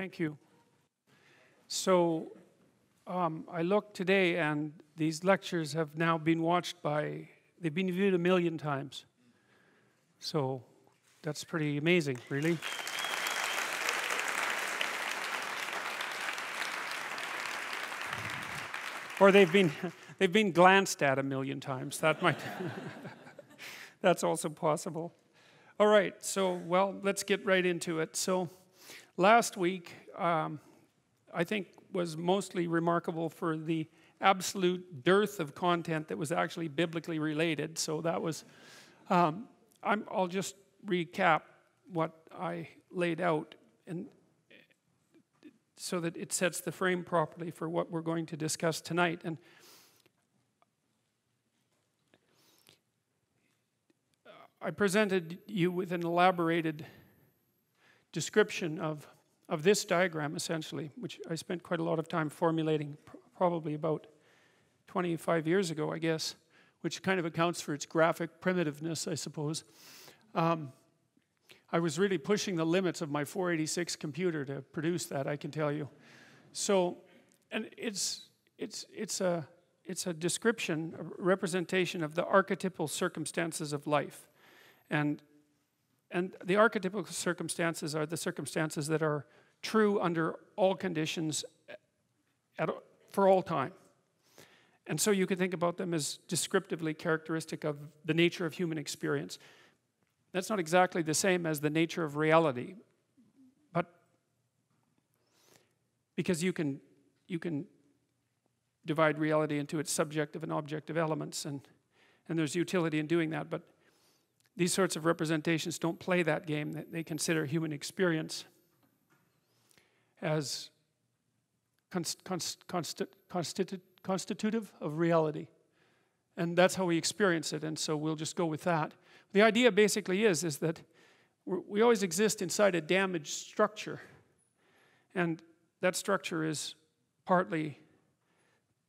Thank you. So um, I looked today, and these lectures have now been watched by, they've been viewed a million times. So that's pretty amazing, really. or they've been, they've been glanced at a million times. That might, that's also possible. All right, so, well, let's get right into it. So, last week, um, I think was mostly remarkable for the absolute dearth of content that was actually biblically related. So that was, um, i will just recap what I laid out and so that it sets the frame properly for what we're going to discuss tonight. And I presented you with an elaborated description of, of this diagram, essentially, which I spent quite a lot of time formulating, probably about 25 years ago, I guess, which kind of accounts for its graphic primitiveness, I suppose. Um, I was really pushing the limits of my 486 computer to produce that, I can tell you. So, and it's, it's, it's, a, it's a description, a representation of the archetypal circumstances of life. And, and the archetypal circumstances are the circumstances that are true under all conditions eh, at, for all time. And so you can think about them as descriptively characteristic of the nature of human experience. That's not exactly the same as the nature of reality, but because you can, you can divide reality into its subjective and objective elements, and, and there's utility in doing that. But these sorts of representations don't play that game. That they consider human experience as const, const, const, constitutive of reality. And that's how we experience it, and so we'll just go with that. The idea basically is, is that we always exist inside a damaged structure. And that structure is partly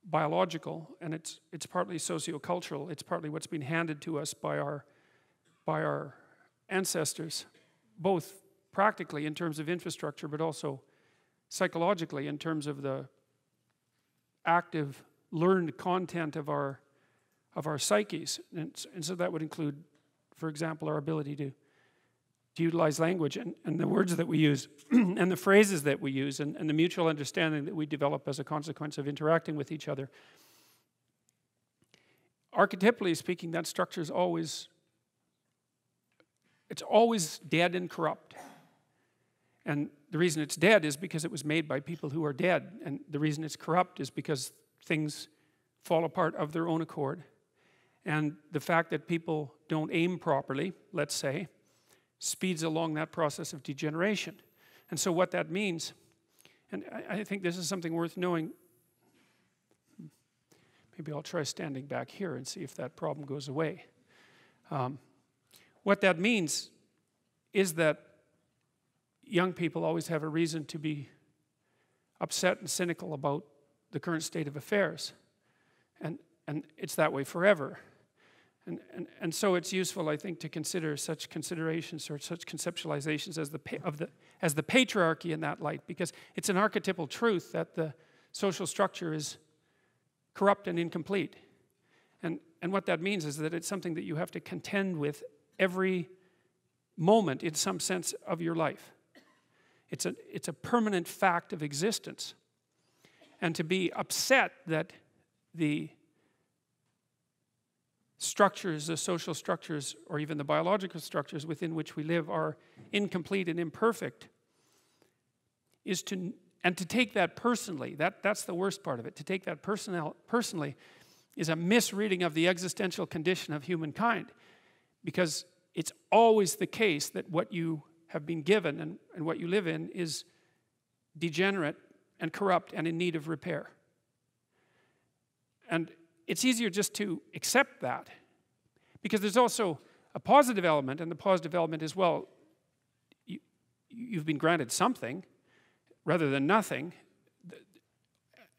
biological and it's, it's partly sociocultural. It's partly what's been handed to us by our, by our ancestors, both practically in terms of infrastructure, but also psychologically in terms of the active learned content of our, of our psyches. And, and so that would include for example, our ability to, to utilize language and, and the words that we use and the phrases that we use and, and the mutual understanding that we develop as a consequence of interacting with each other. Archetypally speaking, that structure is always it's always dead and corrupt. And the reason it's dead is because it was made by people who are dead. And the reason it's corrupt is because things fall apart of their own accord. And the fact that people don't aim properly, let's say, speeds along that process of degeneration. And so, what that means, and I, think this is something worth knowing. Maybe I'll try standing back here and see if that problem goes away. Um, what that means is that young people always have a reason to be upset and cynical about the current state of affairs. And, and it's that way forever. And, and, and so it's useful, I think, to consider such considerations or such conceptualizations as the, of the, as the patriarchy in that light, because it's an archetypal truth that the social structure is corrupt and incomplete. And, and what that means is that it's something that you have to contend with every moment in some sense of your life. It's a, it's a permanent fact of existence. And to be upset that the structures, the social structures, or even the biological structures within which we live are incomplete and imperfect, is to, and to take that personally, that, that's the worst part of it, to take that personnel, personally is a misreading of the existential condition of humankind. Because it's always the case that what you have been given and, and what you live in is degenerate and corrupt and in need of repair. And it's easier just to accept that because there's also a positive element, and the positive element is well, you, you've been granted something rather than nothing.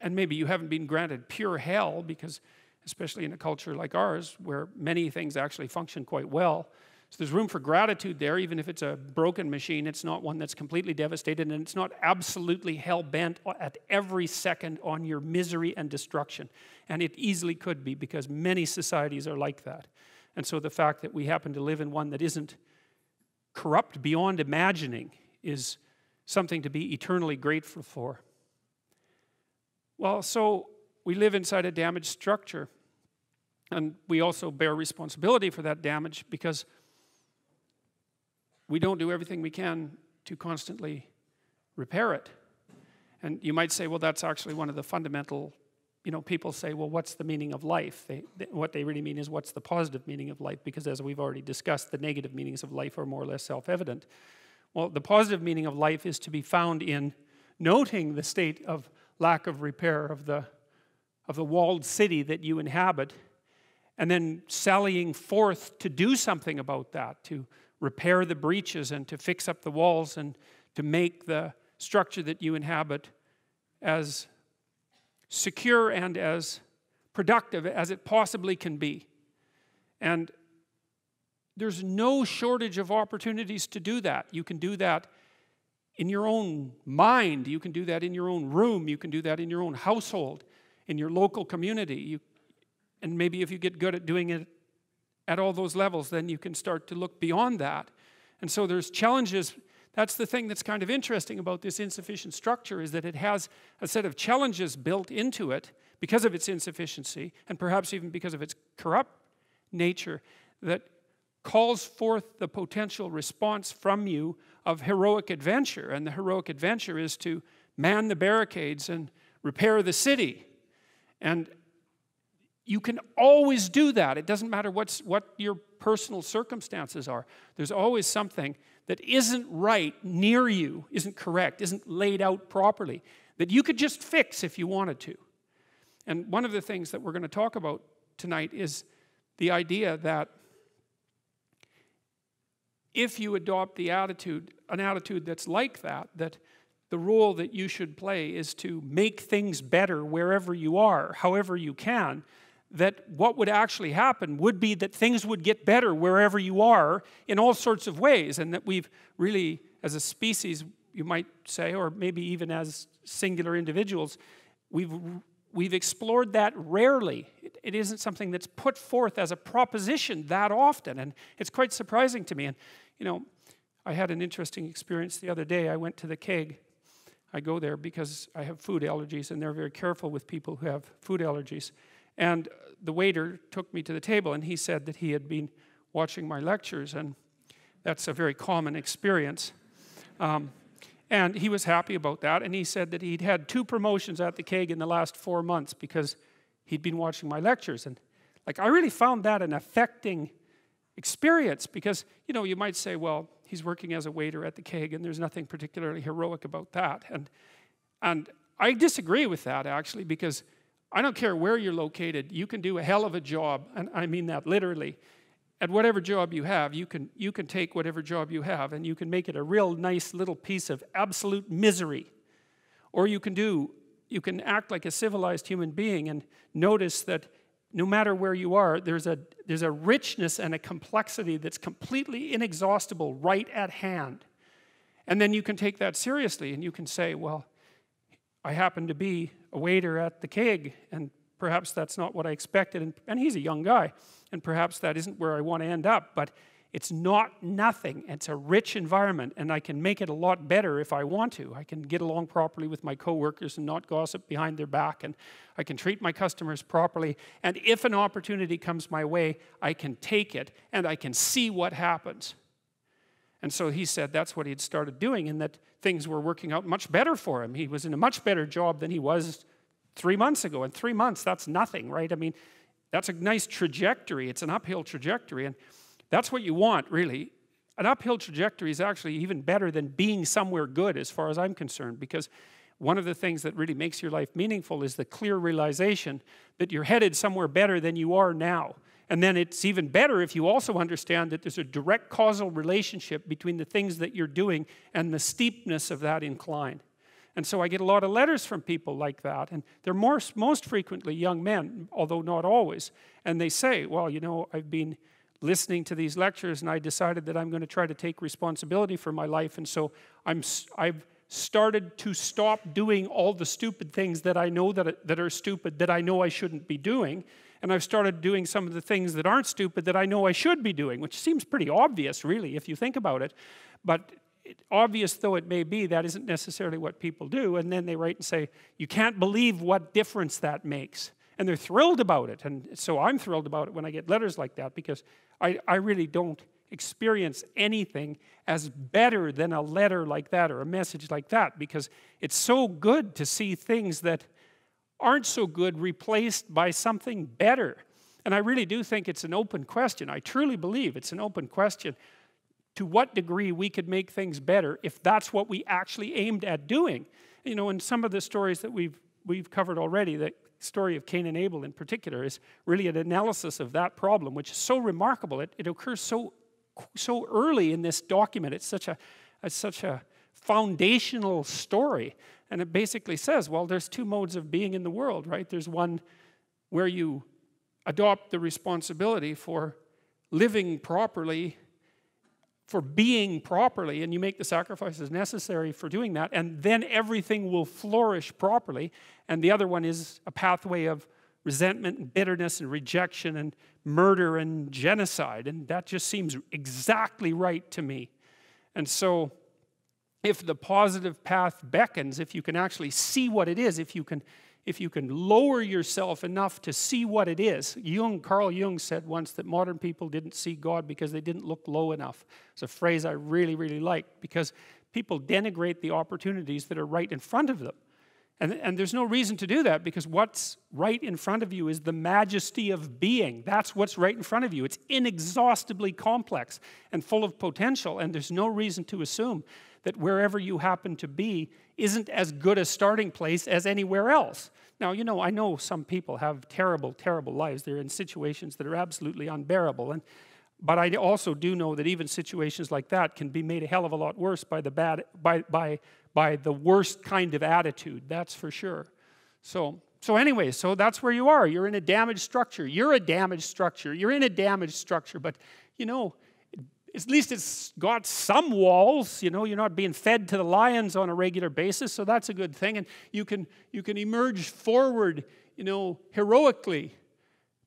And maybe you haven't been granted pure hell because, especially in a culture like ours, where many things actually function quite well. So there's room for gratitude there, even if it's a broken machine. It's not one that's completely devastated, and it's not absolutely hell bent at every second on your misery and destruction. And it easily could be because many societies are like that. And so the fact that we happen to live in one that isn't corrupt beyond imagining is something to be eternally grateful for. Well, so we live inside a damaged structure. And we also bear responsibility for that damage because we don't do everything we can to constantly repair it. And you might say, well, that's actually one of the fundamental, you know, people say, well, what's the meaning of life? They, they, what they really mean is what's the positive meaning of life? Because as we've already discussed, the negative meanings of life are more or less self evident. Well, the positive meaning of life is to be found in noting the state of lack of repair of the, of the walled city that you inhabit, and then sallying forth to do something about that, to repair the breaches and to fix up the walls and to make the structure that you inhabit as secure and as productive as it possibly can be. And there's no shortage of opportunities to do that. You can do that in your own mind, you can do that in your own room, you can do that in your own household, in your local community. You, and maybe if you get good at doing it at all those levels, then you can start to look beyond that. And so there's challenges. That's the thing that's kind of interesting about this insufficient structure is that it has a set of challenges built into it because of its insufficiency and perhaps even because of its corrupt nature that calls forth the potential response from you of heroic adventure. And the heroic adventure is to man the barricades and repair the city. And you can always do that. It doesn't matter what's, what your personal circumstances are. There's always something that isn't right near you, isn't correct, isn't laid out properly, that you could just fix if you wanted to. And one of the things that we're going to talk about tonight is the idea that if you adopt the attitude, an attitude that's like that, that the role that you should play is to make things better wherever you are, however you can, that what would actually happen would be that things would get better wherever you are in all sorts of ways, and that we've really, as a species, you might say, or maybe even as singular individuals, we've, we've explored that rarely. It, it isn't something that's put forth as a proposition that often, and it's quite surprising to me. And, you know, I had an interesting experience the other day. I went to the keg. I go there because I have food allergies, and they're very careful with people who have food allergies. And the waiter took me to the table and he said that he had been watching my lectures, and that's a very common experience. Um, and he was happy about that, and he said that he'd had two promotions at the keg in the last four months because he'd been watching my lectures. And like, I really found that an affecting experience because, you know, you might say, well, he's working as a waiter at the keg, and there's nothing particularly heroic about that. And, and I disagree with that actually because I don't care where you're located, you can do a hell of a job, and I mean that literally. At whatever job you have, you can, you can take whatever job you have and you can make it a real nice little piece of absolute misery. Or you can do, you can act like a civilized human being and notice that no matter where you are, there's a, there's a richness and a complexity that's completely inexhaustible right at hand. And then you can take that seriously and you can say, well, I happen to be a waiter at the keg, and perhaps that's not what I expected. And, and he's a young guy, and perhaps that isn't where I want to end up, but it's not nothing. It's a rich environment, and I can make it a lot better if I want to. I can get along properly with my coworkers and not gossip behind their back, and I can treat my customers properly. And if an opportunity comes my way, I can take it and I can see what happens. And so he said that's what he'd started doing, and that things were working out much better for him. He was in a much better job than he was three months ago. And three months, that's nothing, right? I mean, that's a nice trajectory. It's an uphill trajectory. And that's what you want, really. An uphill trajectory is actually even better than being somewhere good, as far as I'm concerned, because one of the things that really makes your life meaningful is the clear realization that you're headed somewhere better than you are now. And then it's even better if you also understand that there's a direct causal relationship between the things that you're doing and the steepness of that incline. And so I get a lot of letters from people like that. And they're more, most frequently young men, although not always. And they say, well, you know, I've been listening to these lectures and I decided that I'm going to try to take responsibility for my life. And so I'm, I've started to stop doing all the stupid things that I know that, that are stupid that I know I shouldn't be doing. And I've started doing some of the things that aren't stupid that I know I should be doing, which seems pretty obvious, really, if you think about it. But obvious though it may be, that isn't necessarily what people do. And then they write and say, You can't believe what difference that makes. And they're thrilled about it. And so I'm thrilled about it when I get letters like that because I, I really don't experience anything as better than a letter like that or a message like that because it's so good to see things that aren't so good replaced by something better. And I really do think it's an open question. I truly believe it's an open question to what degree we could make things better if that's what we actually aimed at doing. You know, in some of the stories that we've, we've covered already, the story of Cain and Abel in particular is really an analysis of that problem, which is so remarkable. It, it occurs so, so early in this document. It's such a, it's such a foundational story. And it basically says, well, there's two modes of being in the world, right? There's one where you adopt the responsibility for living properly for being properly, and you make the sacrifices necessary for doing that, and then everything will flourish properly. And the other one is a pathway of resentment and bitterness and rejection and murder and genocide. And that just seems exactly right to me. And so, if the positive path beckons, if you can actually see what it is, if you can if you can lower yourself enough to see what it is. Jung, Carl Jung said once that modern people didn't see God because they didn't look low enough. It's a phrase I really, really like because people denigrate the opportunities that are right in front of them. And, and there's no reason to do that because what's right in front of you is the majesty of being. That's what's right in front of you. It's inexhaustibly complex and full of potential, and there's no reason to assume that wherever you happen to be isn't as good a starting place as anywhere else. Now, you know, I know some people have terrible, terrible lives. They're in situations that are absolutely unbearable. And, but I also do know that even situations like that can be made a hell of a lot worse by the, bad, by, by, by the worst kind of attitude, that's for sure. So, so anyway, so that's where you are. You're in a damaged structure. You're a damaged structure. You're in a damaged structure. But, you know, at least it's got some walls you know you're not being fed to the lions on a regular basis so that's a good thing. And you can you can emerge forward you know heroically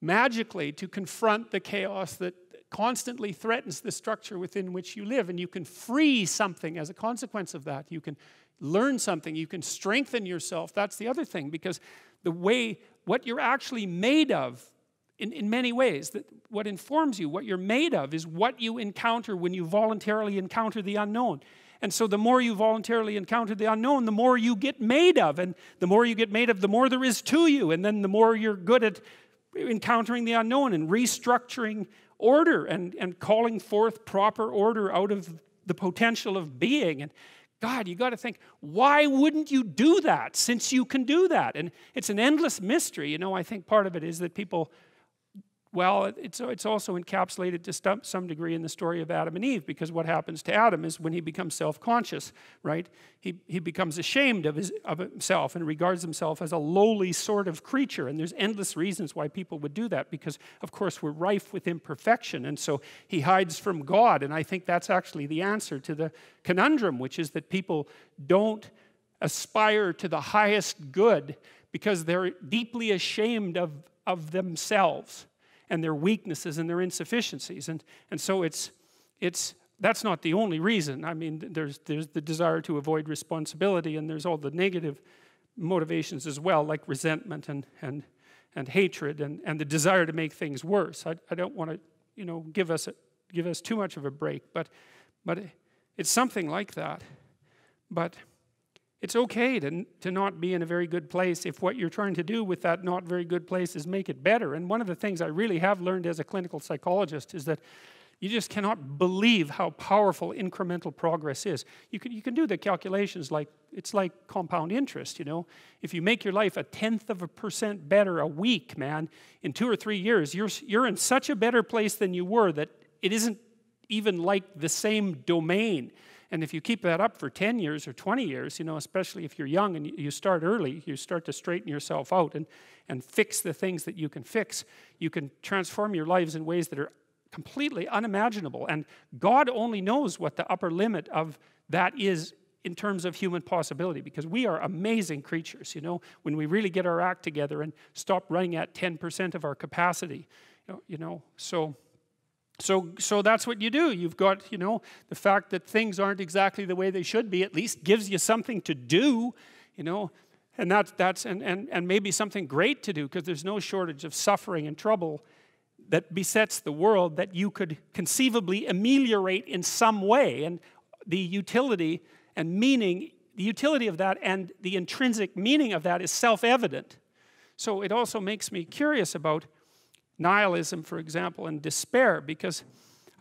magically to confront the chaos that constantly threatens the structure within which you live. And you can free something as a consequence of that. You can learn something. You can strengthen yourself. That's the other thing because the way what you're actually made of in, in many ways. That what informs you, what you're made of, is what you encounter when you voluntarily encounter the unknown. And so, the more you voluntarily encounter the unknown, the more you get made of. And the more you get made of, the more there is to you. And then the more you're good at encountering the unknown and restructuring order and, and calling forth proper order out of the potential of being. And God, you got to think, why wouldn't you do that since you can do that? And it's an endless mystery. You know, I think part of it is that people well, it's, it's also encapsulated to some degree in the story of Adam and Eve, because what happens to Adam is when he becomes self conscious, right? He, he becomes ashamed of, his, of himself and regards himself as a lowly sort of creature. And there's endless reasons why people would do that, because, of course, we're rife with imperfection. And so he hides from God. And I think that's actually the answer to the conundrum, which is that people don't aspire to the highest good because they're deeply ashamed of, of themselves and their weaknesses and their insufficiencies. And, and so it's, it's, that's not the only reason. I mean, there's, there's the desire to avoid responsibility, and there's all the negative motivations as well, like resentment and, and, and hatred and, and the desire to make things worse. I, I don't want to, you know, give us, a, give us too much of a break, but, but it's something like that. But it's okay to, to not be in a very good place if what you're trying to do with that not very good place is make it better. And one of the things I really have learned as a clinical psychologist is that you just cannot believe how powerful incremental progress is. You can, you can do the calculations like it's like compound interest, you know. If you make your life a tenth of a percent better a week, man, in two or three years, you're, you're in such a better place than you were that it isn't even like the same domain. And if you keep that up for 10 years or 20 years, you know, especially if you're young and you start early, you start to straighten yourself out and, and fix the things that you can fix, you can transform your lives in ways that are completely unimaginable. And God only knows what the upper limit of that is in terms of human possibility because we are amazing creatures, you know, when we really get our act together and stop running at 10% of our capacity, you know, you know so. So, so that's what you do. You've got, you know, the fact that things aren't exactly the way they should be at least gives you something to do, you know, and that's, that's and, and, and maybe something great to do because there's no shortage of suffering and trouble that besets the world that you could conceivably ameliorate in some way. And the utility and meaning, the utility of that and the intrinsic meaning of that is self evident. So it also makes me curious about nihilism, for example, and despair, because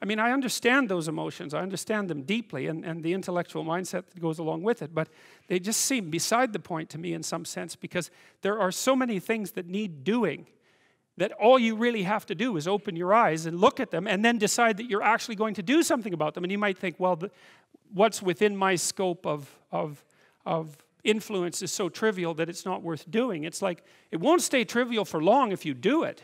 I mean, I understand those emotions, I understand them deeply, and, and the intellectual mindset that goes along with it, but they just seem beside the point to me in some sense because there are so many things that need doing that all you really have to do is open your eyes and look at them and then decide that you're actually going to do something about them. And you might think, well, the, what's within my scope of, of, of influence is so trivial that it's not worth doing. It's like, it won't stay trivial for long if you do it.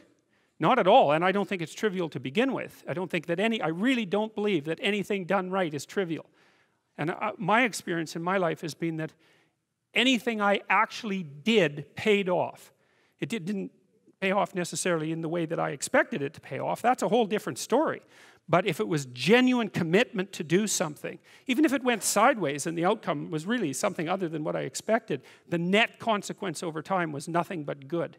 Not at all, and I don't think it's trivial to begin with. I don't think that any, I really don't believe that anything done right is trivial. And uh, my experience in my life has been that anything I actually did paid off. It did, didn't pay off necessarily in the way that I expected it to pay off. That's a whole different story. But if it was genuine commitment to do something, even if it went sideways and the outcome was really something other than what I expected, the net consequence over time was nothing but good.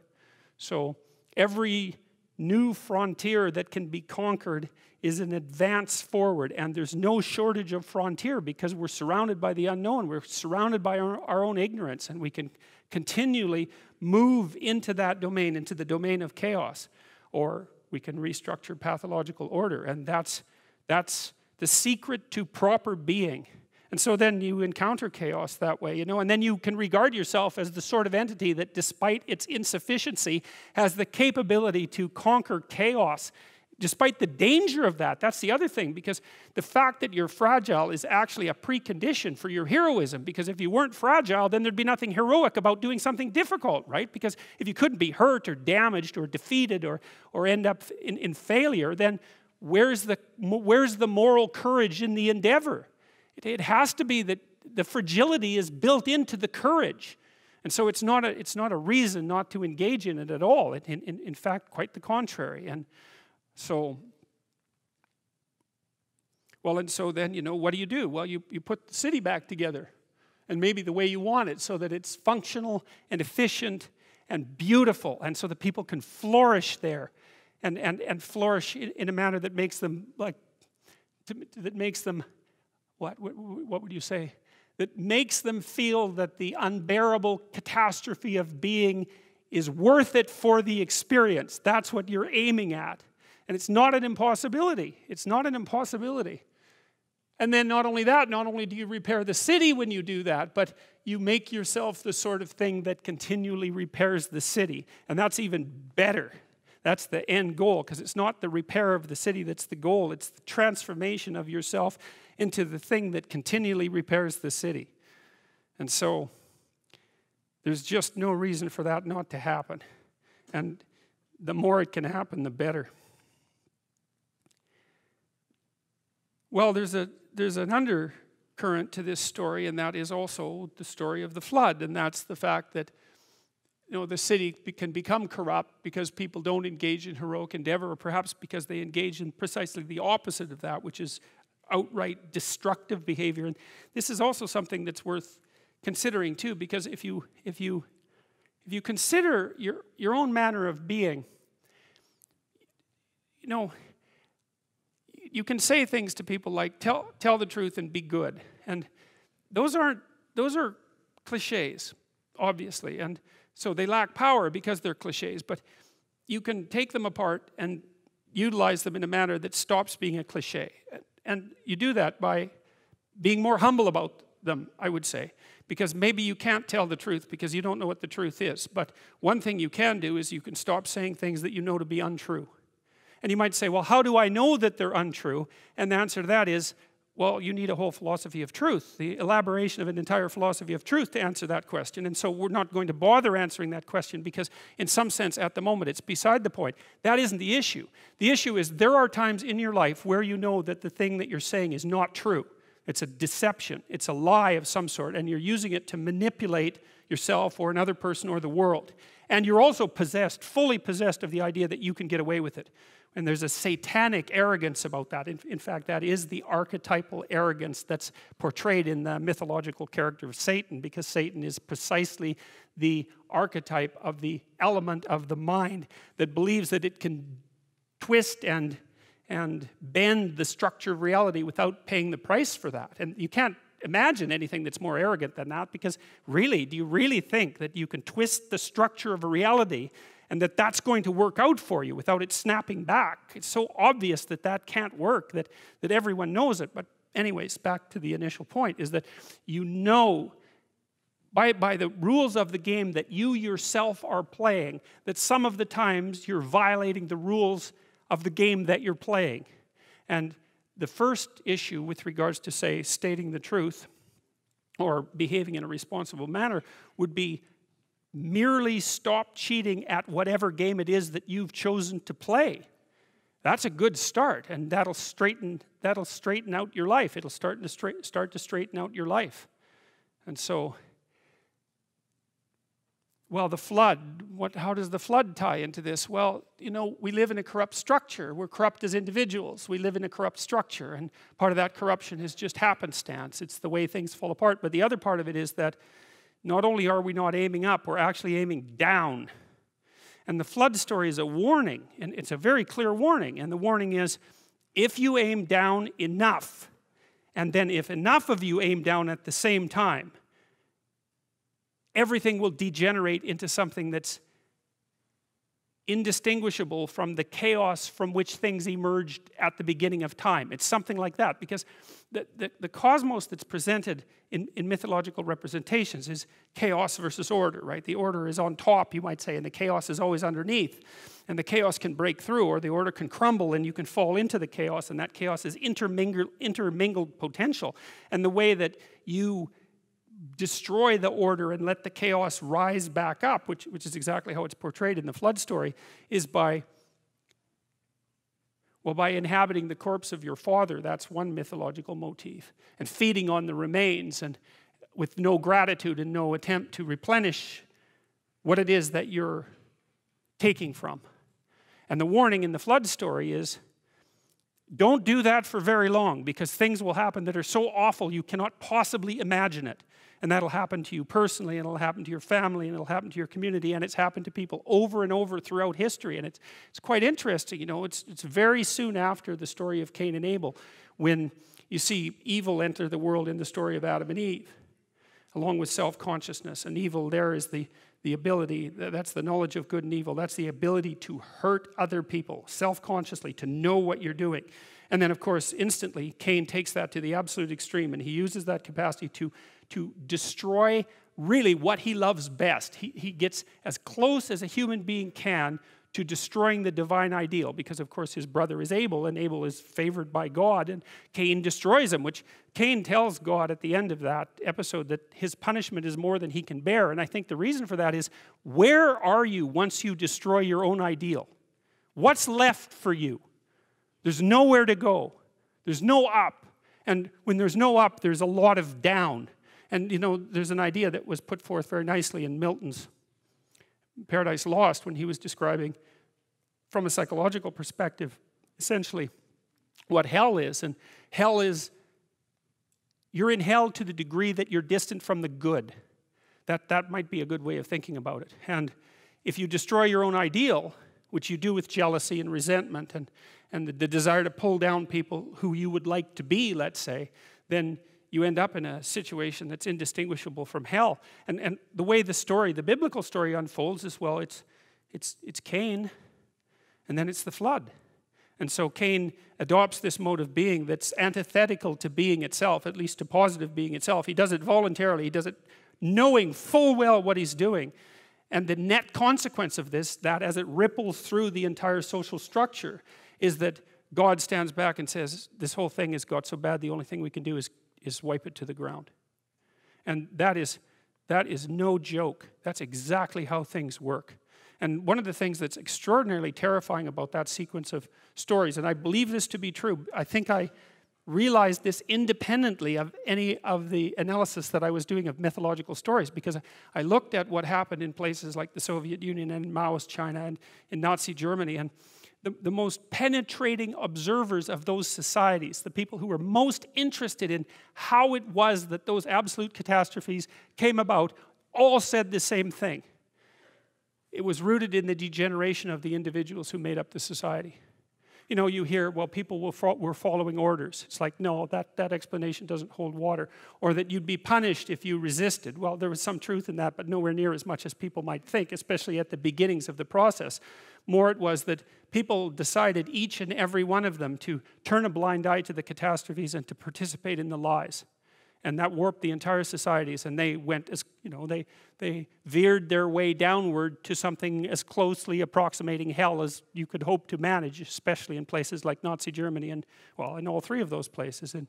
So every new frontier that can be conquered is an advance forward. And there's no shortage of frontier because we're surrounded by the unknown. We're surrounded by our, our, own ignorance and we can continually move into that domain into the domain of chaos or we can restructure pathological order. And that's that's the secret to proper being and so then you encounter chaos that way, you know, and then you can regard yourself as the sort of entity that, despite its insufficiency, has the capability to conquer chaos. Despite the danger of that, that's the other thing, because the fact that you're fragile is actually a precondition for your heroism. Because if you weren't fragile, then there'd be nothing heroic about doing something difficult, right? Because if you couldn't be hurt or damaged or defeated or, or end up in, in failure, then where's the, where's the moral courage in the endeavor? It, it has to be that the fragility is built into the courage. And so it's not a, it's not a reason not to engage in it at all. in, in, in fact, quite the contrary. And so, well, and so then, you know, what do you do? Well, you, you put the city back together and maybe the way you want it so that it's functional and efficient and beautiful and so that people can flourish there and, and, and flourish in, in a manner that makes them like, to, that makes them what, what, what would you say? That makes them feel that the unbearable catastrophe of being is worth it for the experience. That's what you're aiming at. And it's not an impossibility. It's not an impossibility. And then, not only that, not only do you repair the city when you do that, but you make yourself the sort of thing that continually repairs the city. And that's even better. That's the end goal, because it's not the repair of the city that's the goal, it's the transformation of yourself into the thing that continually repairs the city. And so there's just no reason for that not to happen. And the more it can happen, the better. Well, there's, a, there's an undercurrent to this story, and that is also the story of the flood. And that's the fact that you know, the city can become corrupt because people don't engage in heroic endeavor, or perhaps because they engage in precisely the opposite of that, which is outright destructive behavior. And this is also something that's worth considering too, because if you if you if you consider your your own manner of being, you know, you can say things to people like tell tell the truth and be good. And those aren't those are cliches, obviously. And so they lack power because they're cliches, but you can take them apart and utilize them in a manner that stops being a cliche. And you do that by being more humble about them, I would say. Because maybe you can't tell the truth because you don't know what the truth is. But one thing you can do is you can stop saying things that you know to be untrue. And you might say, well, how do I know that they're untrue? And the answer to that is, well, you need a whole philosophy of truth, the elaboration of an entire philosophy of truth to answer that question. And so we're not going to bother answering that question because, in some sense, at the moment, it's beside the point. That isn't the issue. The issue is there are times in your life where you know that the thing that you're saying is not true. It's a deception, it's a lie of some sort, and you're using it to manipulate yourself or another person or the world. And you're also possessed, fully possessed of the idea that you can get away with it. And there's a satanic arrogance about that. In, in, fact, that is the archetypal arrogance that's portrayed in the mythological character of Satan, because Satan is precisely the archetype of the element of the mind that believes that it can twist and, and bend the structure of reality without paying the price for that. And you can't imagine anything that's more arrogant than that, because really, do you really think that you can twist the structure of a reality and that that's going to work out for you without it snapping back. It's so obvious that that can't work, that, that everyone knows it. But, anyways, back to the initial point is that you know by, by the rules of the game that you yourself are playing, that some of the times you're violating the rules of the game that you're playing. And the first issue with regards to, say, stating the truth or behaving in a responsible manner would be merely stop cheating at whatever game it is that you've chosen to play. That's a good start, and that'll straighten, that'll straighten out your life. It'll start to, straight, start to straighten out your life. And so, well, the flood, what, how does the flood tie into this? Well, you know, we live in a corrupt structure. We're corrupt as individuals. We live in a corrupt structure, and part of that corruption is just happenstance. It's the way things fall apart. But the other part of it is that not only are we not aiming up, we're actually aiming down. And the flood story is a warning, and it's a very clear warning. And the warning is if you aim down enough, and then if enough of you aim down at the same time, everything will degenerate into something that's indistinguishable from the chaos from which things emerged at the beginning of time. It's something like that because the, the, the, cosmos that's presented in, in mythological representations is chaos versus order, right? The order is on top, you might say, and the chaos is always underneath. And the chaos can break through, or the order can crumble, and you can fall into the chaos, and that chaos is intermingled, intermingled potential. And the way that you destroy the order and let the chaos rise back up, which, which is exactly how it's portrayed in the flood story, is by, well, by inhabiting the corpse of your father. That's one mythological motif. And feeding on the remains and with no gratitude and no attempt to replenish what it is that you're taking from. And the warning in the flood story is don't do that for very long because things will happen that are so awful you cannot possibly imagine it. And that'll happen to you personally, and it'll happen to your family, and it'll happen to your community, and it's happened to people over and over throughout history. And it's, it's quite interesting, you know, it's, it's very soon after the story of Cain and Abel when you see evil enter the world in the story of Adam and Eve, along with self consciousness. And evil there is the, the ability, that's the knowledge of good and evil, that's the ability to hurt other people self consciously, to know what you're doing. And then, of course, instantly, Cain takes that to the absolute extreme, and he uses that capacity to to destroy really what he loves best. He, he gets as close as a human being can to destroying the divine ideal because of course his brother is Abel and Abel is favored by God and Cain destroys him which Cain tells God at the end of that episode that his punishment is more than he can bear. And I think the reason for that is where are you once you destroy your own ideal? What's left for you? There's nowhere to go. There's no up. And when there's no up there's a lot of down and you know, there's an idea that was put forth very nicely in Milton's Paradise Lost when he was describing, from a psychological perspective, essentially what hell is. And hell is, you're in hell to the degree that you're distant from the good. That, that might be a good way of thinking about it. And if you destroy your own ideal, which you do with jealousy and resentment and, and the, the desire to pull down people who you would like to be, let's say, then you end up in a situation that's indistinguishable from hell. And, and the way the story, the biblical story unfolds is well, it's, it's, it's Cain, and then it's the flood. And so Cain adopts this mode of being that's antithetical to being itself, at least to positive being itself. He does it voluntarily, he does it knowing full well what he's doing. And the net consequence of this, that as it ripples through the entire social structure, is that God stands back and says, This whole thing has got so bad, the only thing we can do is, is wipe it to the ground. And that is, that is no joke. That's exactly how things work. And one of the things that's extraordinarily terrifying about that sequence of stories, and I believe this to be true, I think I realized this independently of any of the analysis that I was doing of mythological stories because I looked at what happened in places like the Soviet Union and Maoist China and in Nazi Germany and the, the most penetrating observers of those societies, the people who were most interested in how it was that those absolute catastrophes came about, all said the same thing. It was rooted in the degeneration of the individuals who made up the society. You know, you hear, well, people were following orders. It's like, no, that, that explanation doesn't hold water. Or that you'd be punished if you resisted. Well, there was some truth in that, but nowhere near as much as people might think, especially at the beginnings of the process. More it was that people decided, each and every one of them, to turn a blind eye to the catastrophes and to participate in the lies. And that warped the entire societies, and they went as, you know, they, they veered their way downward to something as closely approximating hell as you could hope to manage, especially in places like Nazi Germany and, well, in all three of those places, in,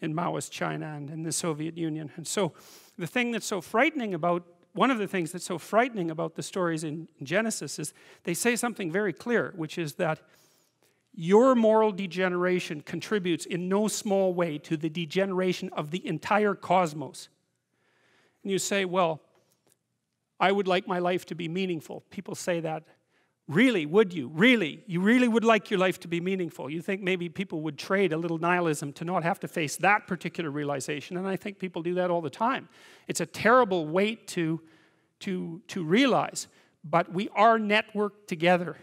in Maoist China and in the Soviet Union. And so the thing that's so frightening about one of the things that's so frightening about the stories in Genesis is they say something very clear, which is that your moral degeneration contributes in no small way to the degeneration of the entire cosmos. And you say, well, I would like my life to be meaningful. People say that. Really, would you? Really? You really would like your life to be meaningful? You think maybe people would trade a little nihilism to not have to face that particular realization, and I think people do that all the time. It's a terrible weight to, to, to realize, but we are networked together.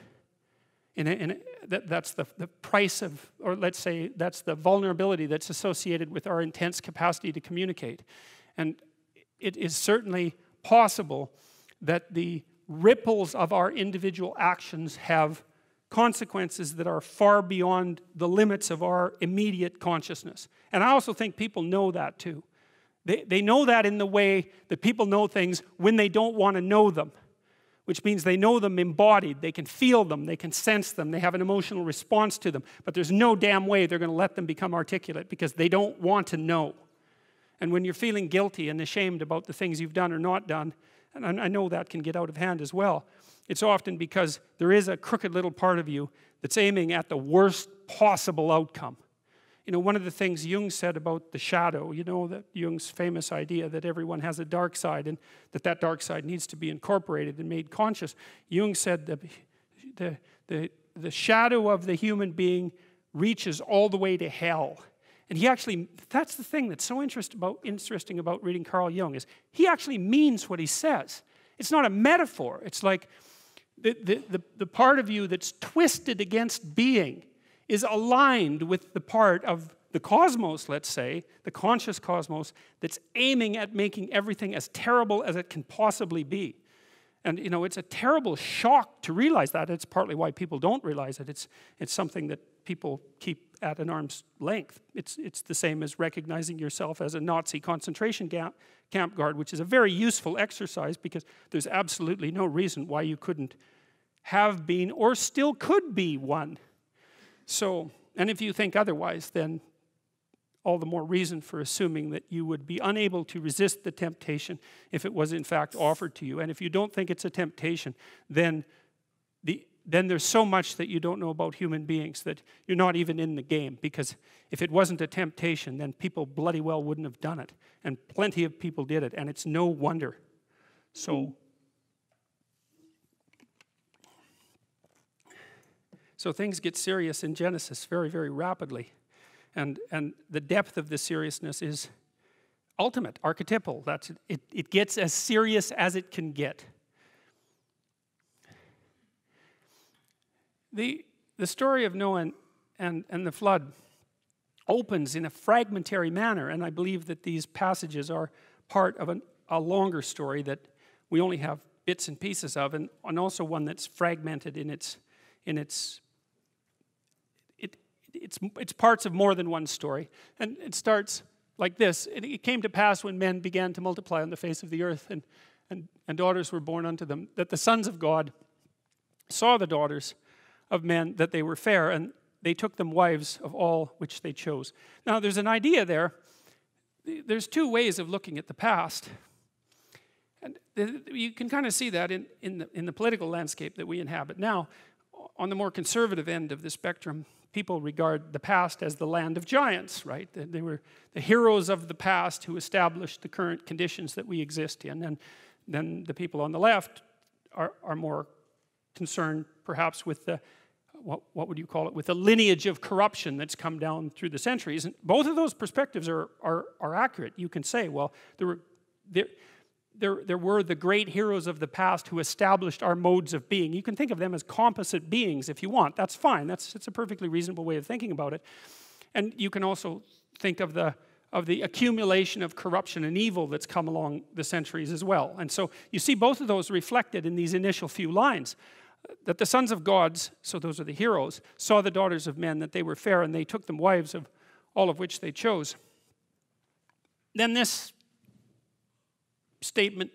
In a, in a, that, that's the, the price of, or let's say, that's the vulnerability that's associated with our intense capacity to communicate. And it is certainly possible that the ripples of our individual actions have consequences that are far beyond the limits of our immediate consciousness. And I also think people know that too. They, they know that in the way that people know things when they don't want to know them, which means they know them embodied. They can feel them, they can sense them, they have an emotional response to them. But there's no damn way they're going to let them become articulate because they don't want to know. And when you're feeling guilty and ashamed about the things you've done or not done, and I know that can get out of hand as well. It's often because there is a crooked little part of you that's aiming at the worst possible outcome. You know, one of the things Jung said about the shadow, you know, that Jung's famous idea that everyone has a dark side and that that dark side needs to be incorporated and made conscious. Jung said that the, the, the shadow of the human being reaches all the way to hell. And he actually, that's the thing that's so interest about, interesting about reading Carl Jung, is he actually means what he says. It's not a metaphor. It's like the, the, the, the part of you that's twisted against being is aligned with the part of the cosmos, let's say, the conscious cosmos, that's aiming at making everything as terrible as it can possibly be. And you know, it's a terrible shock to realize that. It's partly why people don't realize it. It's, it's something that people keep at an arm's length. It's, it's the same as recognizing yourself as a Nazi concentration camp, camp guard, which is a very useful exercise because there's absolutely no reason why you couldn't have been or still could be one. So, and if you think otherwise, then all the more reason for assuming that you would be unable to resist the temptation if it was in fact offered to you. And if you don't think it's a temptation, then the then there's so much that you don't know about human beings that you're not even in the game. Because if it wasn't a temptation, then people bloody well wouldn't have done it. And plenty of people did it, and it's no wonder. So, hmm. So things get serious in Genesis very, very rapidly. And, and the depth of the seriousness is ultimate, archetypal. That's, it, it gets as serious as it can get. The, the story of Noah and, and, and the flood opens in a fragmentary manner, and I believe that these passages are part of an, a longer story that we only have bits and pieces of, and, and also one that's fragmented in its, in its it, it's, it's parts of more than one story. And it starts like this It came to pass when men began to multiply on the face of the earth, and, and, and daughters were born unto them, that the sons of God saw the daughters of men that they were fair, and they took them wives of all which they chose. Now, there's an idea there. There's two ways of looking at the past. And you can kind of see that in, in, the, in the political landscape that we inhabit. Now, on the more conservative end of the spectrum, people regard the past as the land of giants, right? They were the heroes of the past who established the current conditions that we exist in. And then the people on the left are, are more concerned perhaps with the, what, what would you call it, with the lineage of corruption that's come down through the centuries. And both of those perspectives are, are, are accurate. You can say, well, there were, there, there, there were the great heroes of the past who established our modes of being. You can think of them as composite beings if you want. That's fine. That's, that's a perfectly reasonable way of thinking about it. And you can also think of the, of the accumulation of corruption and evil that's come along the centuries as well. And so you see both of those reflected in these initial few lines. That the sons of gods, so those are the heroes, saw the daughters of men, that they were fair, and they took them wives of all of which they chose. Then this statement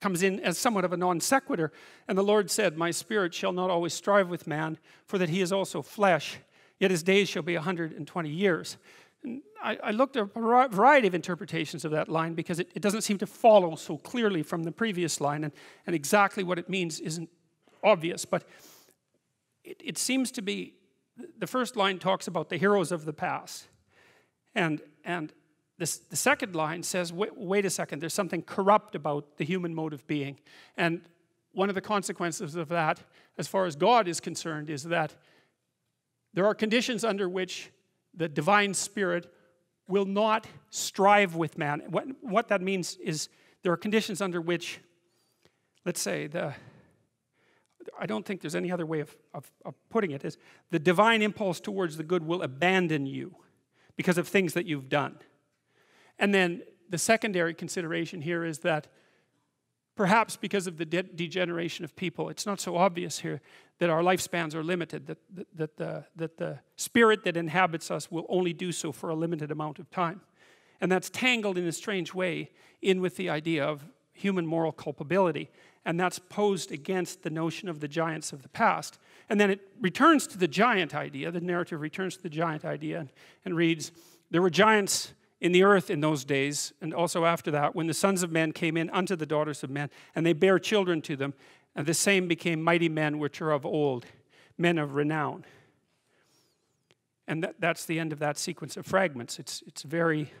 comes in as somewhat of a non sequitur. And the Lord said, My spirit shall not always strive with man, for that he is also flesh, yet his days shall be 120 years. And I, I looked at a variety of interpretations of that line because it, it, doesn't seem to follow so clearly from the previous line, and, and exactly what it means isn't obvious. But it, it seems to be the first line talks about the heroes of the past. And, and this, the second line says, wait, wait, a second, there's something corrupt about the human mode of being. And one of the consequences of that, as far as God is concerned, is that there are conditions under which the divine spirit will not strive with man. What, what that means is there are conditions under which, let's say, the I don't think there's any other way of, of, of putting it is the divine impulse towards the good will abandon you because of things that you've done. And then the secondary consideration here is that perhaps because of the de degeneration of people, it's not so obvious here that our lifespans are limited, that, that, that, the, that the spirit that inhabits us will only do so for a limited amount of time. And that's tangled in a strange way in with the idea of human moral culpability. And that's posed against the notion of the giants of the past. And then it returns to the giant idea, the narrative returns to the giant idea and, and reads There were giants in the earth in those days, and also after that, when the sons of men came in unto the daughters of men, and they bare children to them, and the same became mighty men which are of old, men of renown. And that, that's the end of that sequence of fragments. It's, it's very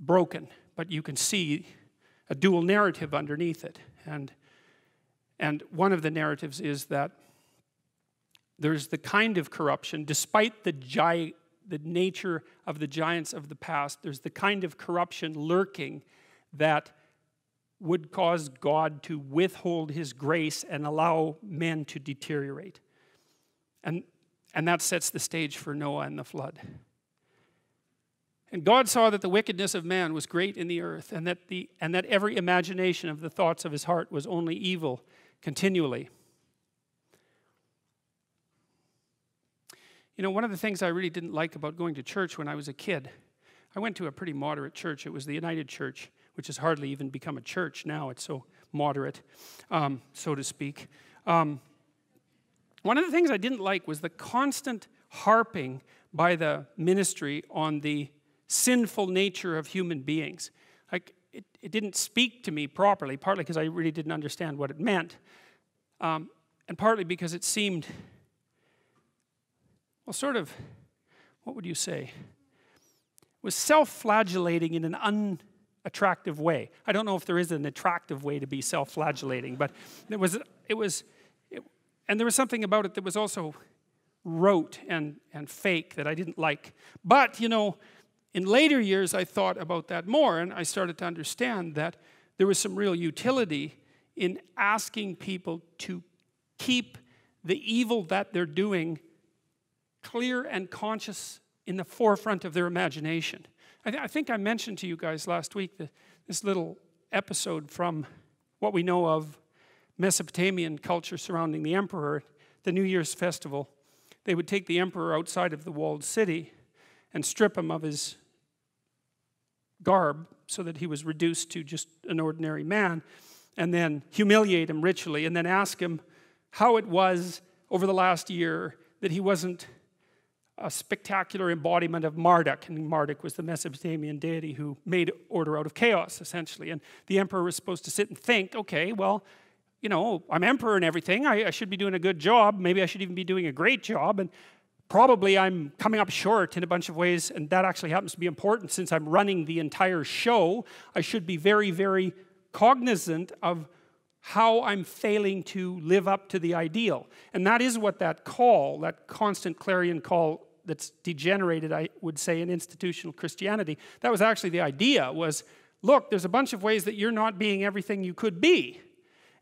broken, but you can see a dual narrative underneath it. And, and one of the narratives is that there's the kind of corruption, despite the gi the nature of the giants of the past. There's the kind of corruption lurking that would cause God to withhold his grace and allow men to deteriorate. And, and that sets the stage for Noah and the flood. And God saw that the wickedness of man was great in the earth, and that, the, and that every imagination of the thoughts of his heart was only evil continually. You know, one of the things I really didn't like about going to church when I was a kid, I went to a pretty moderate church. It was the United Church, which has hardly even become a church now. It's so moderate, um, so to speak. Um, one of the things I didn't like was the constant harping by the ministry on the sinful nature of human beings. Like, it, it didn't speak to me properly, partly because I really didn't understand what it meant, um, and partly because it seemed well, sort of, what would you say? Was self flagellating in an unattractive way. I don't know if there is an attractive way to be self flagellating, but it was, it was, it, and there was something about it that was also rote and, and fake that I didn't like. But, you know, in later years, I thought about that more, and I started to understand that there was some real utility in asking people to keep the evil that they're doing clear and conscious in the forefront of their imagination. I, th I think I mentioned to you guys last week the, this little episode from what we know of Mesopotamian culture surrounding the emperor, the New Year's festival. They would take the emperor outside of the walled city and strip him of his garb so that he was reduced to just an ordinary man, and then humiliate him ritually, and then ask him how it was over the last year that he wasn't a spectacular embodiment of Marduk. And Marduk was the Mesopotamian deity who made order out of chaos, essentially. And the emperor was supposed to sit and think, okay, well, you know, I'm emperor and everything. I, I should be doing a good job. Maybe I should even be doing a great job. And probably I'm coming up short in a bunch of ways. And that actually happens to be important since I'm running the entire show. I should be very, very cognizant of how I'm failing to live up to the ideal. And that is what that call, that constant clarion call that's degenerated, I would say, in institutional Christianity, that was actually the idea was, look, there's a bunch of ways that you're not being everything you could be.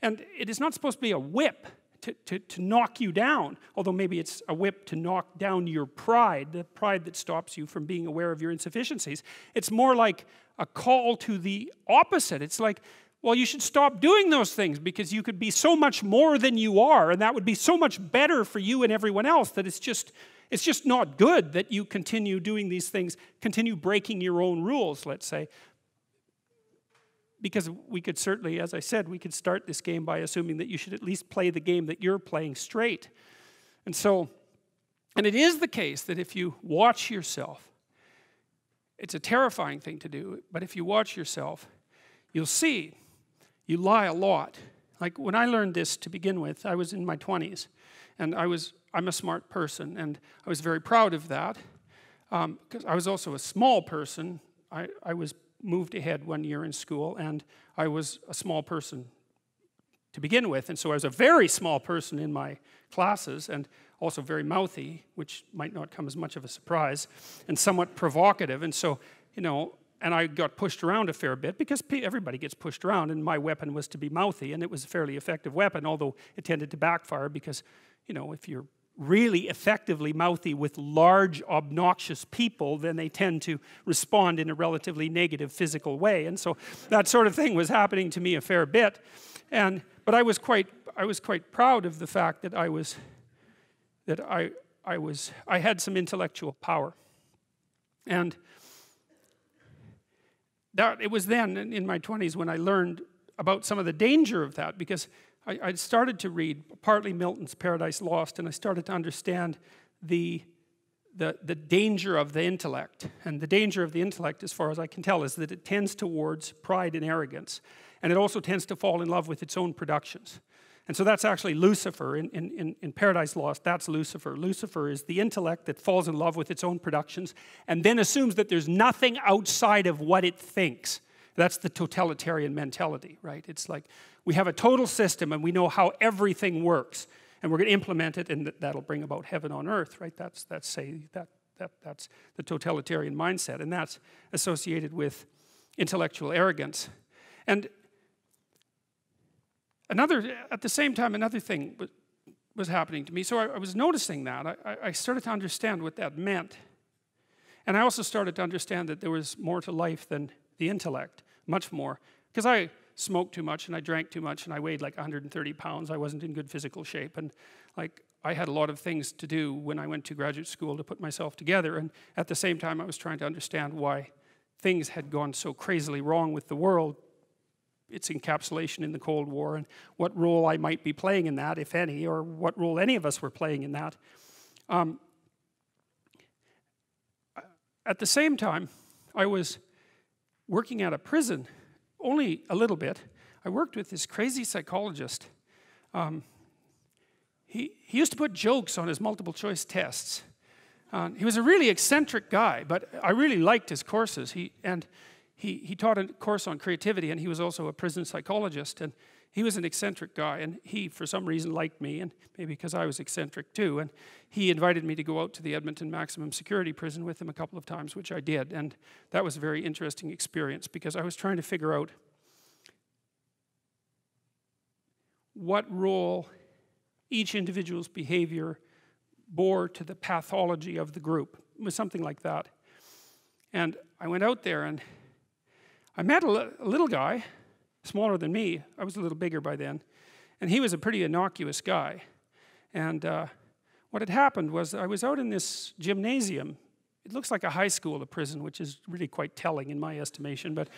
And it is not supposed to be a whip to, to, to knock you down, although maybe it's a whip to knock down your pride, the pride that stops you from being aware of your insufficiencies. It's more like a call to the opposite. It's like, well, you should stop doing those things because you could be so much more than you are, and that would be so much better for you and everyone else that it's just, it's just not good that you continue doing these things, continue breaking your own rules, let's say. Because we could certainly, as I said, we could start this game by assuming that you should at least play the game that you're playing straight. And so, and it is the case that if you watch yourself, it's a terrifying thing to do, but if you watch yourself, you'll see you lie a lot. Like when I learned this to begin with, I was in my 20s, and I was, I'm a smart person, and I was very proud of that. Because um, I was also a small person. I, I was moved ahead one year in school, and I was a small person to begin with. And so I was a very small person in my classes, and also very mouthy, which might not come as much of a surprise, and somewhat provocative. And so, you know, and I got pushed around a fair bit because everybody gets pushed around, and my weapon was to be mouthy, and it was a fairly effective weapon, although it tended to backfire because, you know, if you're really effectively mouthy with large, obnoxious people, then they tend to respond in a relatively negative physical way. And so that sort of thing was happening to me a fair bit. And, but I was quite, I was quite proud of the fact that I was, that I, I was, I had some intellectual power. And that, it was then in my 20s when I learned about some of the danger of that because I, I started to read partly Milton's Paradise Lost and I started to understand the, the, the danger of the intellect. And the danger of the intellect, as far as I can tell, is that it tends towards pride and arrogance. And it also tends to fall in love with its own productions. And so that's actually Lucifer. In, in, in Paradise Lost, that's Lucifer. Lucifer is the intellect that falls in love with its own productions and then assumes that there's nothing outside of what it thinks. That's the totalitarian mentality, right? It's like we have a total system and we know how everything works and we're going to implement it and that'll bring about heaven on earth, right? That's, that's say, that, that, that's the totalitarian mindset and that's associated with intellectual arrogance. And Another, at the same time, another thing was, happening to me. So I, was noticing that. I, I started to understand what that meant. And I also started to understand that there was more to life than the intellect, much more. Because I smoked too much and I drank too much and I weighed like 130 pounds. I wasn't in good physical shape. And like I had a lot of things to do when I went to graduate school to put myself together. And at the same time, I was trying to understand why things had gone so crazily wrong with the world its encapsulation in the Cold War and what role I might be playing in that, if any, or what role any of us were playing in that. Um, at the same time, I was working at a prison, only a little bit. I worked with this crazy psychologist. Um, he, he used to put jokes on his multiple choice tests. Uh, he was a really eccentric guy, but I really liked his courses. He, and he, he taught a course on creativity and he was also a prison psychologist and he was an eccentric guy and he for some reason liked me and maybe because i was eccentric too and he invited me to go out to the edmonton maximum security prison with him a couple of times which i did and that was a very interesting experience because i was trying to figure out what role each individual's behavior bore to the pathology of the group it was something like that. And i went out there and I met a, little guy, smaller than me. I was a little bigger by then. And he was a pretty innocuous guy. And uh, what had happened was I was out in this gymnasium. It looks like a high school, a prison, which is really quite telling in my estimation. But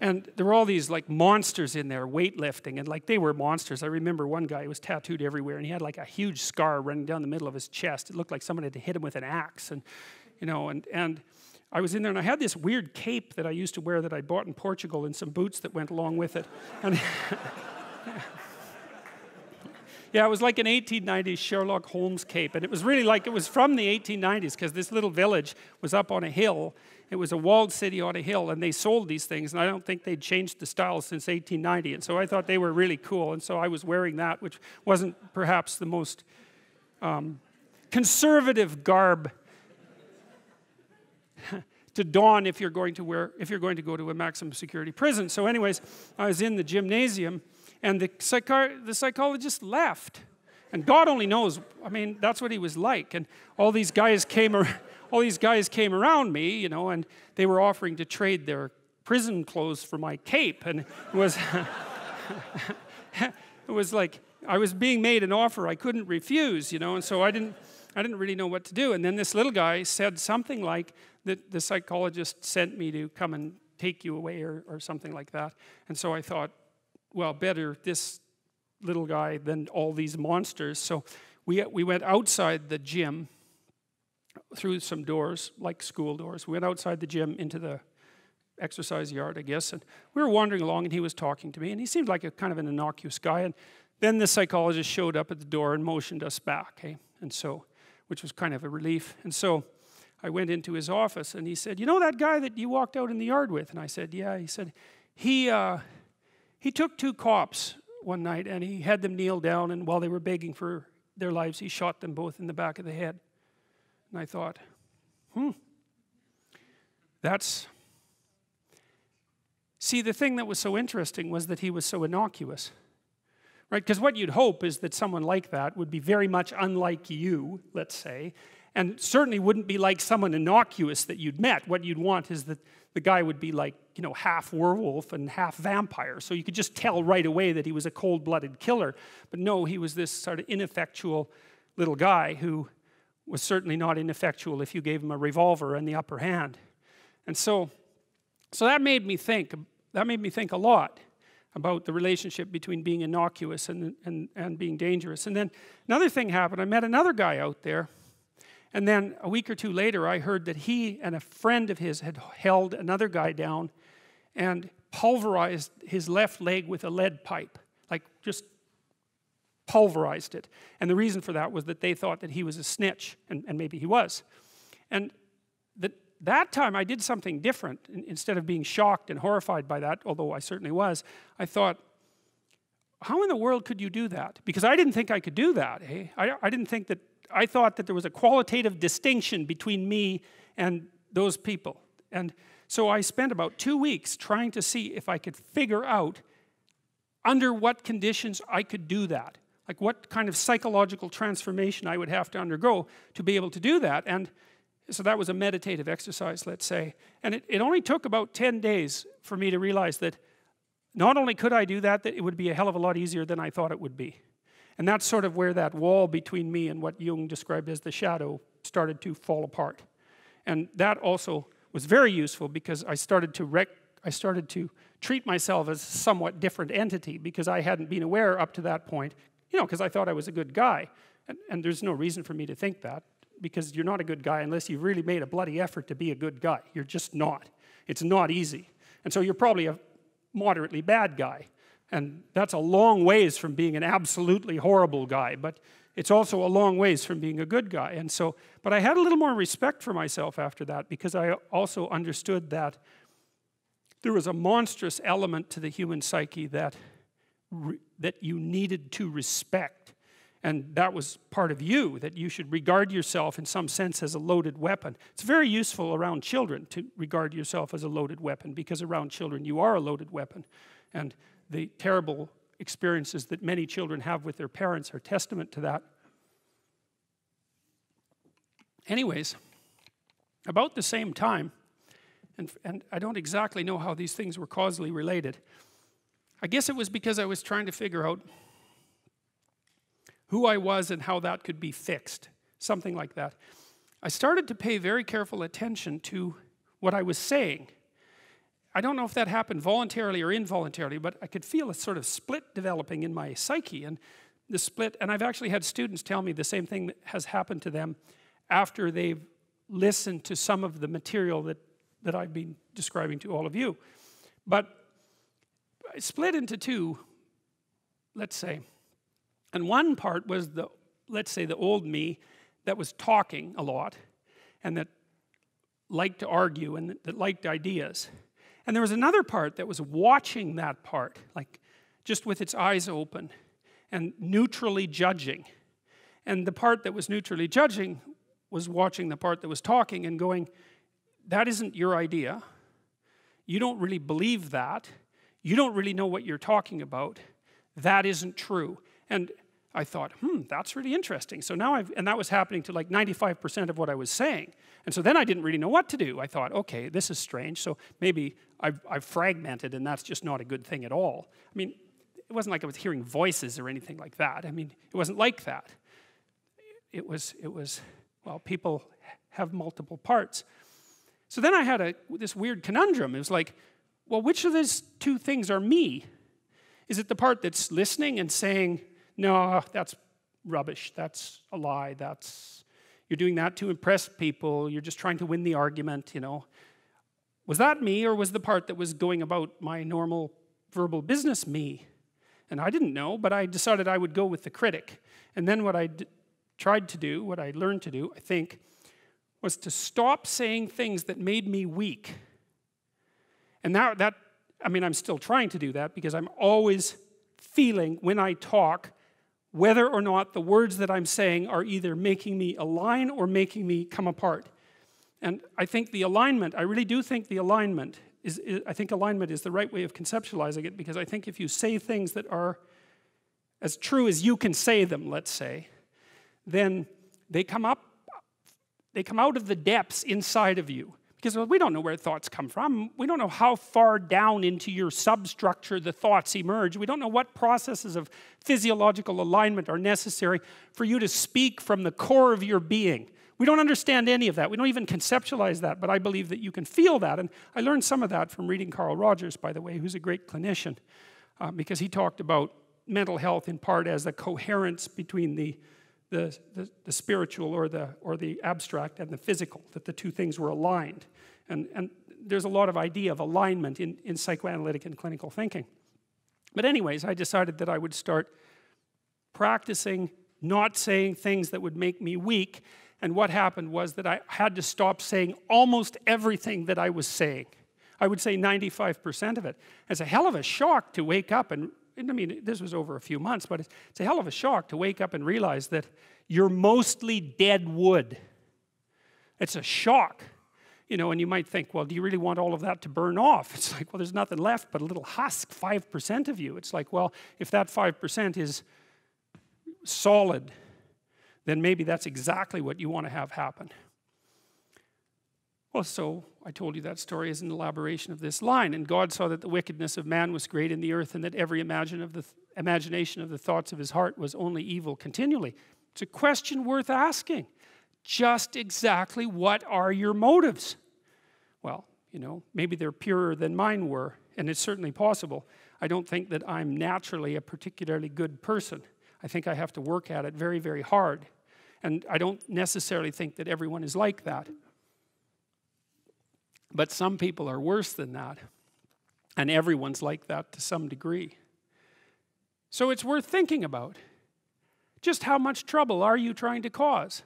and there were all these like monsters in there weightlifting and like they were monsters i remember one guy was tattooed everywhere and he had like a huge scar running down the middle of his chest it looked like someone had hit him with an axe and you know and and i was in there and i had this weird cape that i used to wear that i bought in portugal and some boots that went along with it. And yeah it was like an 1890s sherlock holmes cape. And it was really like it was from the 1890s because this little village was up on a hill. It was a walled city on a hill, and they sold these things, and I don't think they'd changed the style since 1890. And so I thought they were really cool, and so I was wearing that, which wasn't perhaps the most um, conservative garb to don if you're going to wear if you're going to go to a maximum security prison. So, anyways, I was in the gymnasium, and the, psychi- the psychologist left. And God only knows, I mean, that's what he was like. And all these guys came around all these guys came around me, you know, and they were offering to trade their prison clothes for my cape. And it was, it was like I was being made an offer I couldn't refuse, you know, and so I didn't, I didn't really know what to do. And then this little guy said something like that the psychologist sent me to come and take you away or, or something like that. And so I thought, well, better this little guy than all these monsters. So we, we went outside the gym through some doors, like school doors. We went outside the gym into the exercise yard, I guess, and we were wandering along, and he was talking to me, and he seemed like a kind of an innocuous guy. And then the psychologist showed up at the door and motioned us back, hey? and so, which was kind of a relief. And so I went into his office, and he said, "You know that guy that you walked out in the yard with?" And I said, "Yeah." He said, "He uh, he took two cops one night, and he had them kneel down, and while they were begging for their lives, he shot them both in the back of the head." And I thought, hmm, that's. See, the thing that was so interesting was that he was so innocuous. Right? Because what you'd hope is that someone like that would be very much unlike you, let's say, and certainly wouldn't be like someone innocuous that you'd met. What you'd want is that the guy would be like, you know, half werewolf and half vampire. So you could just tell right away that he was a cold blooded killer. But no, he was this sort of ineffectual little guy who was certainly not ineffectual if you gave him a revolver and the upper hand. And so, so that made me think, that made me think a lot about the relationship between being innocuous and, and, and being dangerous. And then another thing happened. I met another guy out there. And then a week or two later, I heard that he and a friend of his had held another guy down and pulverized his left leg with a lead pipe, like just pulverized it. And the reason for that was that they thought that he was a snitch, and, and maybe he was. And that, that time I did something different. Instead of being shocked and horrified by that, although I certainly was, I thought, how in the world could you do that? Because I didn't think I could do that. Eh? I, I didn't think that, I thought that there was a qualitative distinction between me and those people. And so I spent about two weeks trying to see if I could figure out under what conditions I could do that like what kind of psychological transformation I would have to undergo to be able to do that. And so that was a meditative exercise, let's say. And it, it only took about 10 days for me to realize that not only could I do that, that it would be a hell of a lot easier than I thought it would be. And that's sort of where that wall between me and what Jung described as the shadow started to fall apart. And that also was very useful because I started to rec I started to treat myself as a somewhat different entity because I hadn't been aware up to that point you know, because I thought I was a good guy. And, and there's no reason for me to think that because you're not a good guy unless you've really made a bloody effort to be a good guy. You're just not. It's not easy. And so you're probably a moderately bad guy. And that's a long ways from being an absolutely horrible guy, but it's also a long ways from being a good guy. And so, but I had a little more respect for myself after that because I also understood that there was a monstrous element to the human psyche that that you needed to respect. And that was part of you, that you should regard yourself in some sense as a loaded weapon. It's very useful around children to regard yourself as a loaded weapon because around children you are a loaded weapon. And the terrible experiences that many children have with their parents are testament to that. Anyways, about the same time, and, and I don't exactly know how these things were causally related, I guess it was because I was trying to figure out who I was and how that could be fixed, something like that. I started to pay very careful attention to what I was saying. I don't know if that happened voluntarily or involuntarily, but I could feel a sort of split developing in my psyche. And the split, and I've actually had students tell me the same thing that has happened to them after they've listened to some of the material that, that I've been describing to all of you. But split into two, let's say. And one part was the, let's say, the old me that was talking a lot and that liked to argue and that liked ideas. And there was another part that was watching that part, like just with its eyes open and neutrally judging. And the part that was neutrally judging was watching the part that was talking and going, That isn't your idea. You don't really believe that. You don't really know what you're talking about. That isn't true. And I thought, hmm, that's really interesting. So now I've, and that was happening to like 95% of what I was saying. And so then I didn't really know what to do. I thought, okay, this is strange. So maybe I've, I've fragmented and that's just not a good thing at all. I mean, it wasn't like I was hearing voices or anything like that. I mean, it wasn't like that. It was, it was well, people have multiple parts. So then I had a, this weird conundrum. It was like, well, which of these two things are me? Is it the part that's listening and saying, no, that's rubbish, that's a lie, that's, you're doing that to impress people, you're just trying to win the argument, you know? Was that me, or was the part that was going about my normal verbal business me? And I didn't know, but I decided I would go with the critic. And then what I tried to do, what I learned to do, I think, was to stop saying things that made me weak. And now that, I mean, I'm still trying to do that because I'm always feeling when I talk whether or not the words that I'm saying are either making me align or making me come apart. And I think the alignment, I really do think the alignment is, is, I think alignment is the right way of conceptualizing it because I think if you say things that are as true as you can say them, let's say, then they come up, they come out of the depths inside of you. Because we don't know where thoughts come from. We don't know how far down into your substructure the thoughts emerge. We don't know what processes of physiological alignment are necessary for you to speak from the core of your being. We don't understand any of that. We don't even conceptualize that, but I believe that you can feel that. And I learned some of that from reading Carl Rogers, by the way, who's a great clinician, uh, because he talked about mental health in part as a coherence between the the, the, the, spiritual or the, or the abstract and the physical, that the two things were aligned. And, and there's a lot of idea of alignment in, in psychoanalytic and clinical thinking. But anyways, I decided that I would start practicing not saying things that would make me weak. And what happened was that I had to stop saying almost everything that I was saying. I would say 95% of it. It's a hell of a shock to wake up and I mean, this was over a few months, but it's, a hell of a shock to wake up and realize that you're mostly dead wood. It's a shock. You know, and you might think, well, do you really want all of that to burn off? It's like, well, there's nothing left but a little husk, 5% of you. It's like, well, if that 5% is solid, then maybe that's exactly what you want to have happen. Well, so I told you that story is an elaboration of this line. And God saw that the wickedness of man was great in the earth, and that every imagine of the th- imagination of the thoughts of his heart was only evil continually. It's a question worth asking. Just exactly what are your motives? Well, you know, maybe they're purer than mine were, and it's certainly possible. I don't think that I'm naturally a particularly good person. I think I have to work at it very, very hard. And I don't necessarily think that everyone is like that. But some people are worse than that. And everyone's like that to some degree. So it's worth thinking about. Just how much trouble are you trying to cause?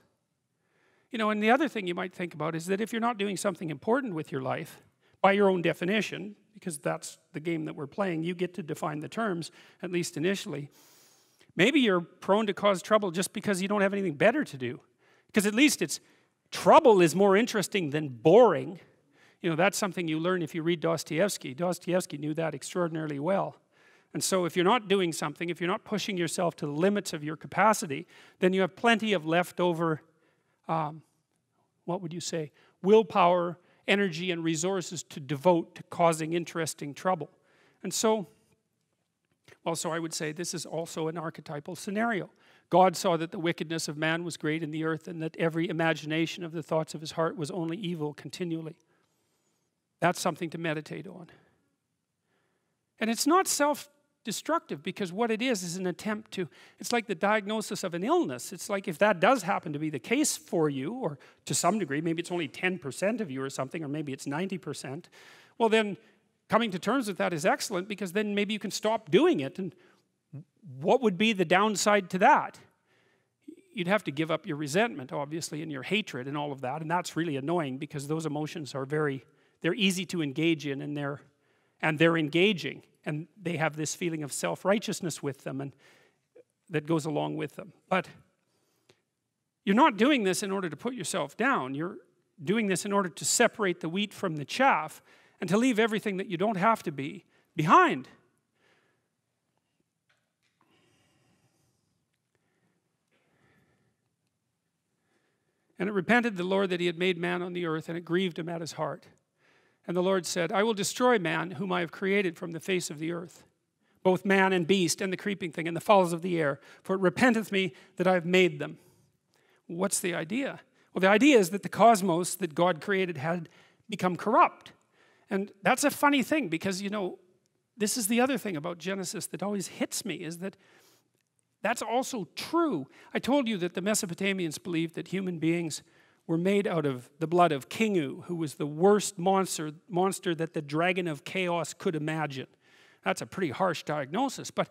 You know, and the other thing you might think about is that if you're not doing something important with your life, by your own definition, because that's the game that we're playing, you get to define the terms, at least initially. Maybe you're prone to cause trouble just because you don't have anything better to do. Because at least it's trouble is more interesting than boring. You know, that's something you learn if you read Dostoevsky. Dostoevsky knew that extraordinarily well. And so, if you're not doing something, if you're not pushing yourself to the limits of your capacity, then you have plenty of leftover, um, what would you say, willpower, energy, and resources to devote to causing interesting trouble. And so, well, so I would say this is also an archetypal scenario. God saw that the wickedness of man was great in the earth, and that every imagination of the thoughts of his heart was only evil continually. That's something to meditate on. And it's not self destructive because what it is is an attempt to, it's like the diagnosis of an illness. It's like if that does happen to be the case for you, or to some degree, maybe it's only 10% of you or something, or maybe it's 90%, well, then coming to terms with that is excellent because then maybe you can stop doing it. And what would be the downside to that? You'd have to give up your resentment, obviously, and your hatred and all of that. And that's really annoying because those emotions are very, they're easy to engage in and they're, and they're engaging and they have this feeling of self-righteousness with them and that goes along with them. But you're not doing this in order to put yourself down. You're doing this in order to separate the wheat from the chaff and to leave everything that you don't have to be behind. And it repented the Lord that he had made man on the earth, and it grieved him at his heart. And the Lord said, I will destroy man whom I have created from the face of the earth, both man and beast, and the creeping thing, and the fowls of the air, for it repenteth me that I have made them. What's the idea? Well, the idea is that the cosmos that God created had become corrupt. And that's a funny thing because, you know, this is the other thing about Genesis that always hits me is that that's also true. I told you that the Mesopotamians believed that human beings were made out of the blood of Kingu, who was the worst monster, monster that the dragon of chaos could imagine. That's a pretty harsh diagnosis. But,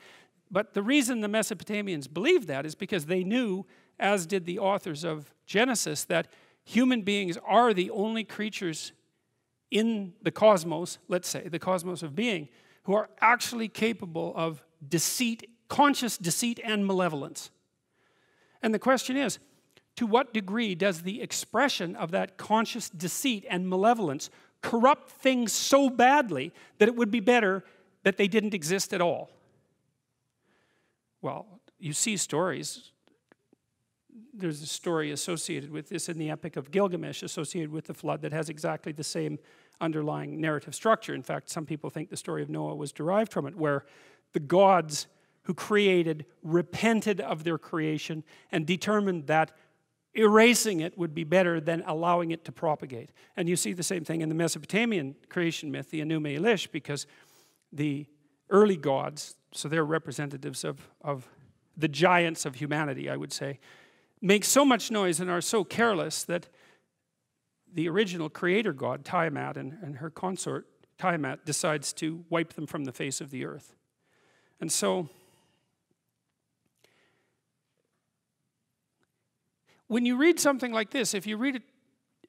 but the reason the Mesopotamians believed that is because they knew, as did the authors of Genesis, that human beings are the only creatures in the cosmos, let's say, the cosmos of being, who are actually capable of deceit, conscious deceit and malevolence. And the question is, to what degree does the expression of that conscious deceit and malevolence corrupt things so badly that it would be better that they didn't exist at all? Well, you see stories. There's a story associated with this in the Epic of Gilgamesh, associated with the flood, that has exactly the same underlying narrative structure. In fact, some people think the story of Noah was derived from it, where the gods who created repented of their creation and determined that erasing it would be better than allowing it to propagate. And you see the same thing in the Mesopotamian creation myth, the Enuma Elish, because the early gods, so they're representatives of, of the giants of humanity, I would say, make so much noise and are so careless that the original creator god, Tiamat, and, and her consort, Tiamat, decides to wipe them from the face of the earth. And so when you read something like this, if you read it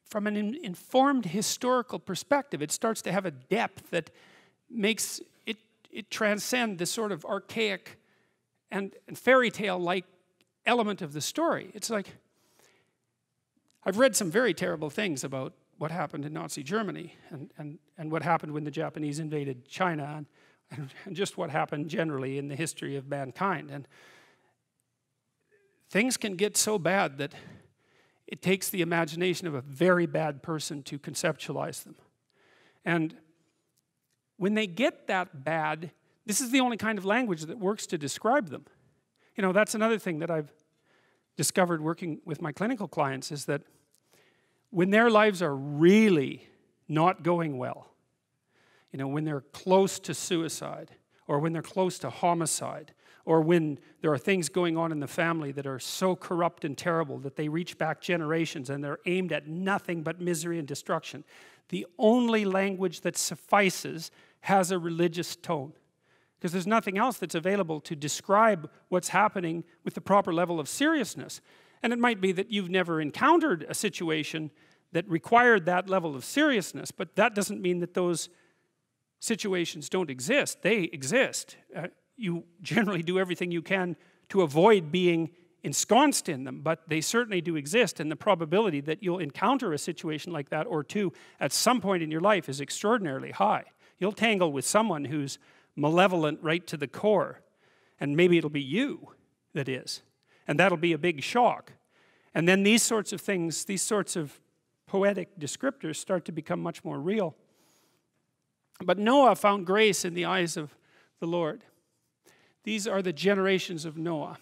from an informed historical perspective, it starts to have a depth that makes it, it transcend this sort of archaic and, and fairy tale like element of the story. It's like, I've read some very terrible things about what happened in Nazi Germany and, and, and what happened when the Japanese invaded China and, and just what happened generally in the history of mankind. And things can get so bad that it takes the imagination of a very bad person to conceptualize them. And when they get that bad, this is the only kind of language that works to describe them. You know, that's another thing that I've discovered working with my clinical clients is that when their lives are really not going well, you know, when they're close to suicide, or when they're close to homicide, or when there are things going on in the family that are so corrupt and terrible that they reach back generations and they're aimed at nothing but misery and destruction. The only language that suffices has a religious tone because there's nothing else that's available to describe what's happening with the proper level of seriousness. And it might be that you've never encountered a situation that required that level of seriousness, but that doesn't mean that those situations don't exist. They exist. Uh, you generally do everything you can to avoid being ensconced in them, but they certainly do exist, and the probability that you'll encounter a situation like that or two at some point in your life is extraordinarily high. You'll tangle with someone who's malevolent right to the core, and maybe it'll be you that is, and that'll be a big shock. And then these sorts of things, these sorts of poetic descriptors start to become much more real. But Noah found grace in the eyes of the Lord. These are the generations of Noah.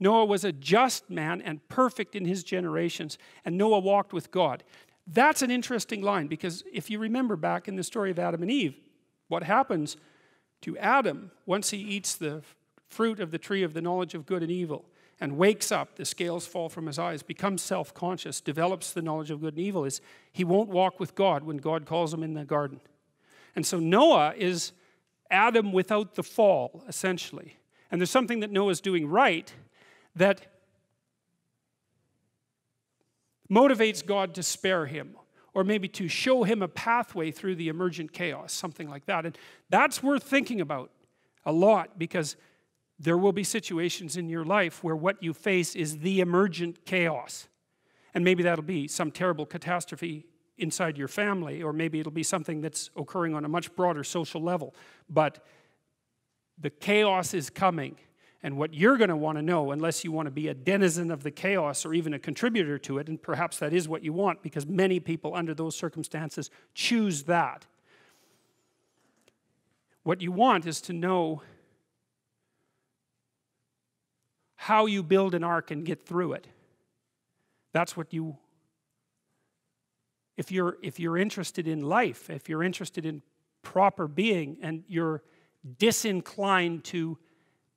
Noah was a just man and perfect in his generations, and Noah walked with God. That's an interesting line because if you remember back in the story of Adam and Eve, what happens to Adam once he eats the fruit of the tree of the knowledge of good and evil and wakes up, the scales fall from his eyes, becomes self conscious, develops the knowledge of good and evil, is he won't walk with God when God calls him in the garden. And so Noah is Adam without the fall, essentially. And there's something that Noah's doing right that motivates God to spare him or maybe to show him a pathway through the emergent chaos, something like that. And that's worth thinking about a lot because there will be situations in your life where what you face is the emergent chaos. And maybe that'll be some terrible catastrophe inside your family, or maybe it'll be something that's occurring on a much broader social level. But the chaos is coming. And what you're going to want to know, unless you want to be a denizen of the chaos or even a contributor to it, and perhaps that is what you want, because many people under those circumstances choose that. What you want is to know how you build an ark and get through it. That's what you if you're if you're interested in life, if you're interested in proper being and you're disinclined to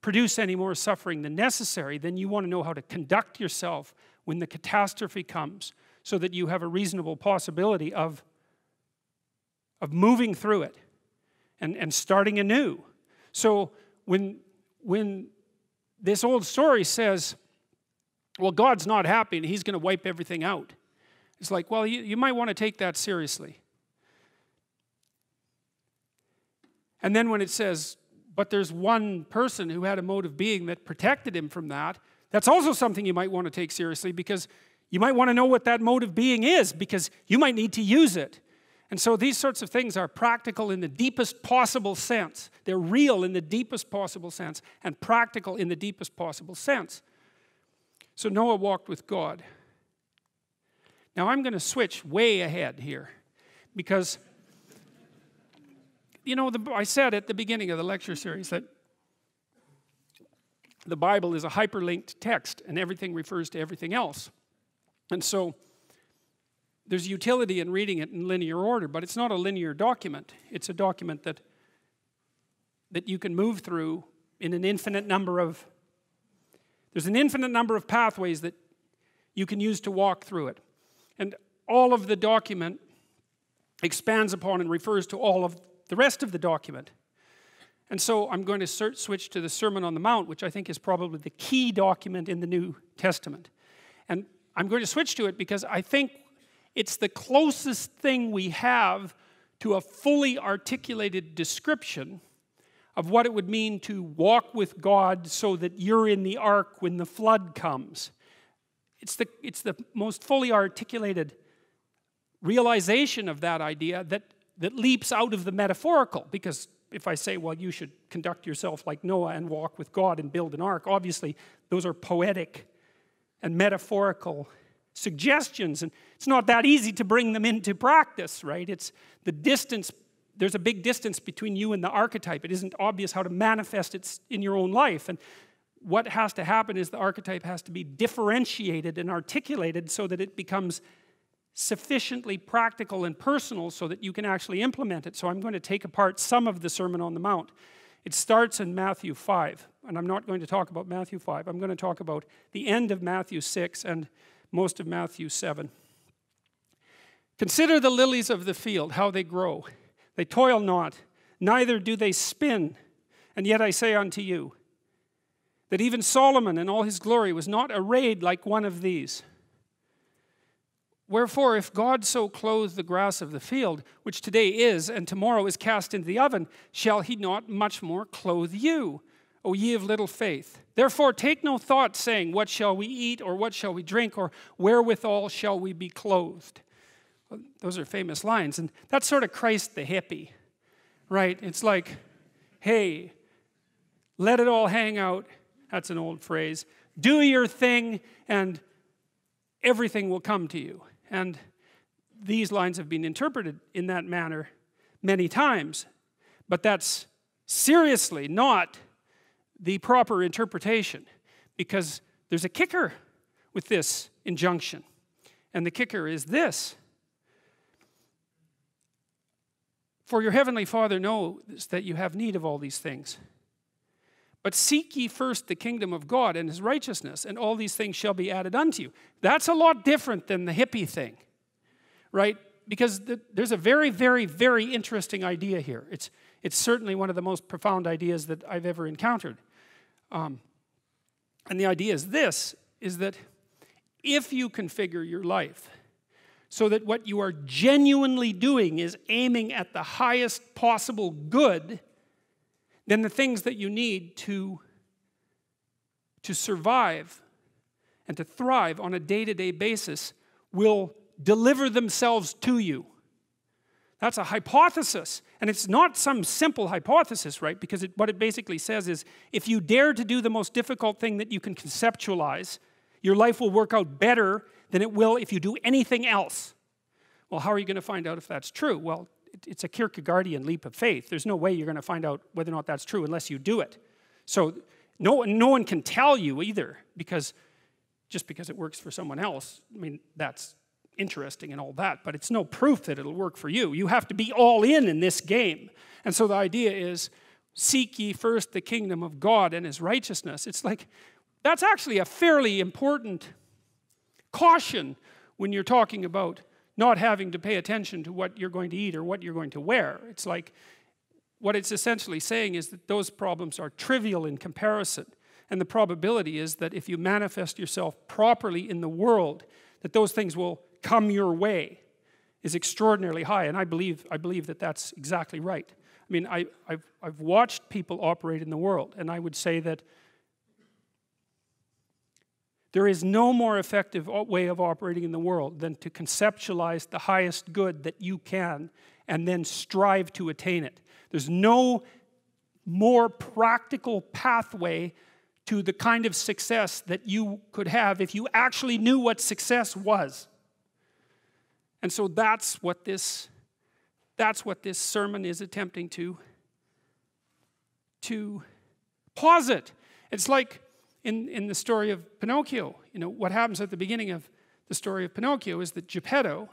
produce any more suffering than necessary, then you want to know how to conduct yourself when the catastrophe comes so that you have a reasonable possibility of, of moving through it and, and starting anew. So when, when this old story says, well, God's not happy and he's going to wipe everything out. It's like, well, you, you might want to take that seriously. And then when it says, but there's one person who had a mode of being that protected him from that, that's also something you might want to take seriously because you might want to know what that mode of being is because you might need to use it. And so these sorts of things are practical in the deepest possible sense. They're real in the deepest possible sense and practical in the deepest possible sense. So Noah walked with God. Now I'm going to switch way ahead here because, you know, the, I said at the beginning of the lecture series that the Bible is a hyperlinked text and everything refers to everything else. And so there's utility in reading it in linear order, but it's not a linear document. It's a document that, that you can move through in an infinite number of, there's an infinite number of pathways that you can use to walk through it. And all of the document expands upon and refers to all of the rest of the document. And so I'm going to switch to the Sermon on the Mount, which I think is probably the key document in the New Testament. And I'm going to switch to it because I think it's the closest thing we have to a fully articulated description of what it would mean to walk with God so that you're in the ark when the flood comes. It's the, it's the most fully articulated realization of that idea that, that leaps out of the metaphorical. Because if I say, well, you should conduct yourself like Noah and walk with God and build an ark, obviously those are poetic and metaphorical suggestions, and it's not that easy to bring them into practice, right? It's the distance, there's a big distance between you and the archetype. It isn't obvious how to manifest it in your own life. And what has to happen is the archetype has to be differentiated and articulated so that it becomes sufficiently practical and personal so that you can actually implement it. So I'm going to take apart some of the Sermon on the Mount. It starts in Matthew 5, and I'm not going to talk about Matthew 5. I'm going to talk about the end of Matthew 6 and most of Matthew 7. Consider the lilies of the field, how they grow. They toil not, neither do they spin. And yet I say unto you, that even Solomon in all his glory was not arrayed like one of these. Wherefore, if God so clothe the grass of the field, which today is and tomorrow is cast into the oven, shall he not much more clothe you, O ye of little faith? Therefore, take no thought, saying, What shall we eat, or what shall we drink, or wherewithal shall we be clothed? Those are famous lines. And that's sort of Christ the hippie, right? It's like, hey, let it all hang out. That's an old phrase. Do your thing, and everything will come to you. And these lines have been interpreted in that manner many times. But that's seriously not the proper interpretation because there's a kicker with this injunction. And the kicker is this For your heavenly Father knows that you have need of all these things. But seek ye first the kingdom of God and his righteousness, and all these things shall be added unto you. That's a lot different than the hippie thing, right? Because the, there's a very, very, very interesting idea here. It's, it's certainly one of the most profound ideas that I've ever encountered. Um, and the idea is this is that if you configure your life so that what you are genuinely doing is aiming at the highest possible good, then the things that you need to, to survive and to thrive on a day to day basis will deliver themselves to you. That's a hypothesis. And it's not some simple hypothesis, right? Because it, what it basically says is if you dare to do the most difficult thing that you can conceptualize, your life will work out better than it will if you do anything else. Well, how are you going to find out if that's true? Well, it's a Kierkegaardian leap of faith. There's no way you're going to find out whether or not that's true unless you do it. So no, no one can tell you either because just because it works for someone else, I mean, that's interesting and all that, but it's no proof that it'll work for you. You have to be all in in this game. And so the idea is seek ye first the kingdom of God and his righteousness. It's like that's actually a fairly important caution when you're talking about not having to pay attention to what you're going to eat or what you're going to wear. It's like what it's essentially saying is that those problems are trivial in comparison. And the probability is that if you manifest yourself properly in the world, that those things will come your way is extraordinarily high. And I believe, I believe that that's exactly right. I mean, I, have I've watched people operate in the world, and I would say that there is no more effective way of operating in the world than to conceptualize the highest good that you can and then strive to attain it. There's no more practical pathway to the kind of success that you could have if you actually knew what success was. And so that's what this that's what this sermon is attempting to to posit. It's like in, in the story of Pinocchio. You know, what happens at the beginning of the story of Pinocchio is that Geppetto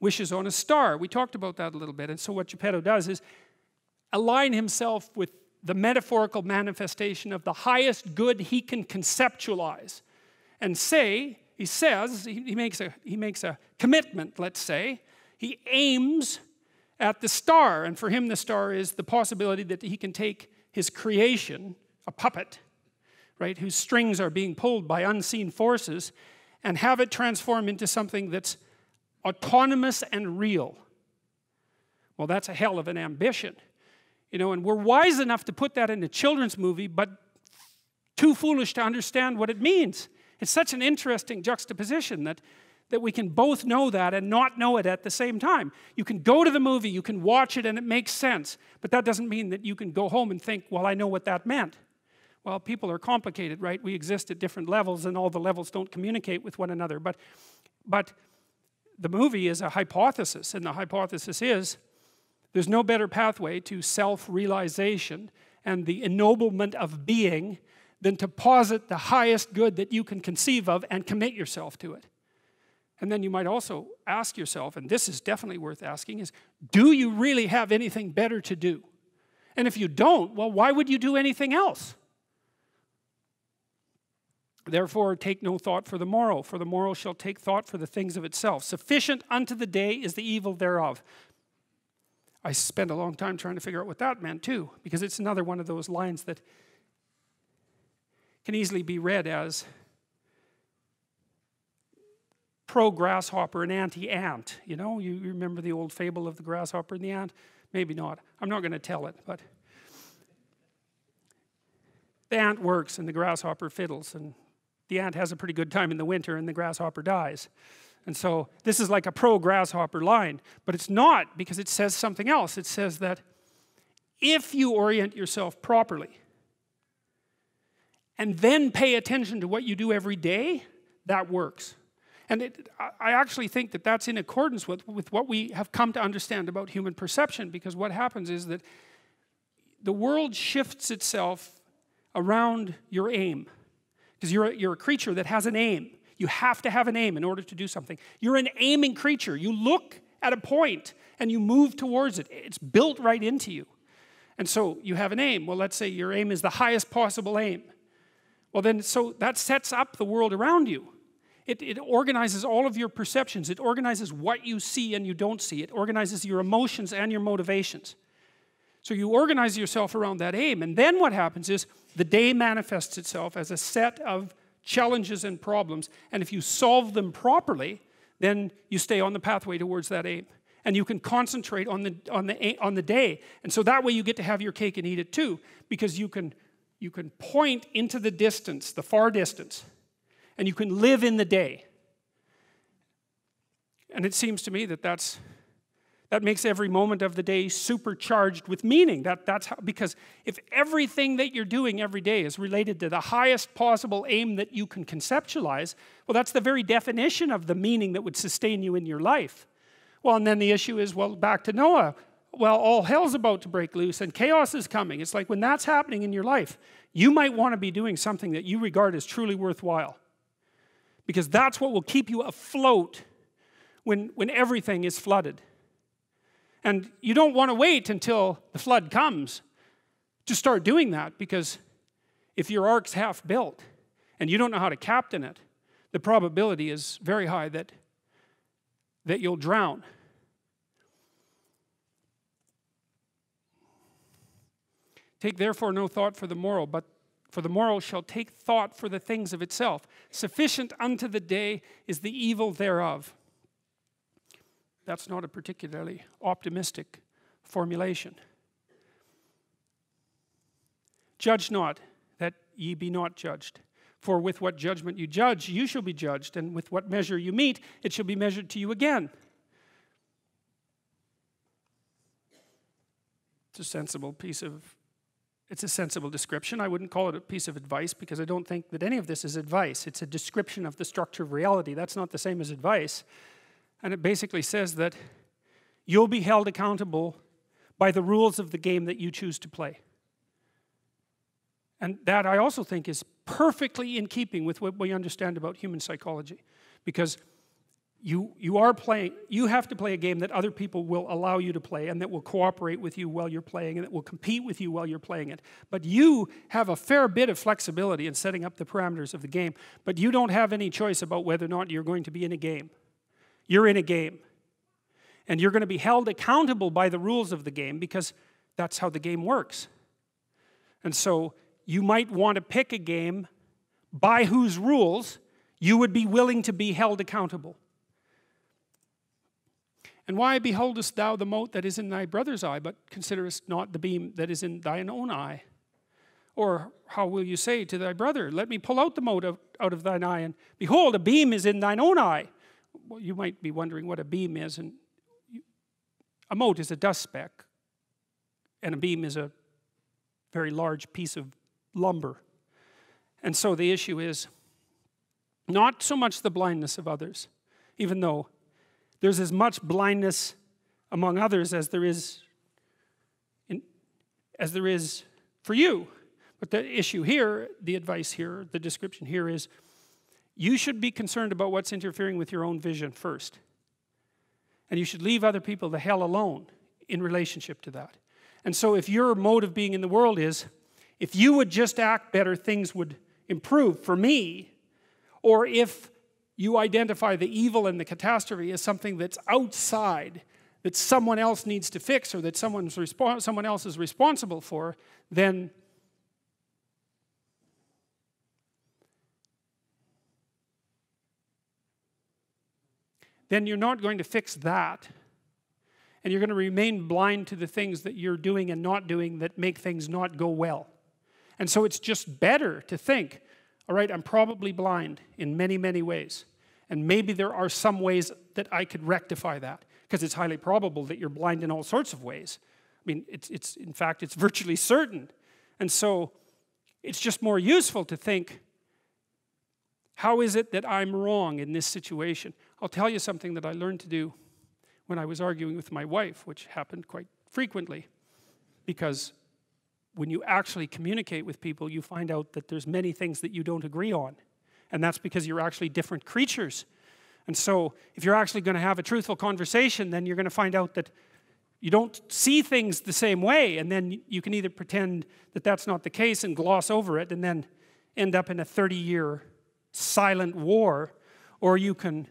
wishes on a star. We talked about that a little bit. And so what Geppetto does is align himself with the metaphorical manifestation of the highest good he can conceptualize and say, he says, he, he, makes, a, he makes a commitment, let's say, he aims at the star, and for him, the star is the possibility that he can take his creation, a puppet, right, whose strings are being pulled by unseen forces, and have it transform into something that's autonomous and real. Well, that's a hell of an ambition. You know, and we're wise enough to put that in a children's movie, but too foolish to understand what it means. It's such an interesting juxtaposition that, that we can both know that and not know it at the same time. You can go to the movie, you can watch it, and it makes sense, but that doesn't mean that you can go home and think, well, I know what that meant. Well, people are complicated, right? We exist at different levels, and all the levels don't communicate with one another. But, but the movie is a hypothesis, and the hypothesis is there's no better pathway to self realization and the ennoblement of being than to posit the highest good that you can conceive of and commit yourself to it. And then you might also ask yourself, and this is definitely worth asking, is do you really have anything better to do? And if you don't, well, why would you do anything else? Therefore, take no thought for the morrow, for the morrow shall take thought for the things of itself. Sufficient unto the day is the evil thereof. I spent a long time trying to figure out what that meant, too, because it's another one of those lines that can easily be read as pro grasshopper and anti ant. You know, you remember the old fable of the grasshopper and the ant? Maybe not. I'm not going to tell it, but the ant works and the grasshopper fiddles, and the ant has a pretty good time in the winter and the grasshopper dies. And so this is like a pro grasshopper line, but it's not because it says something else. It says that if you orient yourself properly and then pay attention to what you do every day, that works. And it, I actually think that that's in accordance with, with what we have come to understand about human perception because what happens is that the world shifts itself around your aim because you're, you're a creature that has an aim. You have to have an aim in order to do something. You're an aiming creature. You look at a point and you move towards it. It's built right into you. And so you have an aim. Well, let's say your aim is the highest possible aim. Well, then, so that sets up the world around you. It, it organizes all of your perceptions. It organizes what you see and you don't see. It organizes your emotions and your motivations. So you organize yourself around that aim. And then what happens is the day manifests itself as a set of challenges and problems. And if you solve them properly, then you stay on the pathway towards that aim. And you can concentrate on the, on, the, on the day. And so that way you get to have your cake and eat it too, because you can, you can point into the distance, the far distance, and you can live in the day. And it seems to me that that's that makes every moment of the day supercharged with meaning. That, that's how, because if everything that you're doing every day is related to the highest possible aim that you can conceptualize, well, that's the very definition of the meaning that would sustain you in your life. Well, and then the issue is, well, back to Noah. Well, all hell's about to break loose and chaos is coming. It's like when that's happening in your life, you might want to be doing something that you regard as truly worthwhile. Because that's what will keep you afloat when, when everything is flooded. And you don't want to wait until the flood comes to start doing that because if your ark's half built and you don't know how to captain it, the probability is very high that, that you'll drown. Take therefore no thought for the morrow, but for the morrow shall take thought for the things of itself. Sufficient unto the day is the evil thereof. That's not a particularly optimistic formulation. Judge not, that ye be not judged. For with what judgment you judge, you shall be judged, and with what measure you mete, it shall be measured to you again. It's a sensible piece of, it's a sensible description. I wouldn't call it a piece of advice because I don't think that any of this is advice. It's a description of the structure of reality. That's not the same as advice. And it basically says that you'll be held accountable by the rules of the game that you choose to play. And that I also think is perfectly in keeping with what we understand about human psychology. Because you, you are playing, you have to play a game that other people will allow you to play and that will cooperate with you while you're playing and that will compete with you while you're playing it. But you have a fair bit of flexibility in setting up the parameters of the game, but you don't have any choice about whether or not you're going to be in a game. You're in a game. And you're going to be held accountable by the rules of the game because that's how the game works. And so you might want to pick a game by whose rules you would be willing to be held accountable. And why beholdest thou the mote that is in thy brother's eye, but considerest not the beam that is in thine own eye? Or how will you say to thy brother, Let me pull out the mote out of thine eye, and behold, a beam is in thine own eye? Well, you might be wondering what a beam is, and you, a mote is a dust speck, and a beam is a very large piece of lumber. And so the issue is not so much the blindness of others, even though there's as much blindness among others as there is in, as there is for you. But the issue here, the advice here, the description here is you should be concerned about what's interfering with your own vision first. And you should leave other people the hell alone in relationship to that. And so, if your mode of being in the world is, if you would just act better, things would improve for me, or if you identify the evil and the catastrophe as something that's outside, that someone else needs to fix, or that someone's someone else is responsible for, then then you're not going to fix that. And you're going to remain blind to the things that you're doing and not doing that make things not go well. And so it's just better to think, all right, I'm probably blind in many, many ways. And maybe there are some ways that I could rectify that, because it's highly probable that you're blind in all sorts of ways. I mean, it's, it's, in fact, it's virtually certain. And so it's just more useful to think, how is it that I'm wrong in this situation? I'll tell you something that I learned to do when I was arguing with my wife, which happened quite frequently, because when you actually communicate with people, you find out that there's many things that you don't agree on. And that's because you're actually different creatures. And so, if you're actually going to have a truthful conversation, then you're going to find out that you don't see things the same way, and then you can either pretend that that's not the case and gloss over it and then end up in a 30 year silent war, or you can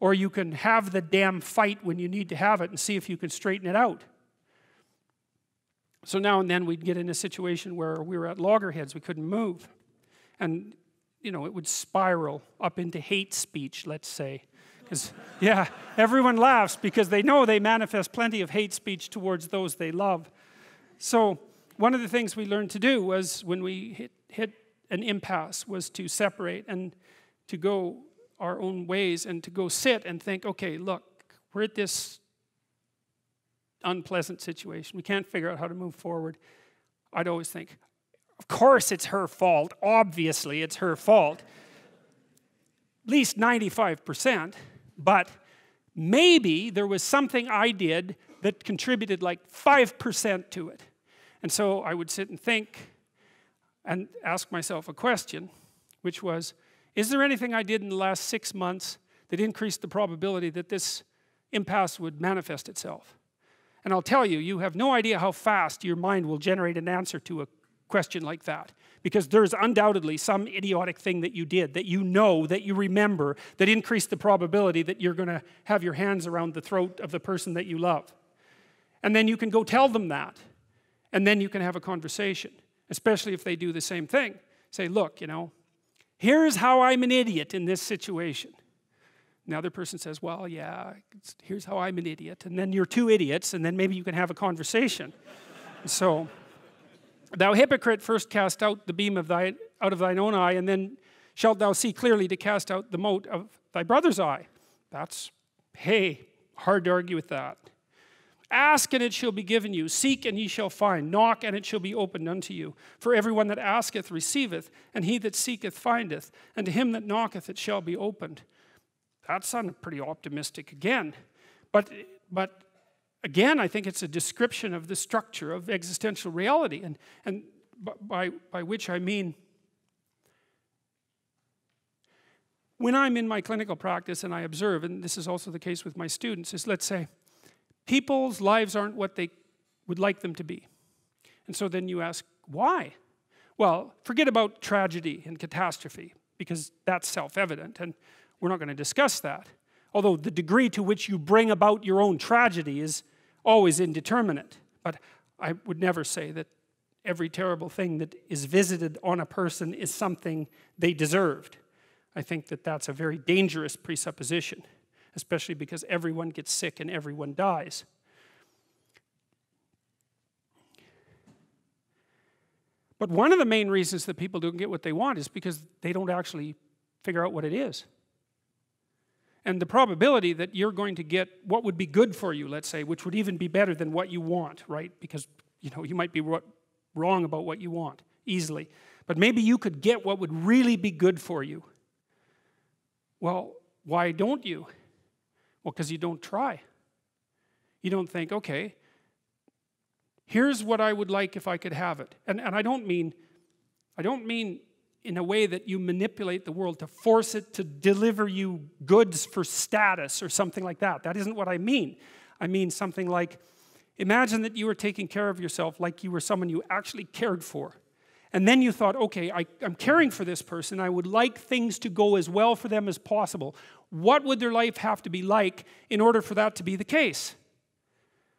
or you can have the damn fight when you need to have it and see if you can straighten it out. So now and then we'd get in a situation where we were at loggerheads, we couldn't move. And, you know, it would spiral up into hate speech, let's say. Because, yeah, everyone laughs because they know they manifest plenty of hate speech towards those they love. So, one of the things we learned to do was when we hit, hit an impasse was to separate and to go our own ways and to go sit and think, okay, look, we're at this unpleasant situation. We can't figure out how to move forward. I'd always think, of course it's her fault. Obviously, it's her fault. At least 95%. But maybe there was something I did that contributed like 5% to it. And so I would sit and think and ask myself a question, which was Is there anything I did in the last six months that increased the probability that this impasse would manifest itself? And I'll tell you, you have no idea how fast your mind will generate an answer to a question like that because there's undoubtedly some idiotic thing that you did that you know, that you remember, that increased the probability that you're going to have your hands around the throat of the person that you love. And then you can go tell them that. And then you can have a conversation, especially if they do the same thing. Say, look, you know, here's how I'm an idiot in this situation. And the other person says, well, yeah, here's how I'm an idiot. And then you're two idiots, and then maybe you can have a conversation. so, Thou hypocrite, first cast out the beam of thy, out of thine own eye, and then shalt thou see clearly to cast out the mote of thy brother's eye. That's, hey, hard to argue with that. Ask and it shall be given you. Seek and ye shall find. Knock and it shall be opened unto you. For everyone that asketh receiveth, and he that seeketh findeth, and to him that knocketh it shall be opened. That sounded pretty optimistic again. But, but again, I think it's a description of the structure of existential reality, and, and by, by which I mean when I'm in my clinical practice and I observe, and this is also the case with my students, is let's say people's lives aren't what they would like them to be. And so then you ask, why? Well, forget about tragedy and catastrophe, because that's self evident, and we're not going to discuss that. Although the degree to which you bring about your own tragedy is always indeterminate. But I would never say that every terrible thing that is visited on a person is something they deserved. I think that that's a very dangerous presupposition, especially because everyone gets sick and everyone dies. But one of the main reasons that people don't get what they want is because they don't actually figure out what it is. And the probability that you're going to get what would be good for you, let's say, which would even be better than what you want, right? Because you know you might be wrong about what you want easily. But maybe you could get what would really be good for you. Well, why don't you? Well, because you don't try. You don't think, okay, here's what I would like if I could have it. And, and I don't mean, I don't mean in a way that you manipulate the world to force it to deliver you goods for status or something like that. That isn't what I mean. I mean something like imagine that you were taking care of yourself like you were someone you actually cared for. And then you thought, okay, I, am caring for this person. I would like things to go as well for them as possible. What would their life have to be like in order for that to be the case?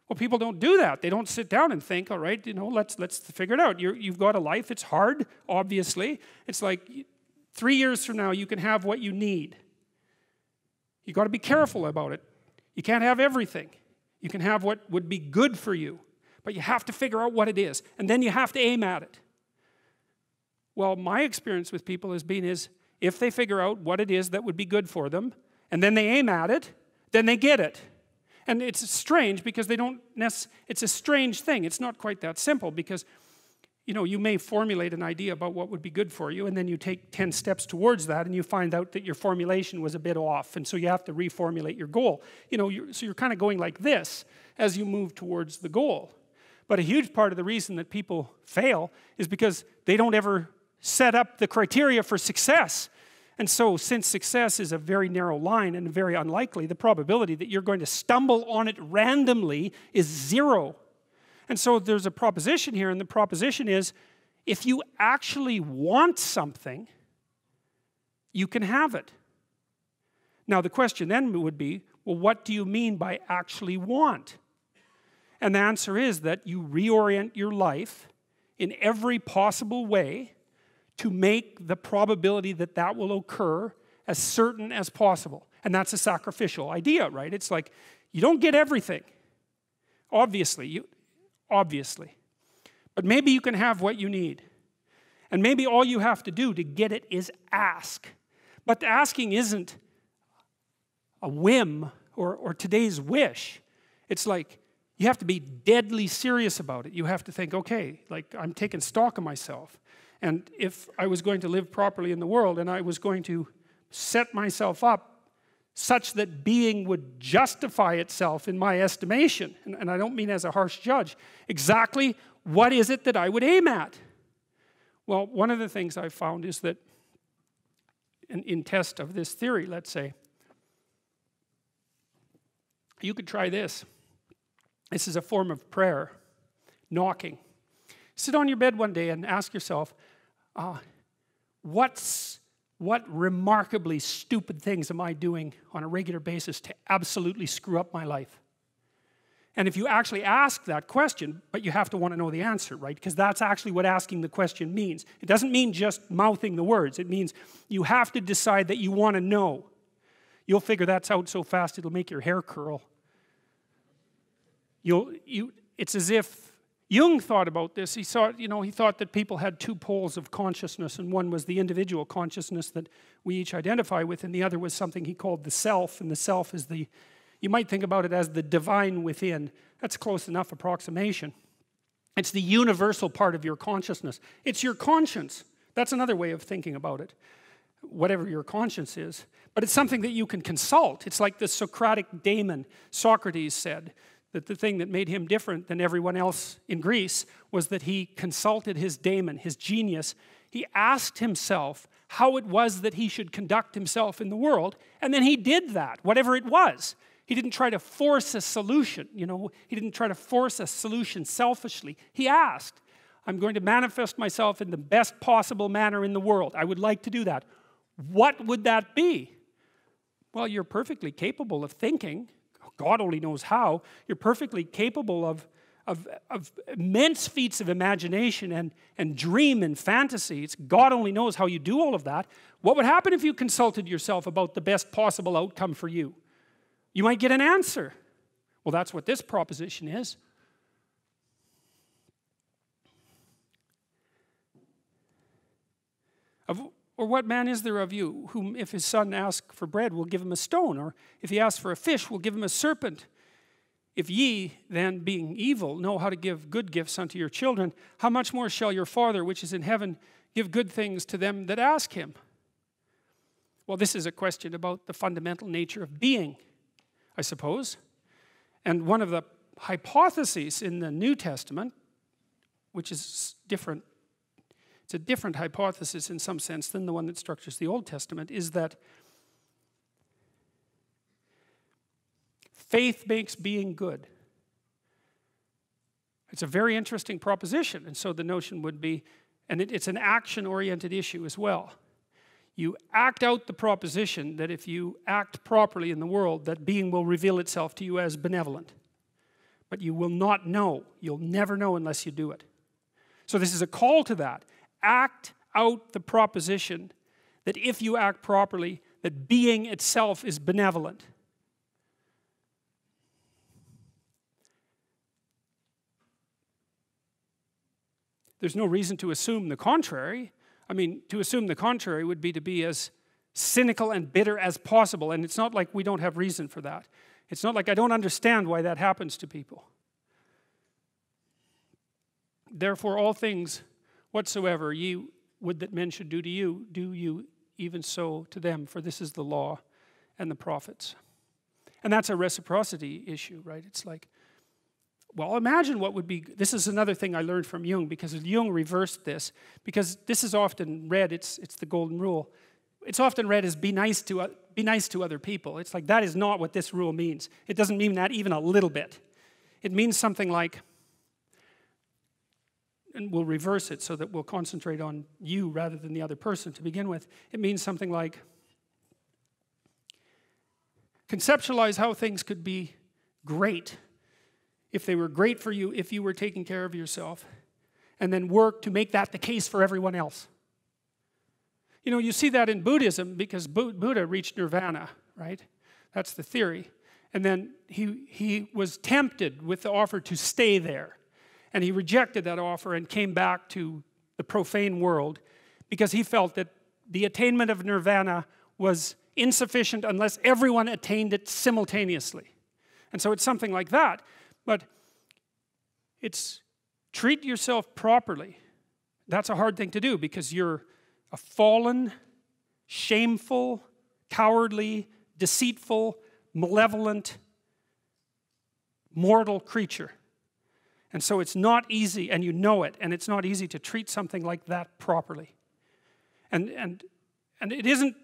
Well, people don't do that. They don't sit down and think, all right, you know, let's, let's figure it out. you you've got a life. It's hard, obviously. It's like three years from now, you can have what you need. You've got to be careful about it. You can't have everything. You can have what would be good for you, but you have to figure out what it is, and then you have to aim at it. Well, my experience with people has been is if they figure out what it is that would be good for them, and then they aim at it, then they get it. And it's strange because they don't it's a strange thing. It's not quite that simple because, you know, you may formulate an idea about what would be good for you, and then you take 10 steps towards that, and you find out that your formulation was a bit off, and so you have to reformulate your goal. You know, you're, so you're kind of going like this as you move towards the goal. But a huge part of the reason that people fail is because they don't ever set up the criteria for success. And so, since success is a very narrow line and very unlikely, the probability that you're going to stumble on it randomly is zero. And so, there's a proposition here, and the proposition is if you actually want something, you can have it. Now, the question then would be well, what do you mean by actually want? And the answer is that you reorient your life in every possible way to make the probability that that will occur as certain as possible. And that's a sacrificial idea, right? It's like you don't get everything. Obviously, you obviously. But maybe you can have what you need. And maybe all you have to do to get it is ask. But the asking isn't a whim or, or today's wish. It's like you have to be deadly serious about it. You have to think, okay, like I'm taking stock of myself. And if I was going to live properly in the world and I was going to set myself up such that being would justify itself in my estimation, and, and I don't mean as a harsh judge, exactly what is it that I would aim at? Well, one of the things I've found is that in, in test of this theory, let's say, you could try this. This is a form of prayer, knocking. Sit on your bed one day and ask yourself, uh, what's, what remarkably stupid things am I doing on a regular basis to absolutely screw up my life? And if you actually ask that question, but you have to want to know the answer, right? Because that's actually what asking the question means. It doesn't mean just mouthing the words, it means you have to decide that you want to know. You'll figure that's out so fast it'll make your hair curl. You'll, you, it's as if Jung thought about this. He thought, you know, he thought that people had two poles of consciousness, and one was the individual consciousness that we each identify with, and the other was something he called the self, and the self is the you might think about it as the divine within. That's close enough approximation. It's the universal part of your consciousness. It's your conscience. That's another way of thinking about it, whatever your conscience is. But it's something that you can consult. It's like the Socratic daemon. Socrates said that the thing that made him different than everyone else in Greece was that he consulted his daemon, his genius. He asked himself how it was that he should conduct himself in the world, and then he did that, whatever it was. He didn't try to force a solution, you know, he didn't try to force a solution selfishly. He asked, I'm going to manifest myself in the best possible manner in the world. I would like to do that. What would that be? Well, you're perfectly capable of thinking. God only knows how. You're perfectly capable of, of, of immense feats of imagination and, and dream and fantasy. It's God only knows how you do all of that. What would happen if you consulted yourself about the best possible outcome for you? You might get an answer. Well, that's what this proposition is. Or what man is there of you whom, if his son ask for bread, will give him a stone? Or if he asks for a fish, will give him a serpent? If ye, then, being evil, know how to give good gifts unto your children, how much more shall your Father, which is in heaven, give good things to them that ask him? Well, this is a question about the fundamental nature of being. I suppose. And one of the hypotheses in the New Testament, which is different, it's a different hypothesis in some sense than the one that structures the Old Testament, is that faith makes being good. It's a very interesting proposition. And so the notion would be, and it, it's an action oriented issue as well you act out the proposition that if you act properly in the world, that being will reveal itself to you as benevolent. But you will not know. You'll never know unless you do it. So, this is a call to that. Act out the proposition that if you act properly, that being itself is benevolent. There's no reason to assume the contrary. I mean, to assume the contrary would be to be as cynical and bitter as possible. And it's not like we don't have reason for that. It's not like I don't understand why that happens to people. Therefore, all things whatsoever ye would that men should do to you, do you even so to them, for this is the law and the prophets. And that's a reciprocity issue, right? It's like, well, imagine what would be. This is another thing I learned from Jung because Jung reversed this. Because this is often read, it's, it's the golden rule. it's often read as be nice to be nice to other people. It's like that is not what this rule means. It doesn't mean that even a little bit. It means something like and we'll reverse it so that we'll concentrate on you rather than the other person to begin with. It means something like conceptualize how things could be great if they were great for you if you were taking care of yourself, and then work to make that the case for everyone else. You know, you see that in Buddhism because Buddha reached nirvana, right? That's the theory. And then he, he was tempted with the offer to stay there. And he rejected that offer and came back to the profane world because he felt that the attainment of nirvana was insufficient unless everyone attained it simultaneously. And so it's something like that. But it's treat yourself properly. That's a hard thing to do because you're a fallen, shameful, cowardly, deceitful, malevolent, mortal creature. And so it's not easy, and you know it, and it's not easy to treat something like that properly. And, and, and it isn't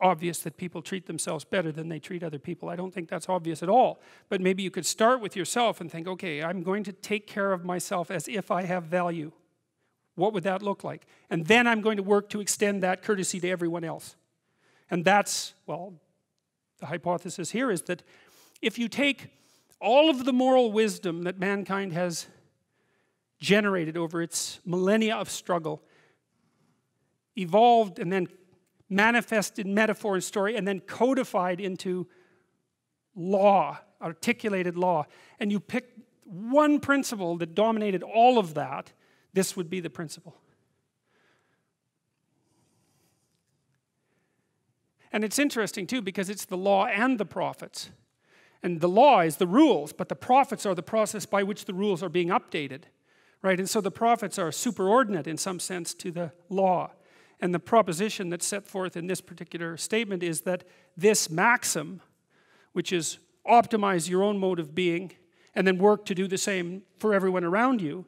obvious that people treat themselves better than they treat other people. I don't think that's obvious at all. But maybe you could start with yourself and think, okay, I'm going to take care of myself as if I have value. What would that look like? And then I'm going to work to extend that courtesy to everyone else. And that's, well, the hypothesis here is that if you take all of the moral wisdom that mankind has generated over its millennia of struggle, evolved and then manifested metaphor and story, and then codified into law, articulated law, and you pick one principle that dominated all of that, this would be the principle. And it's interesting too because it's the law and the prophets. And the law is the rules, but the prophets are the process by which the rules are being updated. Right? And so the prophets are superordinate in some sense to the law. And the proposition that's set forth in this particular statement is that this maxim, which is optimize your own mode of being and then work to do the same for everyone around you,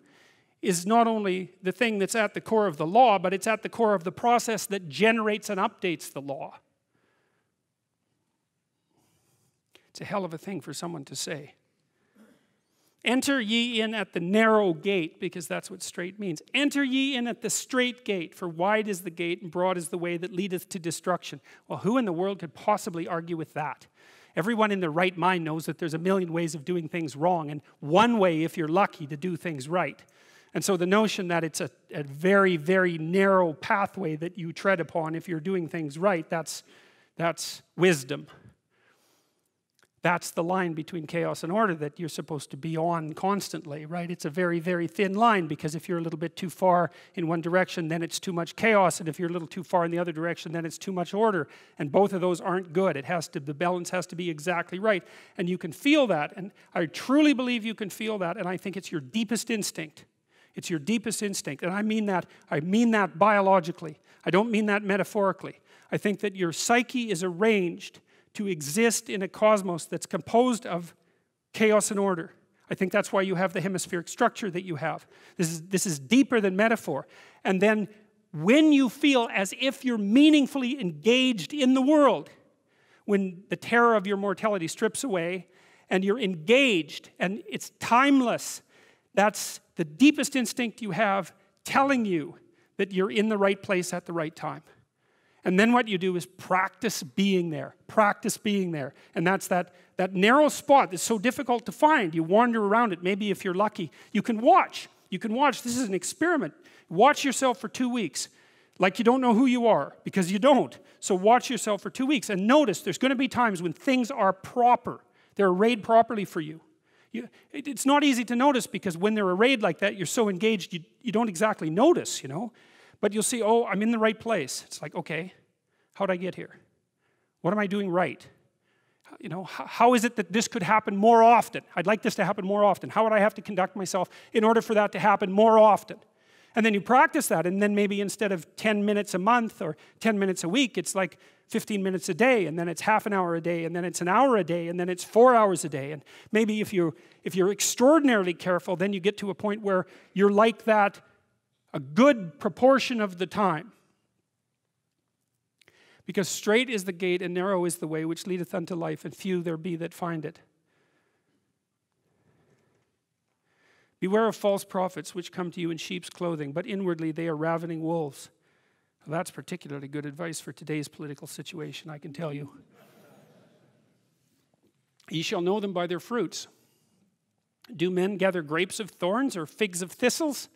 is not only the thing that's at the core of the law, but it's at the core of the process that generates and updates the law. It's a hell of a thing for someone to say. Enter ye in at the narrow gate, because that's what strait means. Enter ye in at the strait gate, for wide is the gate and broad is the way that leadeth to destruction. Well, who in the world could possibly argue with that? Everyone in their right mind knows that there's a million ways of doing things wrong, and one way, if you're lucky, to do things right. And so the notion that it's a, a very, very narrow pathway that you tread upon if you're doing things right, that's, that's wisdom. That's the line between chaos and order that you're supposed to be on constantly, right? It's a very, very thin line because if you're a little bit too far in one direction, then it's too much chaos. And if you're a little too far in the other direction, then it's too much order. And both of those aren't good. It has to, the balance has to be exactly right. And you can feel that. And I truly believe you can feel that. And I think it's your deepest instinct. It's your deepest instinct. And I mean that, I mean that biologically. I don't mean that metaphorically. I think that your psyche is arranged to exist in a cosmos that's composed of chaos and order. I think that's why you have the hemispheric structure that you have. This is, this is deeper than metaphor. And then when you feel as if you're meaningfully engaged in the world, when the terror of your mortality strips away and you're engaged and it's timeless, that's the deepest instinct you have telling you that you're in the right place at the right time. And then what you do is practice being there, practice being there. And that's that, that narrow spot that's so difficult to find. You wander around it. Maybe if you're lucky, you can watch. You can watch. This is an experiment. Watch yourself for two weeks. Like you don't know who you are, because you don't. So watch yourself for two weeks and notice there's going to be times when things are proper. They're arrayed properly for you. you it's not easy to notice because when they're arrayed like that, you're so engaged, you, you don't exactly notice, you know. But you'll see, oh, I'm in the right place. It's like, okay, how'd I get here? What am I doing right? You know, how is it that this could happen more often? I'd like this to happen more often. How would I have to conduct myself in order for that to happen more often? And then you practice that, and then maybe instead of 10 minutes a month or 10 minutes a week, it's like 15 minutes a day, and then it's half an hour a day, and then it's an hour a day, and then it's four hours a day. And maybe if you're, if you're extraordinarily careful, then you get to a point where you're like that a good proportion of the time. Because strait is the gate and narrow is the way which leadeth unto life, and few there be that find it. Beware of false prophets which come to you in sheep's clothing, but inwardly they are ravening wolves. Well, that's particularly good advice for today's political situation, I can tell you. Ye shall know them by their fruits. Do men gather grapes of thorns or figs of thistles?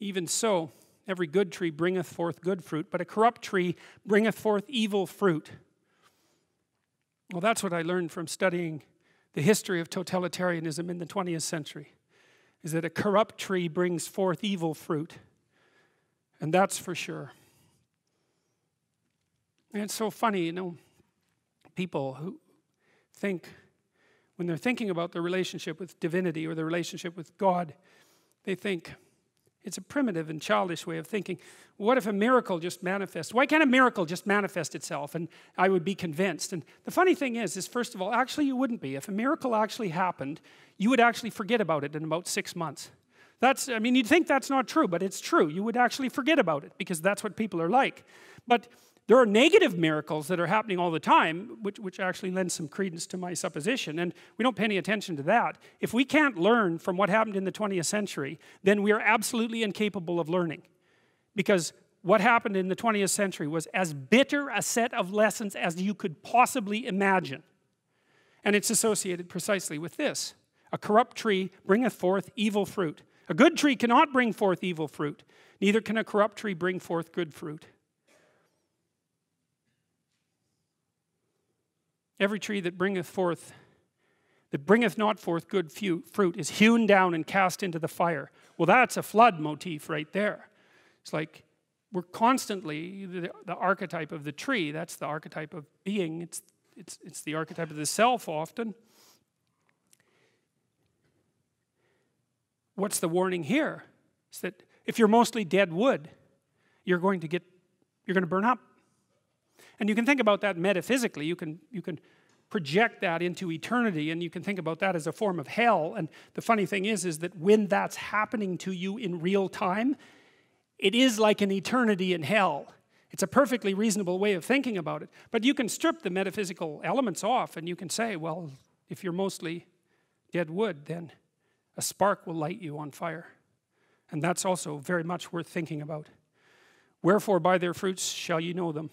Even so, every good tree bringeth forth good fruit, but a corrupt tree bringeth forth evil fruit. Well, that's what I learned from studying the history of totalitarianism in the 20th century, is that a corrupt tree brings forth evil fruit. And that's for sure. And it's so funny, you know, people who think, when they're thinking about their relationship with divinity or their relationship with God, they think, it's a primitive and childish way of thinking. What if a miracle just manifests? Why can't a miracle just manifest itself? And I would be convinced. And the funny thing is, is first of all, actually you wouldn't be. If a miracle actually happened, you would actually forget about it in about six months. That's, I mean, you'd think that's not true, but it's true. You would actually forget about it because that's what people are like. But there are negative miracles that are happening all the time, which, which actually lends some credence to my supposition, and we don't pay any attention to that. If we can't learn from what happened in the 20th century, then we are absolutely incapable of learning. Because what happened in the 20th century was as bitter a set of lessons as you could possibly imagine. And it's associated precisely with this A corrupt tree bringeth forth evil fruit. A good tree cannot bring forth evil fruit, neither can a corrupt tree bring forth good fruit. Every tree that bringeth forth, that bringeth not forth good fruit, is hewn down and cast into the fire. Well, that's a flood motif right there. It's like we're constantly the, the archetype of the tree. That's the archetype of being. It's, it's, it's the archetype of the self often. What's the warning here? Is that if you're mostly dead wood, you're going to get, you're going to burn up. And you can think about that metaphysically. You can, you can project that into eternity and you can think about that as a form of hell. And the funny thing is, is that when that's happening to you in real time, it is like an eternity in hell. It's a perfectly reasonable way of thinking about it. But you can strip the metaphysical elements off and you can say, well, if you're mostly dead wood, then a spark will light you on fire. And that's also very much worth thinking about. Wherefore, by their fruits shall you know them.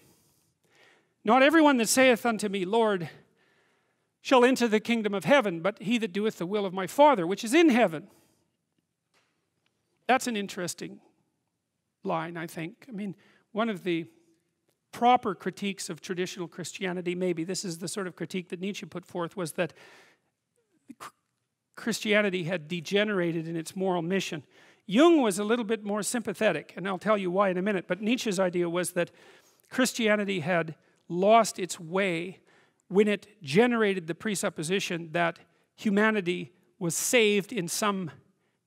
Not everyone that saith unto me, Lord, shall enter the kingdom of heaven, but he that doeth the will of my Father, which is in heaven. That's an interesting line, I think. I mean, one of the proper critiques of traditional Christianity, maybe this is the sort of critique that Nietzsche put forth, was that Christianity had degenerated in its moral mission. Jung was a little bit more sympathetic, and I'll tell you why in a minute, but Nietzsche's idea was that Christianity had lost its way when it generated the presupposition that humanity was saved in some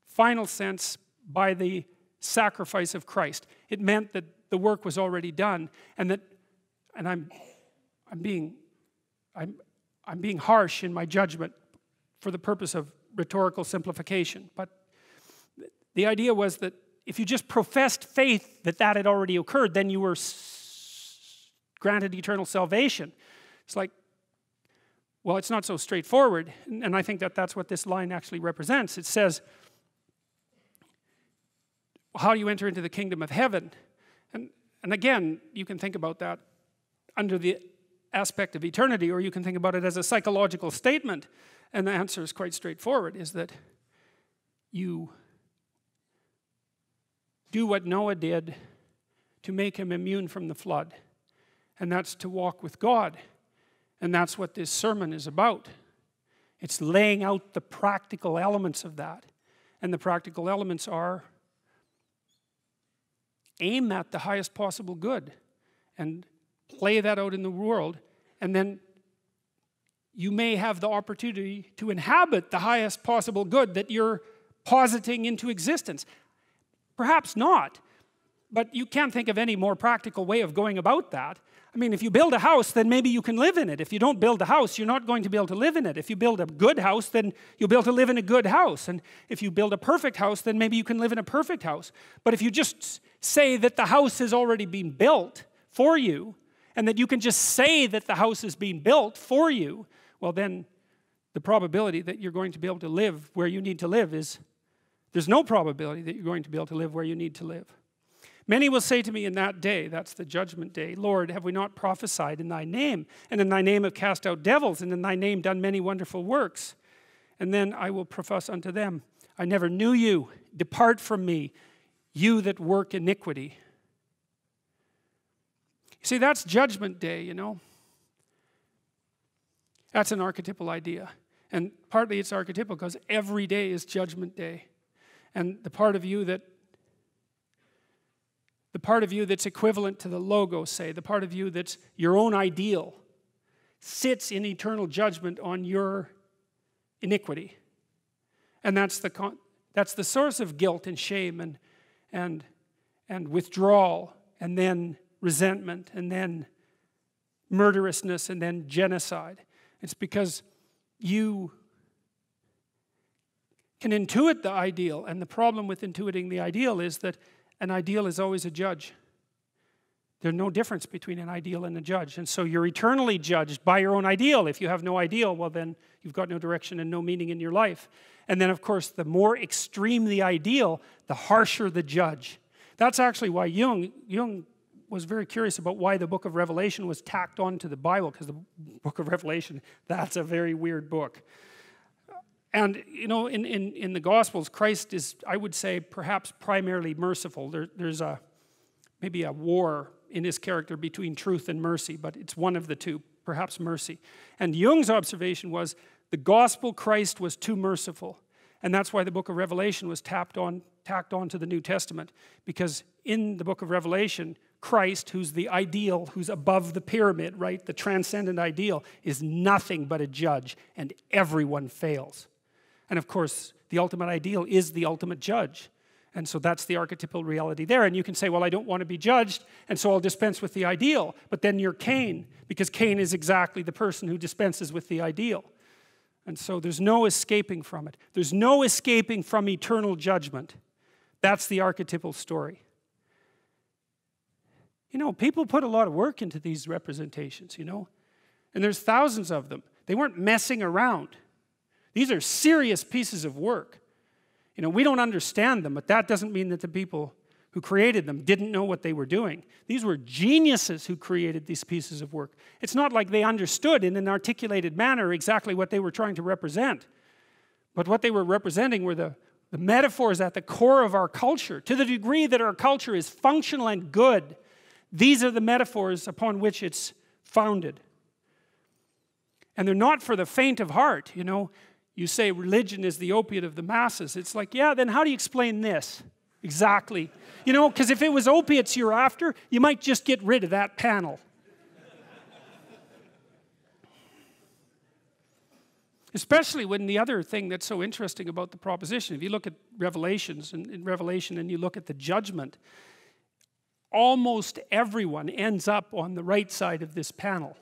final sense by the sacrifice of Christ. It meant that the work was already done and that and I'm I'm being I'm I'm being harsh in my judgment for the purpose of rhetorical simplification, but the idea was that if you just professed faith that that had already occurred, then you were granted eternal salvation. It's like, well, it's not so straightforward. And I think that that's what this line actually represents. It says, How do you enter into the kingdom of heaven? And, and again, you can think about that under the aspect of eternity, or you can think about it as a psychological statement. And the answer is quite straightforward is that you do what Noah did to make him immune from the flood and that's to walk with God. And that's what this sermon is about. It's laying out the practical elements of that. And the practical elements are aim at the highest possible good and play that out in the world. And then you may have the opportunity to inhabit the highest possible good that you're positing into existence. Perhaps not, but you can't think of any more practical way of going about that I mean, if you build a house, then maybe you can live in it. If you don't build a house, you're not going to be able to live in it. If you build a good house, then you'll be able to live in a good house. And if you build a perfect house, then maybe you can live in a perfect house. But if you just say that the house has already been built for you, and that you can just say that the house is being built for you, well, then the probability that you're going to be able to live where you need to live is there's no probability that you're going to be able to live where you need to live. Many will say to me in that day, that's the judgment day, Lord, have we not prophesied in thy name? And in thy name have cast out devils, and in thy name done many wonderful works. And then I will profess unto them, I never knew you. Depart from me, you that work iniquity. You see, that's judgment day, you know. That's an archetypal idea. And partly it's archetypal because every day is judgment day. And the part of you that the part of you that's equivalent to the logos, say, the part of you that's your own ideal, sits in eternal judgment on your iniquity. And that's the, that's the source of guilt and shame and, and, and withdrawal, and then resentment, and then murderousness, and then genocide. It's because you can intuit the ideal, and the problem with intuiting the ideal is that an ideal is always a judge. There's no difference between an ideal and a judge. And so you're eternally judged by your own ideal. If you have no ideal, well, then you've got no direction and no meaning in your life. And then, of course, the more extreme the ideal, the harsher the judge. That's actually why Jung, Jung was very curious about why the book of Revelation was tacked onto the Bible, because the book of Revelation, that's a very weird book. And, you know, in, in, in the Gospels, Christ is, I would say, perhaps primarily merciful. There, there's a, maybe a war in his character between truth and mercy, but it's one of the two, perhaps mercy. And Jung's observation was the gospel Christ was too merciful. And that's why the book of Revelation was tapped on, tacked on to the New Testament, because in the book of Revelation, Christ, who's the ideal, who's above the pyramid, right, the transcendent ideal, is nothing but a judge, and everyone fails. And of course, the ultimate ideal is the ultimate judge. And so that's the archetypal reality there. And you can say, well, I don't want to be judged, and so I'll dispense with the ideal. But then you're Cain, because Cain is exactly the person who dispenses with the ideal. And so there's no escaping from it. There's no escaping from eternal judgment. That's the archetypal story. You know, people put a lot of work into these representations, you know, and there's thousands of them. They weren't messing around. These are serious pieces of work. You know, we don't understand them, but that doesn't mean that the people who created them didn't know what they were doing. These were geniuses who created these pieces of work. It's not like they understood in an articulated manner exactly what they were trying to represent. But what they were representing were the, the metaphors at the core of our culture. To the degree that our culture is functional and good, these are the metaphors upon which it's founded. And they're not for the faint of heart, you know you say religion is the opiate of the masses. It's like, yeah, then how do you explain this? Exactly. You know, because if it was opiates you're after, you might just get rid of that panel. Especially when the other thing that's so interesting about the proposition, if you look at Revelations and in Revelation and you look at the judgment, almost everyone ends up on the right side of this panel.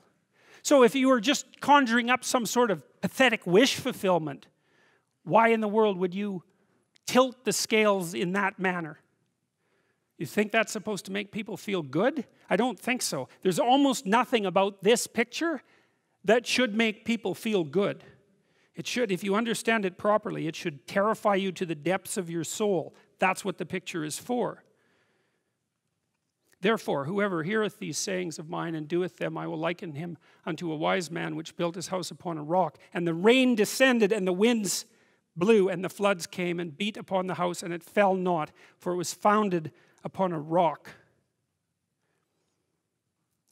So if you were just conjuring up some sort of pathetic wish fulfillment, why in the world would you tilt the scales in that manner? You think that's supposed to make people feel good? I don't think so. There's almost nothing about this picture that should make people feel good. It should, if you understand it properly, it should terrify you to the depths of your soul. That's what the picture is for. Therefore, whoever heareth these sayings of mine and doeth them, I will liken him unto a wise man which built his house upon a rock. And the rain descended, and the winds blew, and the floods came and beat upon the house, and it fell not, for it was founded upon a rock.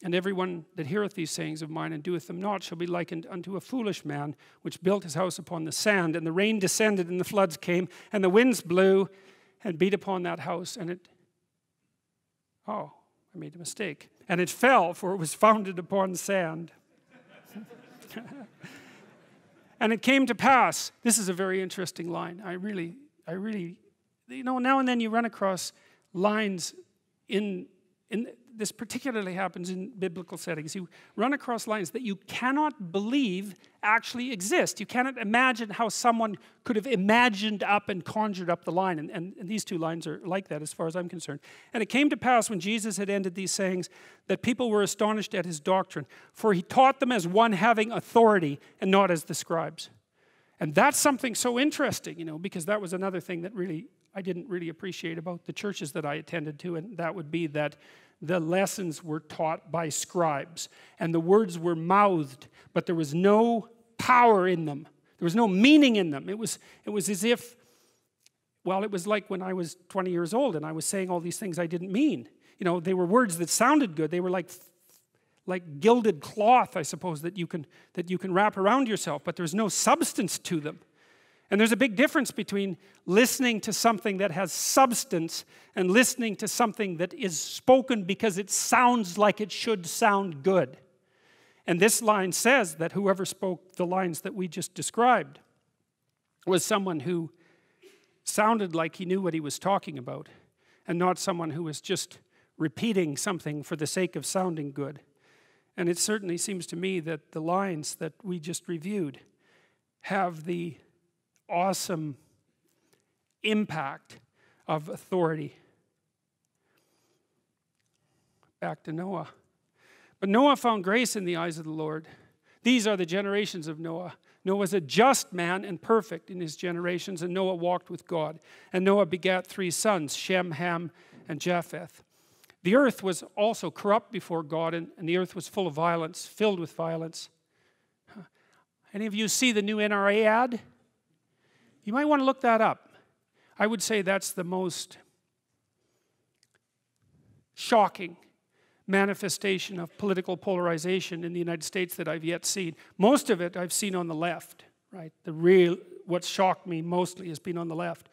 And everyone that heareth these sayings of mine and doeth them not shall be likened unto a foolish man which built his house upon the sand. And the rain descended, and the floods came, and the winds blew and beat upon that house, and it. Oh, I made a mistake. And it fell, for it was founded upon sand. and it came to pass. This is a very interesting line. I really, I really, you know, now and then you run across lines in in this particularly happens in biblical settings. You run across lines that you cannot believe actually exist. You cannot imagine how someone could have imagined up and conjured up the line. And, and, and, these two lines are like that as far as I'm concerned. And it came to pass when Jesus had ended these sayings that people were astonished at his doctrine, for he taught them as one having authority and not as the scribes. And that's something so interesting, you know, because that was another thing that really I didn't really appreciate about the churches that I attended to, and that would be that the lessons were taught by scribes and the words were mouthed, but there was no power in them. There was no meaning in them. It was, it was as if, well, it was like when I was 20 years old and I was saying all these things I didn't mean. You know, they were words that sounded good. They were like like gilded cloth, I suppose, that you can that you can wrap around yourself, but there's no substance to them. And there's a big difference between listening to something that has substance and listening to something that is spoken because it sounds like it should sound good. And this line says that whoever spoke the lines that we just described was someone who sounded like he knew what he was talking about and not someone who was just repeating something for the sake of sounding good. And it certainly seems to me that the lines that we just reviewed have the awesome impact of authority. Back to Noah. But Noah found grace in the eyes of the Lord. These are the generations of Noah. Noah was a just man and perfect in his generations, and Noah walked with God. And Noah begat three sons Shem, Ham, and Japheth. The earth was also corrupt before God, and, and the earth was full of violence, filled with violence. Any of you see the new NRA ad? You might want to look that up. I would say that's the most shocking manifestation of political polarization in the United States that I've yet seen. Most of it I've seen on the left, right? The real, what shocked me mostly has been on the left.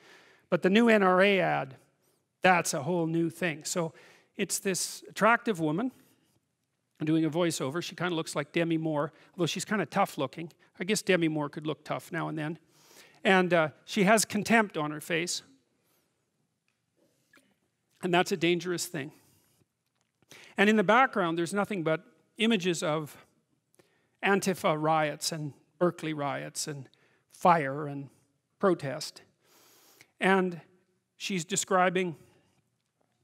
But the new NRA ad, that's a whole new thing. So it's this attractive woman doing a voiceover. She kind of looks like Demi Moore, although she's kind of tough looking. I guess Demi Moore could look tough now and then. And uh, she has contempt on her face. And that's a dangerous thing. And in the background, there's nothing but images of Antifa riots and Berkeley riots and fire and protest. And she's describing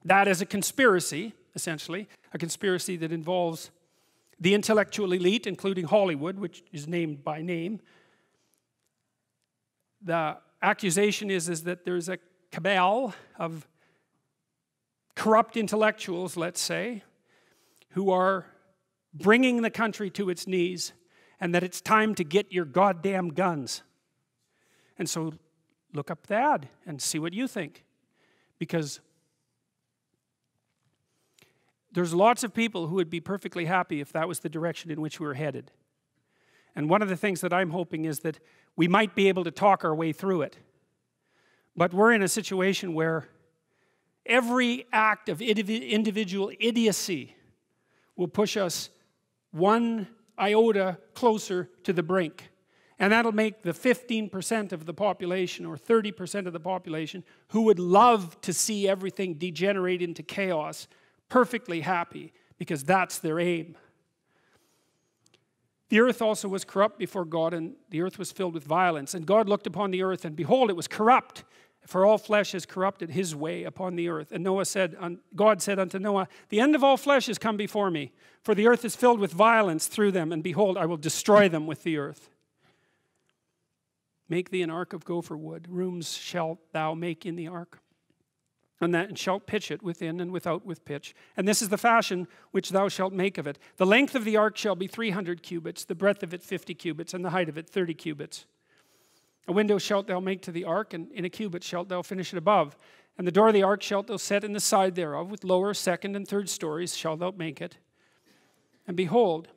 that as a conspiracy, essentially, a conspiracy that involves the intellectual elite, including Hollywood, which is named by name, the accusation is, is that there's a cabal of corrupt intellectuals, let's say, who are bringing the country to its knees and that it's time to get your goddamn guns. And so look up the ad and see what you think. Because there's lots of people who would be perfectly happy if that was the direction in which we were headed. And one of the things that I'm hoping is that we might be able to talk our way through it. But we're in a situation where every act of individual idiocy will push us one iota closer to the brink. And that'll make the 15% of the population or 30% of the population who would love to see everything degenerate into chaos perfectly happy because that's their aim. The earth also was corrupt before God, and the earth was filled with violence. And God looked upon the earth, and behold, it was corrupt, for all flesh has corrupted his way upon the earth. And Noah said, God said unto Noah, The end of all flesh is come before me, for the earth is filled with violence through them, and behold, I will destroy them with the earth. Make thee an ark of gopher wood. Rooms shalt thou make in the ark and that and shalt pitch it within and without with pitch. And this is the fashion which thou shalt make of it. The length of the ark shall be 300 cubits, the breadth of it 50 cubits, and the height of it 30 cubits. A window shalt thou make to the ark, and in a cubit shalt thou finish it above. And the door of the ark shalt thou set in the side thereof, with lower, second, and third stories shalt thou make it. And behold,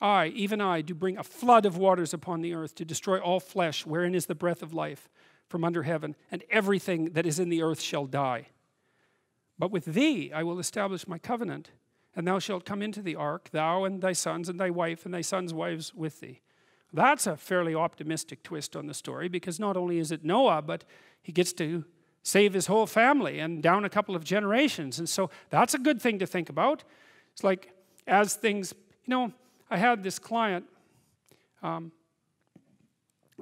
I, even I, do bring a flood of waters upon the earth to destroy all flesh, wherein is the breath of life from under heaven, and everything that is in the earth shall die. But with thee I will establish my covenant, and thou shalt come into the ark, thou and thy sons and thy wife and thy sons' wives with thee. That's a fairly optimistic twist on the story because not only is it Noah, but he gets to save his whole family and down a couple of generations. And so that's a good thing to think about. It's like as things, you know, I had this client, um,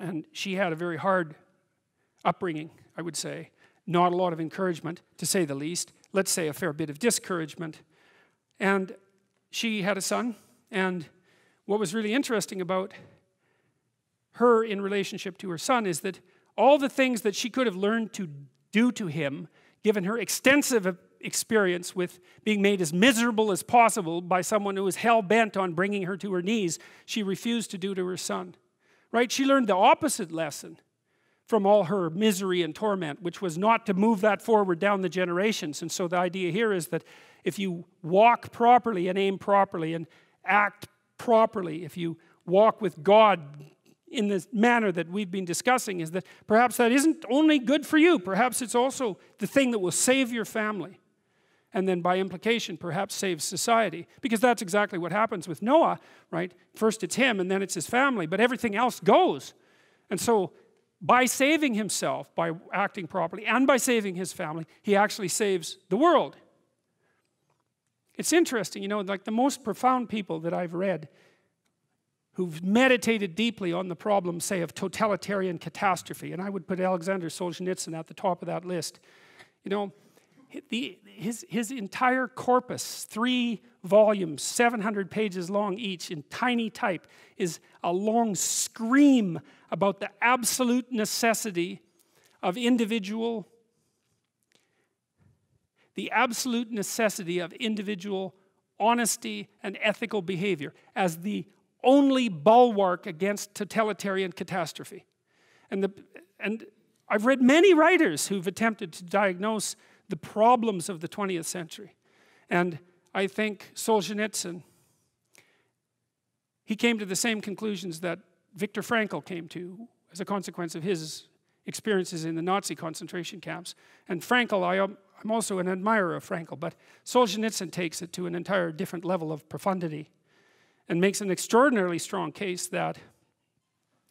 and she had a very hard upbringing, I would say. Not a lot of encouragement, to say the least. Let's say a fair bit of discouragement. And she had a son, and what was really interesting about her in relationship to her son is that all the things that she could have learned to do to him, given her extensive experience with being made as miserable as possible by someone who was hell bent on bringing her to her knees, she refused to do to her son. Right? She learned the opposite lesson from all her misery and torment, which was not to move that forward down the generations. And so the idea here is that if you walk properly and aim properly and act properly, if you walk with God in the manner that we've been discussing, is that perhaps that isn't only good for you, perhaps it's also the thing that will save your family. And then by implication, perhaps save society. Because that's exactly what happens with Noah, right? First it's him and then it's his family, but everything else goes. And so by saving himself, by acting properly, and by saving his family, he actually saves the world. It's interesting, you know, like the most profound people that I've read who've meditated deeply on the problem, say, of totalitarian catastrophe, and I would put Alexander Solzhenitsyn at the top of that list. You know, the, his, his entire corpus, three volumes, 700 pages long each, in tiny type, is a long scream about the absolute necessity of individual, the absolute necessity of individual honesty and ethical behavior as the only bulwark against totalitarian catastrophe. And, the, and I've read many writers who've attempted to diagnose the problems of the 20th century. And I think Solzhenitsyn, he came to the same conclusions that Viktor Frankl came to as a consequence of his experiences in the Nazi concentration camps. And Frankl, I, I'm also an admirer of Frankl, but Solzhenitsyn takes it to an entire different level of profundity and makes an extraordinarily strong case that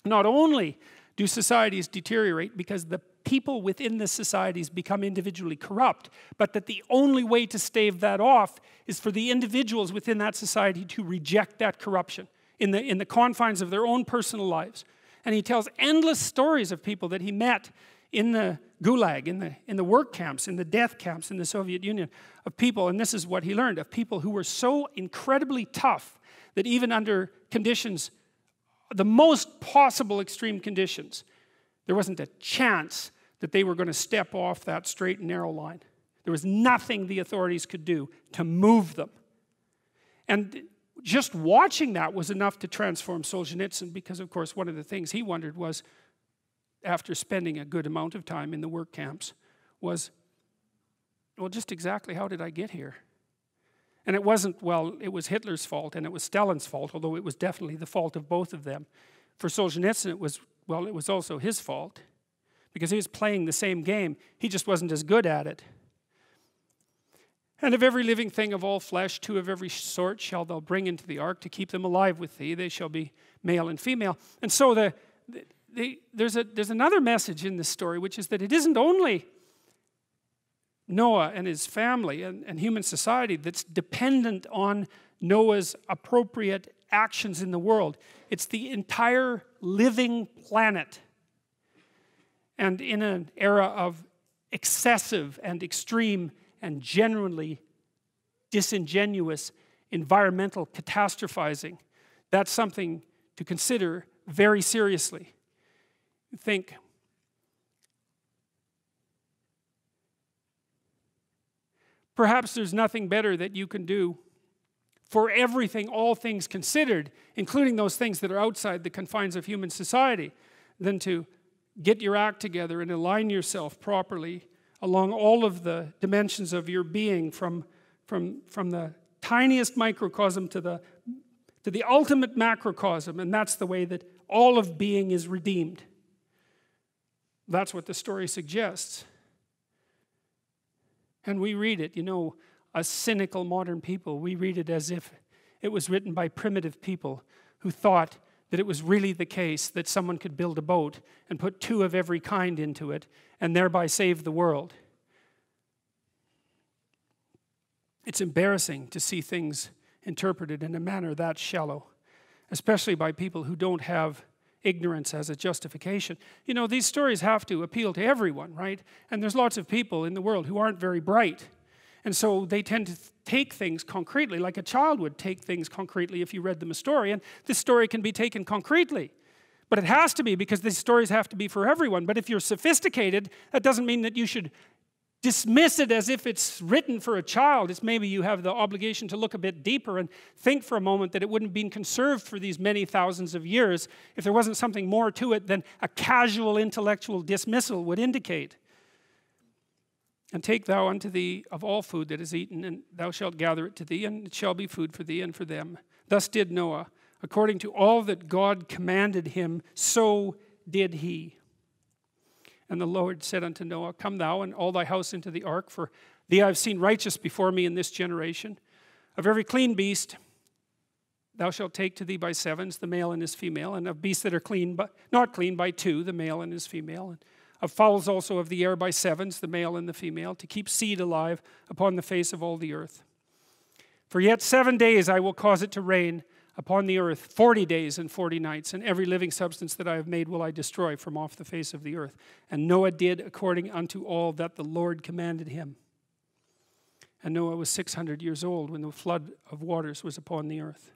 not only do societies deteriorate because the people within the societies become individually corrupt, but that the only way to stave that off is for the individuals within that society to reject that corruption in the, in the confines of their own personal lives. And he tells endless stories of people that he met in the gulag, in the, in the work camps, in the death camps in the Soviet Union, of people, and this is what he learned, of people who were so incredibly tough that even under conditions, the most possible extreme conditions, there wasn't a chance that they were going to step off that straight and narrow line. There was nothing the authorities could do to move them. And just watching that was enough to transform Solzhenitsyn because, of course, one of the things he wondered was, after spending a good amount of time in the work camps, was, well, just exactly how did I get here? And it wasn't, well, it was Hitler's fault and it was Stalin's fault, although it was definitely the fault of both of them. For Solzhenitsyn, it was, well, it was also his fault because he was playing the same game. He just wasn't as good at it. And of every living thing of all flesh, two of every sort shall thou bring into the ark to keep them alive with thee. They shall be male and female. And so the, the, the, there's, a, there's another message in this story, which is that it isn't only Noah and his family and, and human society that's dependent on Noah's appropriate actions in the world. It's the entire living planet and in an era of excessive and extreme and genuinely disingenuous environmental catastrophizing, that's something to consider very seriously. Think, perhaps there's nothing better that you can do for everything, all things considered, including those things that are outside the confines of human society, than to get your act together and align yourself properly along all of the dimensions of your being from, from, from the tiniest microcosm to the, to the ultimate macrocosm. And that's the way that all of being is redeemed. That's what the story suggests. And we read it, you know, a cynical modern people, we read it as if it was written by primitive people who thought that it was really the case that someone could build a boat and put two of every kind into it and thereby save the world. It's embarrassing to see things interpreted in a manner that shallow, especially by people who don't have ignorance as a justification. You know, these stories have to appeal to everyone, right? And there's lots of people in the world who aren't very bright. And so they tend to take things concretely, like a child would take things concretely if you read them a story. And this story can be taken concretely. But it has to be because these stories have to be for everyone. But if you're sophisticated, that doesn't mean that you should dismiss it as if it's written for a child. It's maybe you have the obligation to look a bit deeper and think for a moment that it wouldn't have been conserved for these many thousands of years if there wasn't something more to it than a casual intellectual dismissal would indicate. And take thou unto thee of all food that is eaten, and thou shalt gather it to thee, and it shall be food for thee and for them. Thus did Noah. According to all that God commanded him, so did he. And the Lord said unto Noah, Come thou and all thy house into the ark, for thee I have seen righteous before me in this generation. Of every clean beast thou shalt take to thee by sevens, the male and his female, and of beasts that are clean, but not clean by two, the male and his female. And of fowls also of the air by sevens, the male and the female, to keep seed alive upon the face of all the earth. For yet seven days I will cause it to rain upon the earth forty days and forty nights, and every living substance that I have made will I destroy from off the face of the earth. And Noah did according unto all that the Lord commanded him. And Noah was 600 years old when the flood of waters was upon the earth.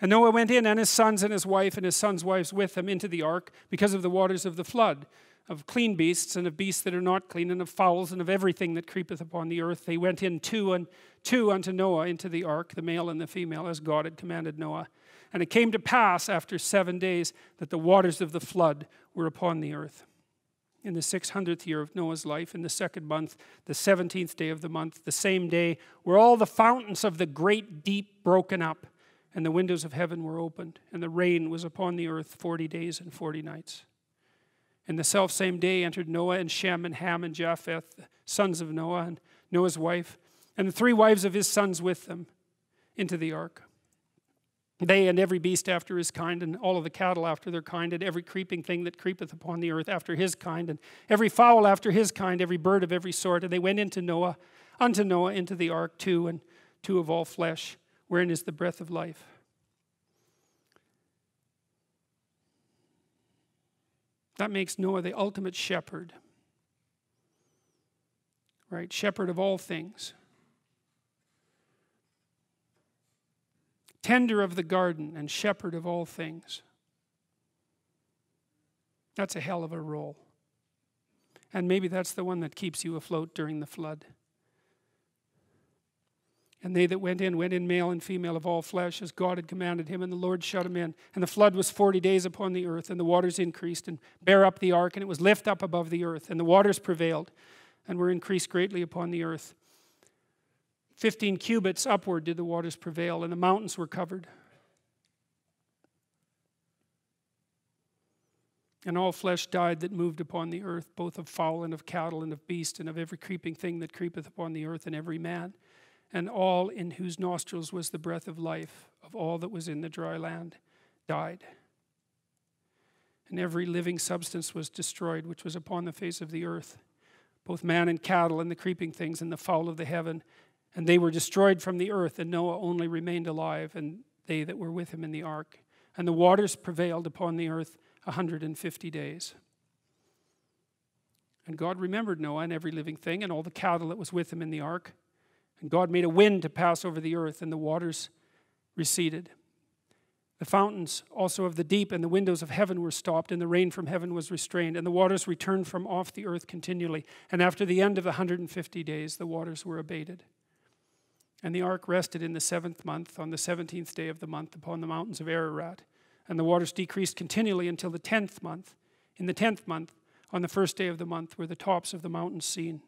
And Noah went in, and his sons and his wife and his sons' wives with him into the ark because of the waters of the flood, of clean beasts and of beasts that are not clean, and of fowls and of everything that creepeth upon the earth. They went in two and two unto Noah into the ark, the male and the female, as God had commanded Noah. And it came to pass after seven days that the waters of the flood were upon the earth. In the six hundredth year of Noah's life, in the second month, the seventeenth day of the month, the same day, were all the fountains of the great deep broken up, and the windows of heaven were opened, and the rain was upon the earth forty days and forty nights. In the self same day entered Noah and Shem and Ham and Japheth, sons of Noah, and Noah's wife, and the three wives of his sons with them into the ark. They and every beast after his kind, and all of the cattle after their kind, and every creeping thing that creepeth upon the earth after his kind, and every fowl after his kind, every bird of every sort. And they went into Noah, unto Noah into the ark, two and two of all flesh, wherein is the breath of life. That makes Noah the ultimate shepherd. Right? Shepherd of all things. tender of the garden and shepherd of all things. That's a hell of a role. And maybe that's the one that keeps you afloat during the flood. And they that went in went in male and female of all flesh, as God had commanded him, and the Lord shut him in. And the flood was forty days upon the earth, and the waters increased, and bare up the ark, and it was lift up above the earth, and the waters prevailed, and were increased greatly upon the earth. Fifteen cubits upward did the waters prevail, and the mountains were covered. And all flesh died that moved upon the earth, both of fowl and of cattle and of beast and of every creeping thing that creepeth upon the earth, and every man, and all in whose nostrils was the breath of life, of all that was in the dry land, died. And every living substance was destroyed, which was upon the face of the earth, both man and cattle, and the creeping things, and the fowl of the heaven, and they were destroyed from the earth, and Noah only remained alive, and they that were with him in the ark. And the waters prevailed upon the earth a 150 days. And God remembered Noah and every living thing, and all the cattle that was with him in the ark. And God made a wind to pass over the earth, and the waters receded. The fountains also of the deep and the windows of heaven were stopped, and the rain from heaven was restrained, and the waters returned from off the earth continually. And after the end of the 150 days, the waters were abated. And the ark rested in the seventh month, on the seventeenth day of the month, upon the mountains of Ararat. And the waters decreased continually until the tenth month. In the tenth month, on the first day of the month, were the tops of the mountains seen.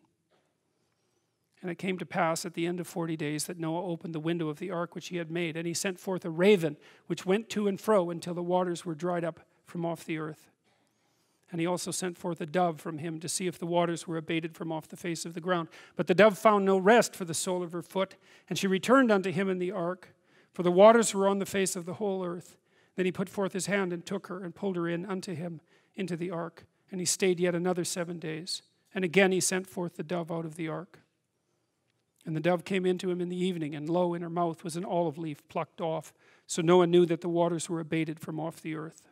And it came to pass at the end of forty days that Noah opened the window of the ark which he had made, and he sent forth a raven, which went to and fro until the waters were dried up from off the earth. And he also sent forth a dove from him to see if the waters were abated from off the face of the ground. But the dove found no rest for the sole of her foot, and she returned unto him in the ark, for the waters were on the face of the whole earth. Then he put forth his hand and took her and pulled her in unto him into the ark. And he stayed yet another seven days. And again he sent forth the dove out of the ark. And the dove came into him in the evening, and lo, in her mouth was an olive leaf plucked off. So Noah knew that the waters were abated from off the earth.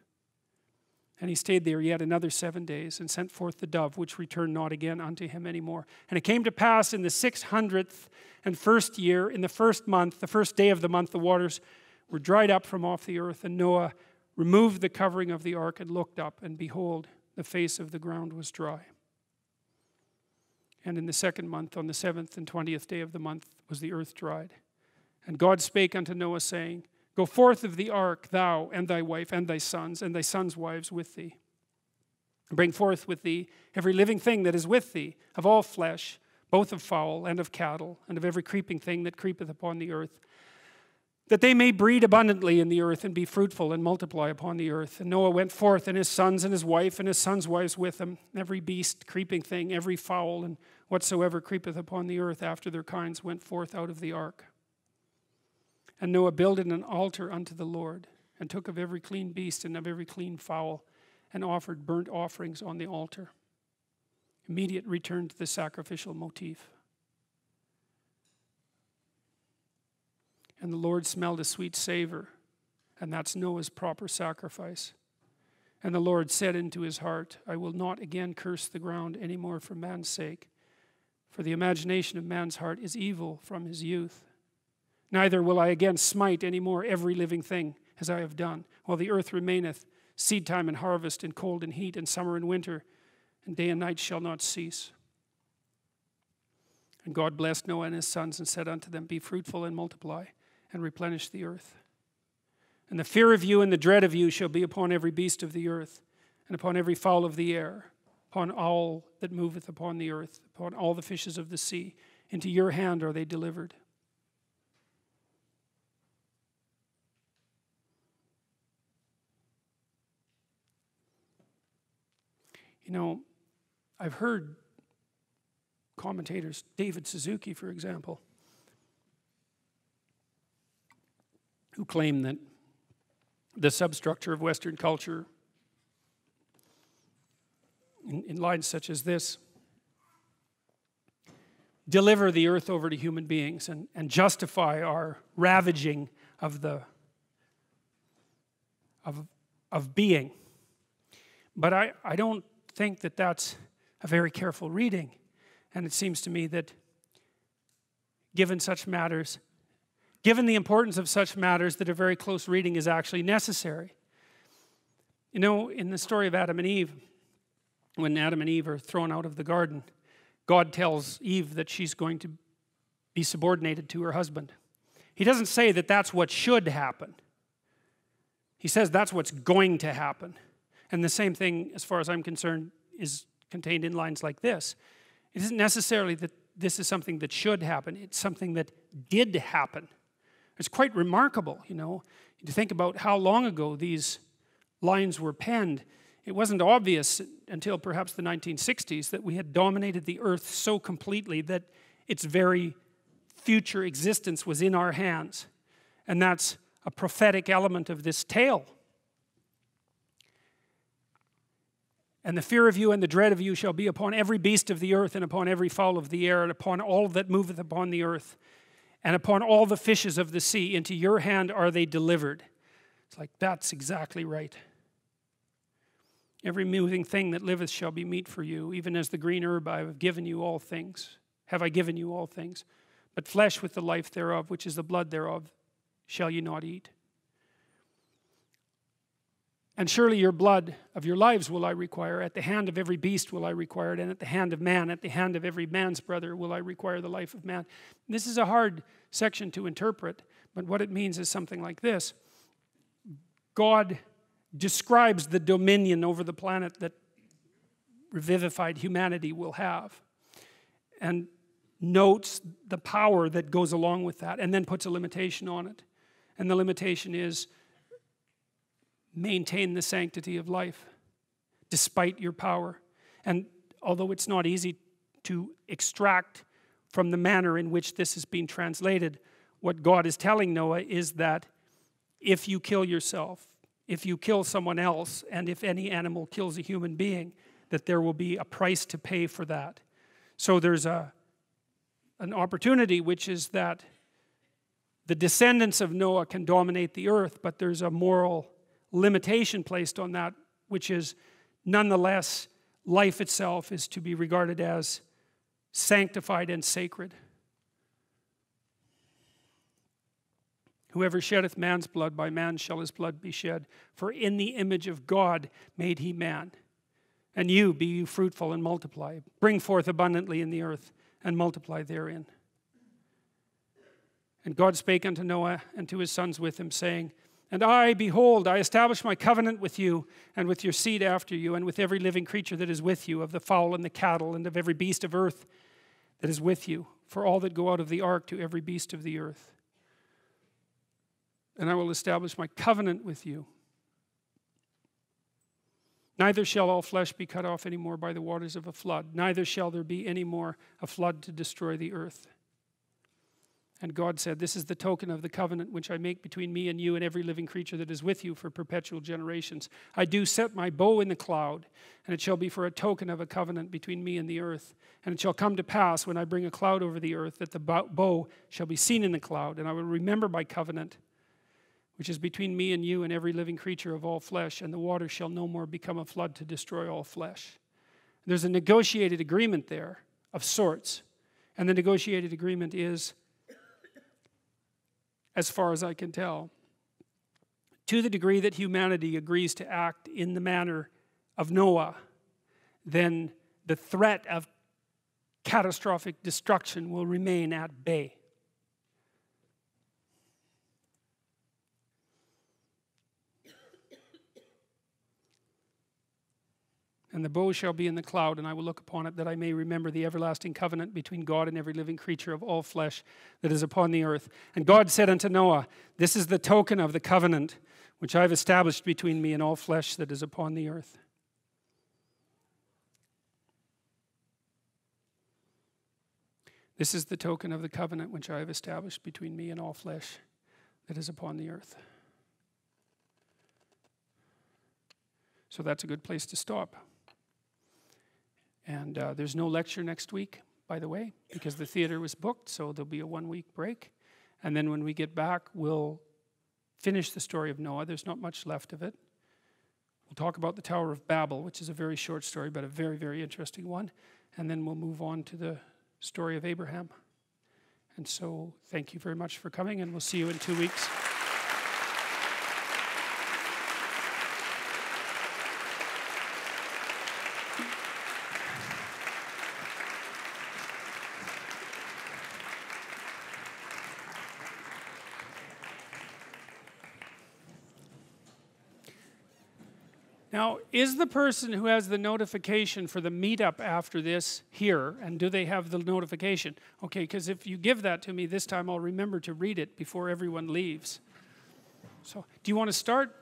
And he stayed there yet another seven days, and sent forth the dove, which returned not again unto him any more. And it came to pass in the six hundredth and first year, in the first month, the first day of the month, the waters were dried up from off the earth. And Noah removed the covering of the ark and looked up, and behold, the face of the ground was dry. And in the second month, on the seventh and twentieth day of the month, was the earth dried. And God spake unto Noah, saying, Go forth of the ark, thou and thy wife and thy sons and thy sons' wives with thee. Bring forth with thee every living thing that is with thee, of all flesh, both of fowl and of cattle, and of every creeping thing that creepeth upon the earth, that they may breed abundantly in the earth and be fruitful and multiply upon the earth. And Noah went forth, and his sons and his wife and his sons' wives with him, every beast, creeping thing, every fowl, and whatsoever creepeth upon the earth after their kinds went forth out of the ark. And Noah builded an altar unto the Lord, and took of every clean beast and of every clean fowl, and offered burnt offerings on the altar. Immediate return to the sacrificial motif. And the Lord smelled a sweet savor, and that's Noah's proper sacrifice. And the Lord said into his heart, I will not again curse the ground any more for man's sake, for the imagination of man's heart is evil from his youth. Neither will I again smite any more every living thing as I have done, while the earth remaineth, seed time and harvest, and cold and heat, and summer and winter, and day and night shall not cease. And God blessed Noah and his sons and said unto them, Be fruitful and multiply, and replenish the earth. And the fear of you and the dread of you shall be upon every beast of the earth, and upon every fowl of the air, upon all that moveth upon the earth, upon all the fishes of the sea. Into your hand are they delivered. You know, I've heard commentators, David Suzuki, for example, who claim that the substructure of Western culture, in, in lines such as this, deliver the earth over to human beings and, and justify our ravaging of the of, of being. But I, I don't think that that's a very careful reading. And it seems to me that given such matters, given the importance of such matters, that a very close reading is actually necessary. You know, in the story of Adam and Eve, when Adam and Eve are thrown out of the garden, God tells Eve that she's going to be subordinated to her husband. He doesn't say that that's what should happen. He says that's what's going to happen. And the same thing, as far as I'm concerned, is contained in lines like this. It isn't necessarily that this is something that should happen, it's something that did happen. It's quite remarkable, you know, to think about how long ago these lines were penned. It wasn't obvious until perhaps the 1960s that we had dominated the earth so completely that its very future existence was in our hands. And that's a prophetic element of this tale. And the fear of you and the dread of you shall be upon every beast of the earth, and upon every fowl of the air, and upon all that moveth upon the earth, and upon all the fishes of the sea. Into your hand are they delivered. It's like, that's exactly right. Every moving thing that liveth shall be meat for you, even as the green herb I have given you all things. Have I given you all things? But flesh with the life thereof, which is the blood thereof, shall you not eat. And surely your blood of your lives will I require. At the hand of every beast will I require it. And at the hand of man, at the hand of every man's brother, will I require the life of man. This is a hard section to interpret, but what it means is something like this God describes the dominion over the planet that revivified humanity will have and notes the power that goes along with that and then puts a limitation on it. And the limitation is maintain the sanctity of life despite your power. And although it's not easy to extract from the manner in which this is being translated, what God is telling Noah is that if you kill yourself, if you kill someone else, and if any animal kills a human being, that there will be a price to pay for that. So there's a, an opportunity, which is that the descendants of Noah can dominate the earth, but there's a moral limitation placed on that, which is nonetheless, life itself is to be regarded as sanctified and sacred. Whoever sheddeth man's blood, by man shall his blood be shed. For in the image of God made he man. And you, be you fruitful and multiply. Bring forth abundantly in the earth and multiply therein. And God spake unto Noah and to his sons with him, saying, And I, behold, I establish my covenant with you and with your seed after you, and with every living creature that is with you, of the fowl and the cattle, and of every beast of earth that is with you, for all that go out of the ark to every beast of the earth and I will establish my covenant with you. Neither shall all flesh be cut off any more by the waters of a flood, neither shall there be any more a flood to destroy the earth. And God said, This is the token of the covenant which I make between me and you and every living creature that is with you for perpetual generations. I do set my bow in the cloud, and it shall be for a token of a covenant between me and the earth. And it shall come to pass when I bring a cloud over the earth that the bow shall be seen in the cloud, and I will remember my covenant which is between me and you and every living creature of all flesh, and the water shall no more become a flood to destroy all flesh. There's a negotiated agreement there of sorts, and the negotiated agreement is, as far as I can tell, to the degree that humanity agrees to act in the manner of Noah, then the threat of catastrophic destruction will remain at bay. And the bow shall be in the cloud, and I will look upon it that I may remember the everlasting covenant between God and every living creature of all flesh that is upon the earth. And God said unto Noah, This is the token of the covenant which I have established between me and all flesh that is upon the earth. This is the token of the covenant which I have established between me and all flesh that is upon the earth. So that's a good place to stop. And uh, there's no lecture next week, by the way, because the theater was booked, so there'll be a one week break. And then when we get back, we'll finish the story of Noah. There's not much left of it. We'll talk about the Tower of Babel, which is a very short story, but a very, very interesting one. And then we'll move on to the story of Abraham. And so, thank you very much for coming, and we'll see you in two weeks. Now, is the person who has the notification for the meetup after this here, and do they have the notification? Okay, because if you give that to me this time, I'll remember to read it before everyone leaves. So, do you want to start?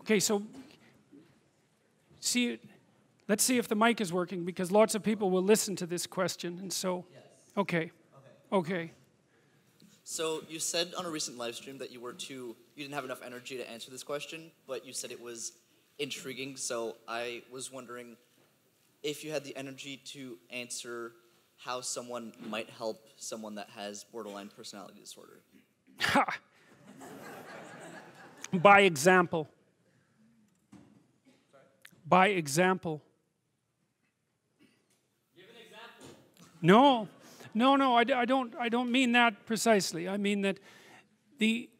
Okay, so see, let's see if the mic is working because lots of people will listen to this question, and so, okay, okay. So you said on a recent live stream that you were too, you didn't have enough energy to answer this question, but you said it was intriguing. So I was wondering if you had the energy to answer how someone might help someone that has borderline personality disorder. By example. By example. Give an example. No. No, no, I, I, don't, I don't mean that precisely. I mean that the,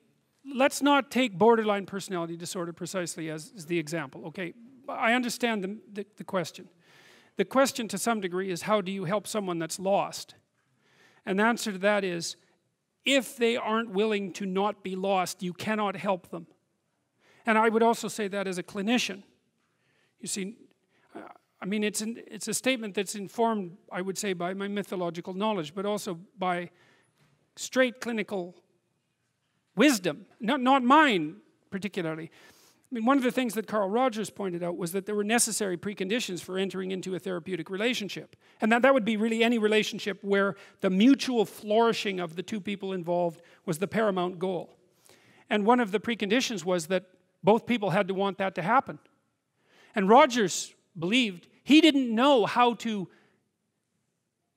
let's not take borderline personality disorder precisely as, as the example, okay? I understand the, the, the question. The question to some degree is how do you help someone that's lost? And the answer to that is if they aren't willing to not be lost, you cannot help them. And I would also say that as a clinician. You see, I mean, it's, an, it's a statement that's informed, I would say, by my mythological knowledge, but also by straight clinical wisdom, not, not mine particularly. I mean, one of the things that Carl Rogers pointed out was that there were necessary preconditions for entering into a therapeutic relationship. And that, that would be really any relationship where the mutual flourishing of the two people involved was the paramount goal. And one of the preconditions was that both people had to want that to happen. And Rogers believed he didn't know how to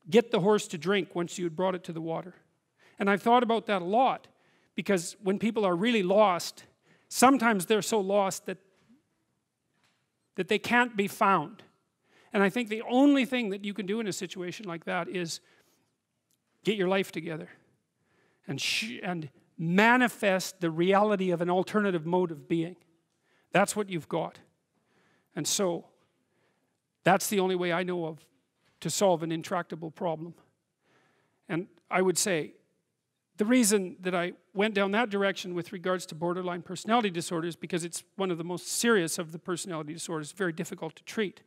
get the horse to drink once you had brought it to the water. And I've thought about that a lot because when people are really lost, sometimes they're so lost that, that they can't be found. And I think the only thing that you can do in a situation like that is get your life together and, and manifest the reality of an alternative mode of being. That's what you've got. And so, that's the only way I know of to solve an intractable problem. And I would say the reason that I went down that direction with regards to borderline personality disorders because it's one of the most serious of the personality disorders, very difficult to treat.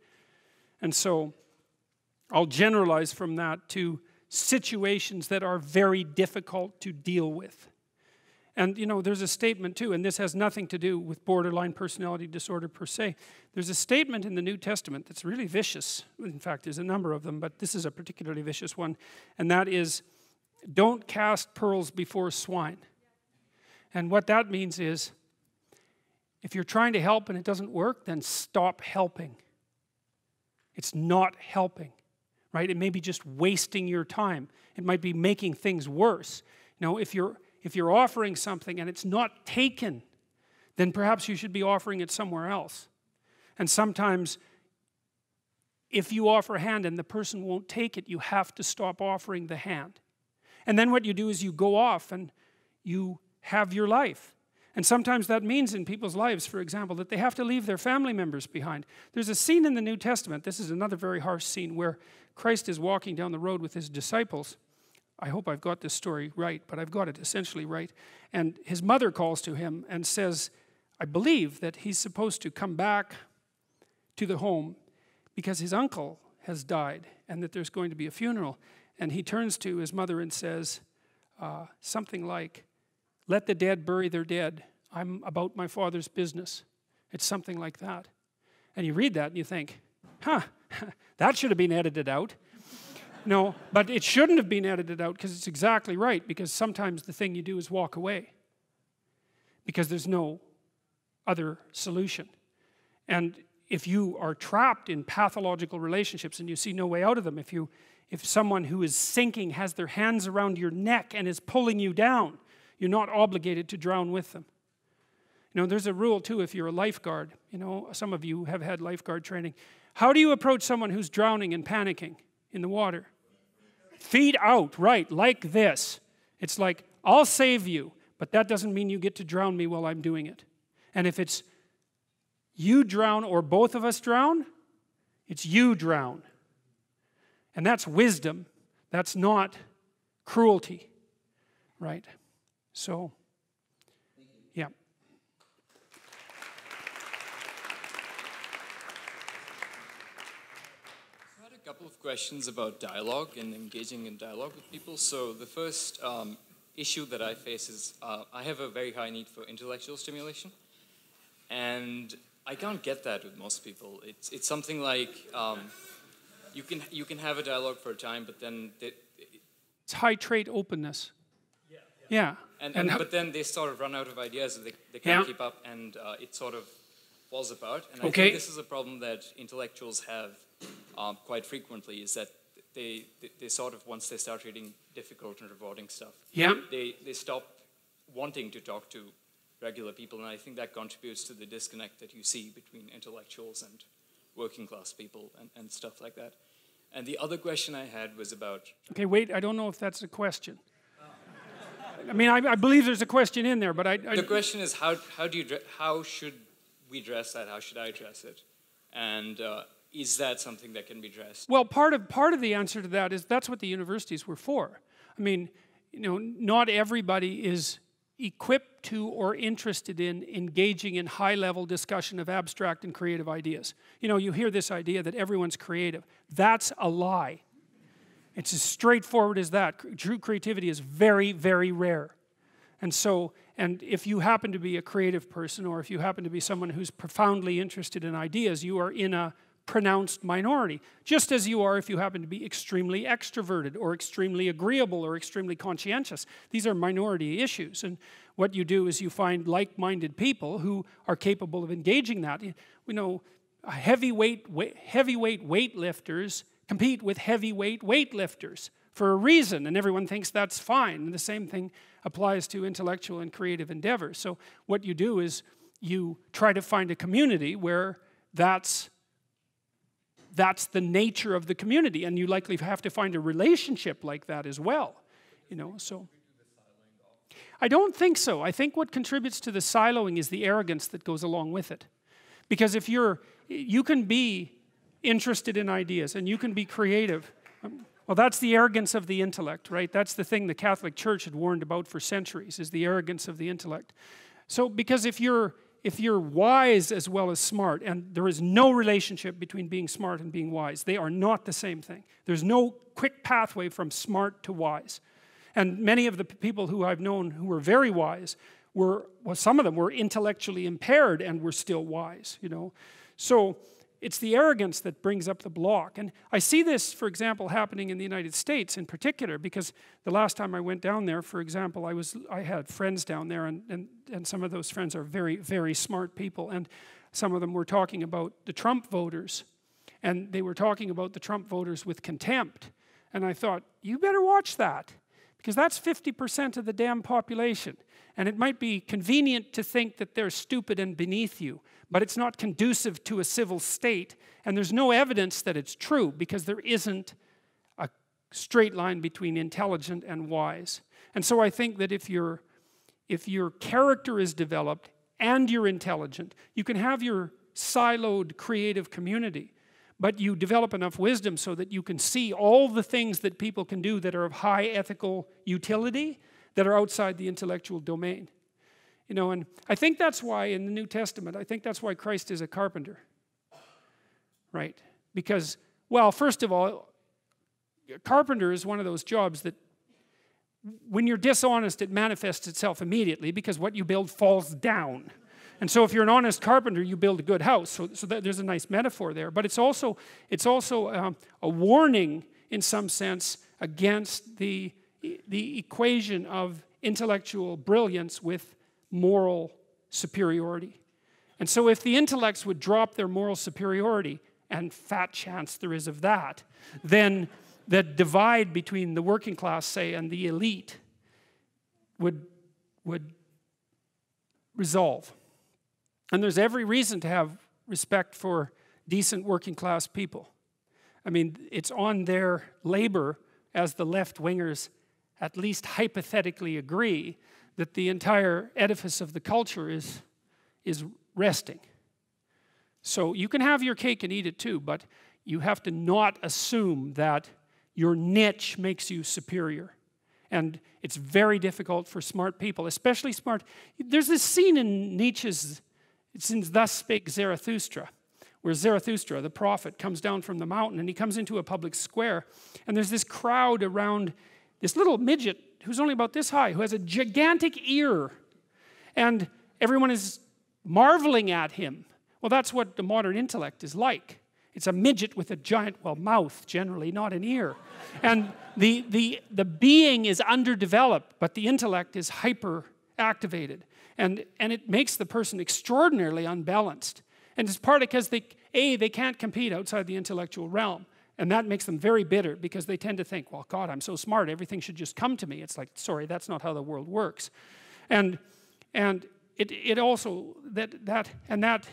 And so I'll generalize from that to situations that are very difficult to deal with. And you know, there's a statement too, and this has nothing to do with borderline personality disorder per se. There's a statement in the New Testament that's really vicious. In fact, there's a number of them, but this is a particularly vicious one, and that is don't cast pearls before swine. And what that means is if you're trying to help and it doesn't work, then stop helping. It's not helping, right? It may be just wasting your time. It might be making things worse. You know, if you're if you're offering something and it's not taken, then perhaps you should be offering it somewhere else. And sometimes, if you offer a hand and the person won't take it, you have to stop offering the hand. And then what you do is you go off and you have your life. And sometimes that means in people's lives, for example, that they have to leave their family members behind. There's a scene in the New Testament, this is another very harsh scene, where Christ is walking down the road with his disciples I hope I've got this story right, but I've got it essentially right. And his mother calls to him and says, I believe that he's supposed to come back to the home because his uncle has died and that there's going to be a funeral. And he turns to his mother and says uh, something like, Let the dead bury their dead. I'm about my father's business. It's something like that. And you read that and you think, huh, that should have been edited out. No, but it shouldn't have been edited out because it's exactly right. Because sometimes the thing you do is walk away because there's no other solution. And if you are trapped in pathological relationships and you see no way out of them, if you if someone who is sinking has their hands around your neck and is pulling you down, you're not obligated to drown with them. You know, there's a rule too if you're a lifeguard. You know, some of you have had lifeguard training. How do you approach someone who's drowning and panicking in the water? Feet out, right, like this. It's like, I'll save you, but that doesn't mean you get to drown me while I'm doing it. And if it's you drown or both of us drown, it's you drown. And that's wisdom. That's not cruelty, right? So, yeah. couple of questions about dialogue and engaging in dialogue with people. So the first um, issue that I face is uh, I have a very high need for intellectual stimulation, and I can't get that with most people. It's it's something like um, you can you can have a dialogue for a time, but then they, it's high trait openness. Yeah. Yeah. yeah. And, and, and but then they sort of run out of ideas. They they can't yeah. keep up, and uh, it sort of falls apart. And I think this is a problem that intellectuals have um, quite frequently is that they, they, they, sort of, once they start reading difficult and rewarding stuff, yeah. they, they stop wanting to talk to regular people. And I think that contributes to the disconnect that you see between intellectuals and working class people and, and stuff like that. And the other question I had was about. Okay, wait, I don't know if that's a question. I mean, I, I believe there's a question in there, but I. I the question is how, how, do you, how should we dress that? How should I dress it? And uh, is that something that can be addressed? Well, part of part of the answer to that is that's what the universities were for. I mean, you know, not everybody is equipped to or interested in engaging in high level discussion of abstract and creative ideas. You know, you hear this idea that everyone's creative. That's a lie. It's as straightforward as that. True creativity is very, very rare. And so, and if you happen to be a creative person or if you happen to be someone who's profoundly interested in ideas, you are in a pronounced minority, just as you are if you happen to be extremely extroverted or extremely agreeable or extremely conscientious. These are minority issues. And what you do is you find like minded people who are capable of engaging that. We know heavyweight, heavyweight weightlifters compete with heavyweight weightlifters for a reason, and everyone thinks that's fine. And the same thing applies to intellectual and creative endeavors. So, what you do is you try to find a community where that's that's the nature of the community and you likely have to find a relationship like that as well you know so. I don't think so. I think what contributes to the siloing is the arrogance that goes along with it. Because if you're you can be interested in ideas and you can be creative. Um, well that's the arrogance of the intellect right? That's the thing the catholic church had warned about for centuries is the arrogance of the intellect. So because if you're if you're wise as well as smart, and there is no relationship between being smart and being wise, they are not the same thing. There's no quick pathway from smart to wise. And many of the people who I've known who were very wise were, well, some of them were intellectually impaired and were still wise, you know. So it's the arrogance that brings up the block. And I see this, for example, happening in the United States in particular, because the last time I went down there, for example, I, was, I had friends down there, and, and, and some of those friends are very, very smart people. And some of them were talking about the Trump voters, and they were talking about the Trump voters with contempt. And I thought, you better watch that, because that's 50% of the damn population. And it might be convenient to think that they're stupid and beneath you but it's not conducive to a civil state. And there's no evidence that it's true because there isn't a straight line between intelligent and wise. And so I think that if, you if your character is developed and you're intelligent, you can have your siloed creative community, but you develop enough wisdom so that you can see all the things that people can do that are of high ethical utility that are outside the intellectual domain. You know, and I think that's why in the New Testament, I think that's why Christ is a carpenter. Right? Because, well, first of all, carpenter is one of those jobs that when you're dishonest, it manifests itself immediately because what you build falls down. And so if you're an honest carpenter, you build a good house. So, so that, there's a nice metaphor there. But it's also, it's also um, a warning, in some sense, against the, the equation of intellectual brilliance with moral superiority. And so, if the intellects would drop their moral superiority, and fat chance there is of that, then the divide between the working class, say, and the elite would, would resolve. And there's every reason to have respect for decent working class people. I mean, it's on their labor, as the left wingers at least hypothetically agree, that the entire edifice of the culture is, is resting. So you can have your cake and eat it too, but you have to not assume that your niche makes you superior. And it's very difficult for smart people, especially smart. There's this scene in Nietzsche's, it's in Thus Spake Zarathustra, where Zarathustra, the prophet, comes down from the mountain and he comes into a public square. And there's this crowd around this little midget who's only about this high, who has a gigantic ear, and everyone is marveling at him. Well, that's what the modern intellect is like. It's a midget with a giant, well, mouth generally, not an ear. And the, the, the being is underdeveloped, but the intellect is hyper activated. And, and it makes the person extraordinarily unbalanced. And it's partly because they, A, they can't compete outside the intellectual realm. And that makes them very bitter because they tend to think, well, God, I'm so smart, everything should just come to me. It's like, sorry, that's not how the world works. And, and it, it also, that, that, and that,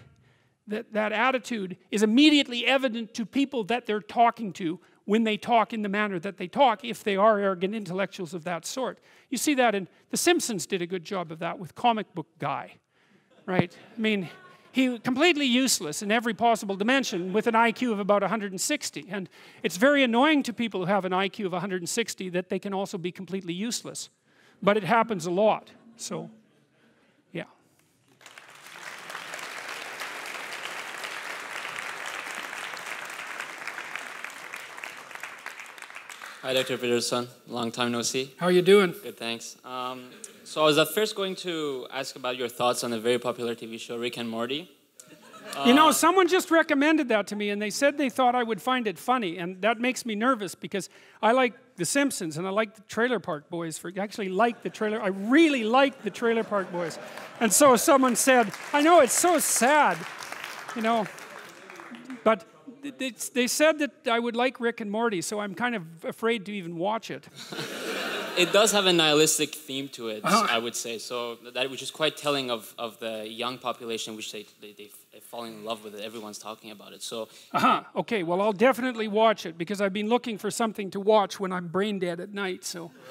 that, that attitude is immediately evident to people that they're talking to when they talk in the manner that they talk, if they are arrogant intellectuals of that sort. You see that in The Simpsons did a good job of that with Comic Book Guy, right? I mean, he completely useless in every possible dimension with an IQ of about 160. And it's very annoying to people who have an IQ of 160 that they can also be completely useless. But it happens a lot. So, yeah. Hi, Dr. Peterson. Long time no see. How are you doing? Good, thanks. Um, so I was at first going to ask about your thoughts on the very popular TV show Rick and Morty. Uh, you know, someone just recommended that to me, and they said they thought I would find it funny, and that makes me nervous because I like The Simpsons and I like the Trailer Park Boys. For actually like the trailer, I really like the Trailer Park Boys, and so someone said, "I know it's so sad," you know. But they, they said that I would like Rick and Morty, so I'm kind of afraid to even watch it. It does have a nihilistic theme to it, I would say. So that which is quite telling of, of the young population, which they, they they fall in love with it. Everyone's talking about it. So Uh-huh. Okay, well, I'll definitely watch it because I've been looking for something to watch when I'm brain dead at night. So,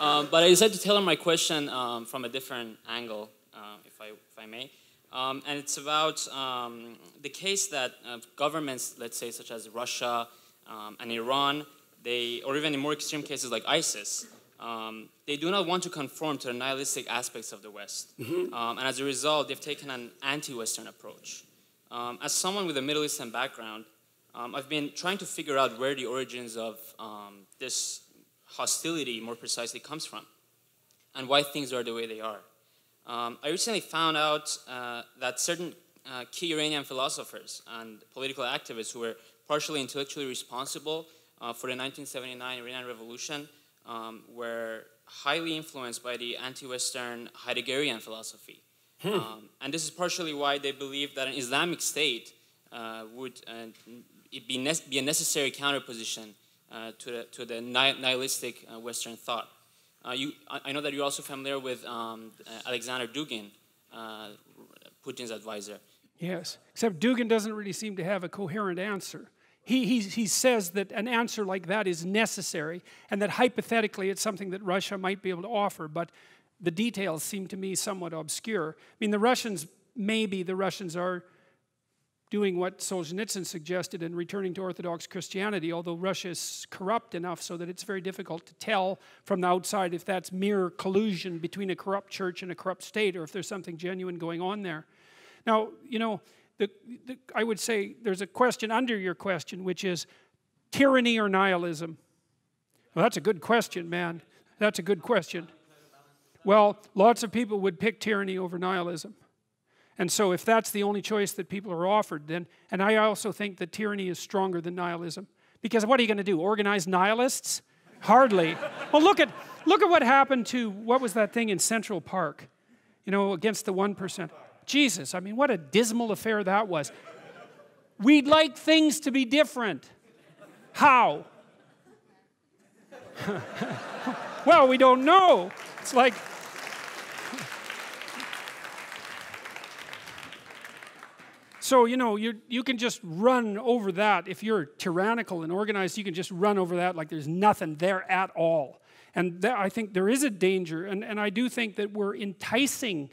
Um, but I decided to tell tailor my question um, from a different angle, uh, if, I, if I may. Um, and it's about um, the case that uh, governments, let's say, such as Russia um, and Iran, they, or even in more extreme cases like ISIS, um, they do not want to conform to the nihilistic aspects of the West. Um, and as a result, they've taken an anti Western approach. Um, as someone with a Middle Eastern background, um, I've been trying to figure out where the origins of um, this hostility, more precisely, comes from, and why things are the way they are. Um, I recently found out uh, that certain uh, key Iranian philosophers and political activists who were partially intellectually responsible uh, for the 1979 Iranian Revolution um, were highly influenced by the anti-Western Heideggerian philosophy. Um, and this is partially why they believe that an Islamic state uh, would uh, it be, be a necessary counterposition uh, to the, to the nihilistic uh, Western thought. Uh, you, I, know that you're also familiar with um, Alexander Dugin, uh, Putin's advisor. yes. Except Dugin doesn't really seem to have a coherent answer. He, he, he says that an answer like that is necessary and that hypothetically it's something that Russia might be able to offer, but the details seem to me somewhat obscure. I mean, the Russians, maybe the Russians are doing what Solzhenitsyn suggested and returning to Orthodox Christianity, although Russia is corrupt enough so that it's very difficult to tell from the outside if that's mere collusion between a corrupt church and a corrupt state or if there's something genuine going on there. Now, you know, the, the, I would say there's a question under your question, which is tyranny or nihilism? Well, that's a good question, man. That's a good question. Well, lots of people would pick tyranny over nihilism. And so, if that's the only choice that people are offered, then, and I also think that tyranny is stronger than nihilism. Because what are you going to do? Organize nihilists? Hardly. well, look at, look at what happened to, what was that thing in Central Park? You know, against the 1%. Jesus, I mean, what a dismal affair that was. We'd like things to be different. How? well, we don't know. It's like, So, you know, you, you can just run over that. If you're tyrannical and organized, you can just run over that like there's nothing there at all. And that, I think there is a danger. And, and I do think that we're enticing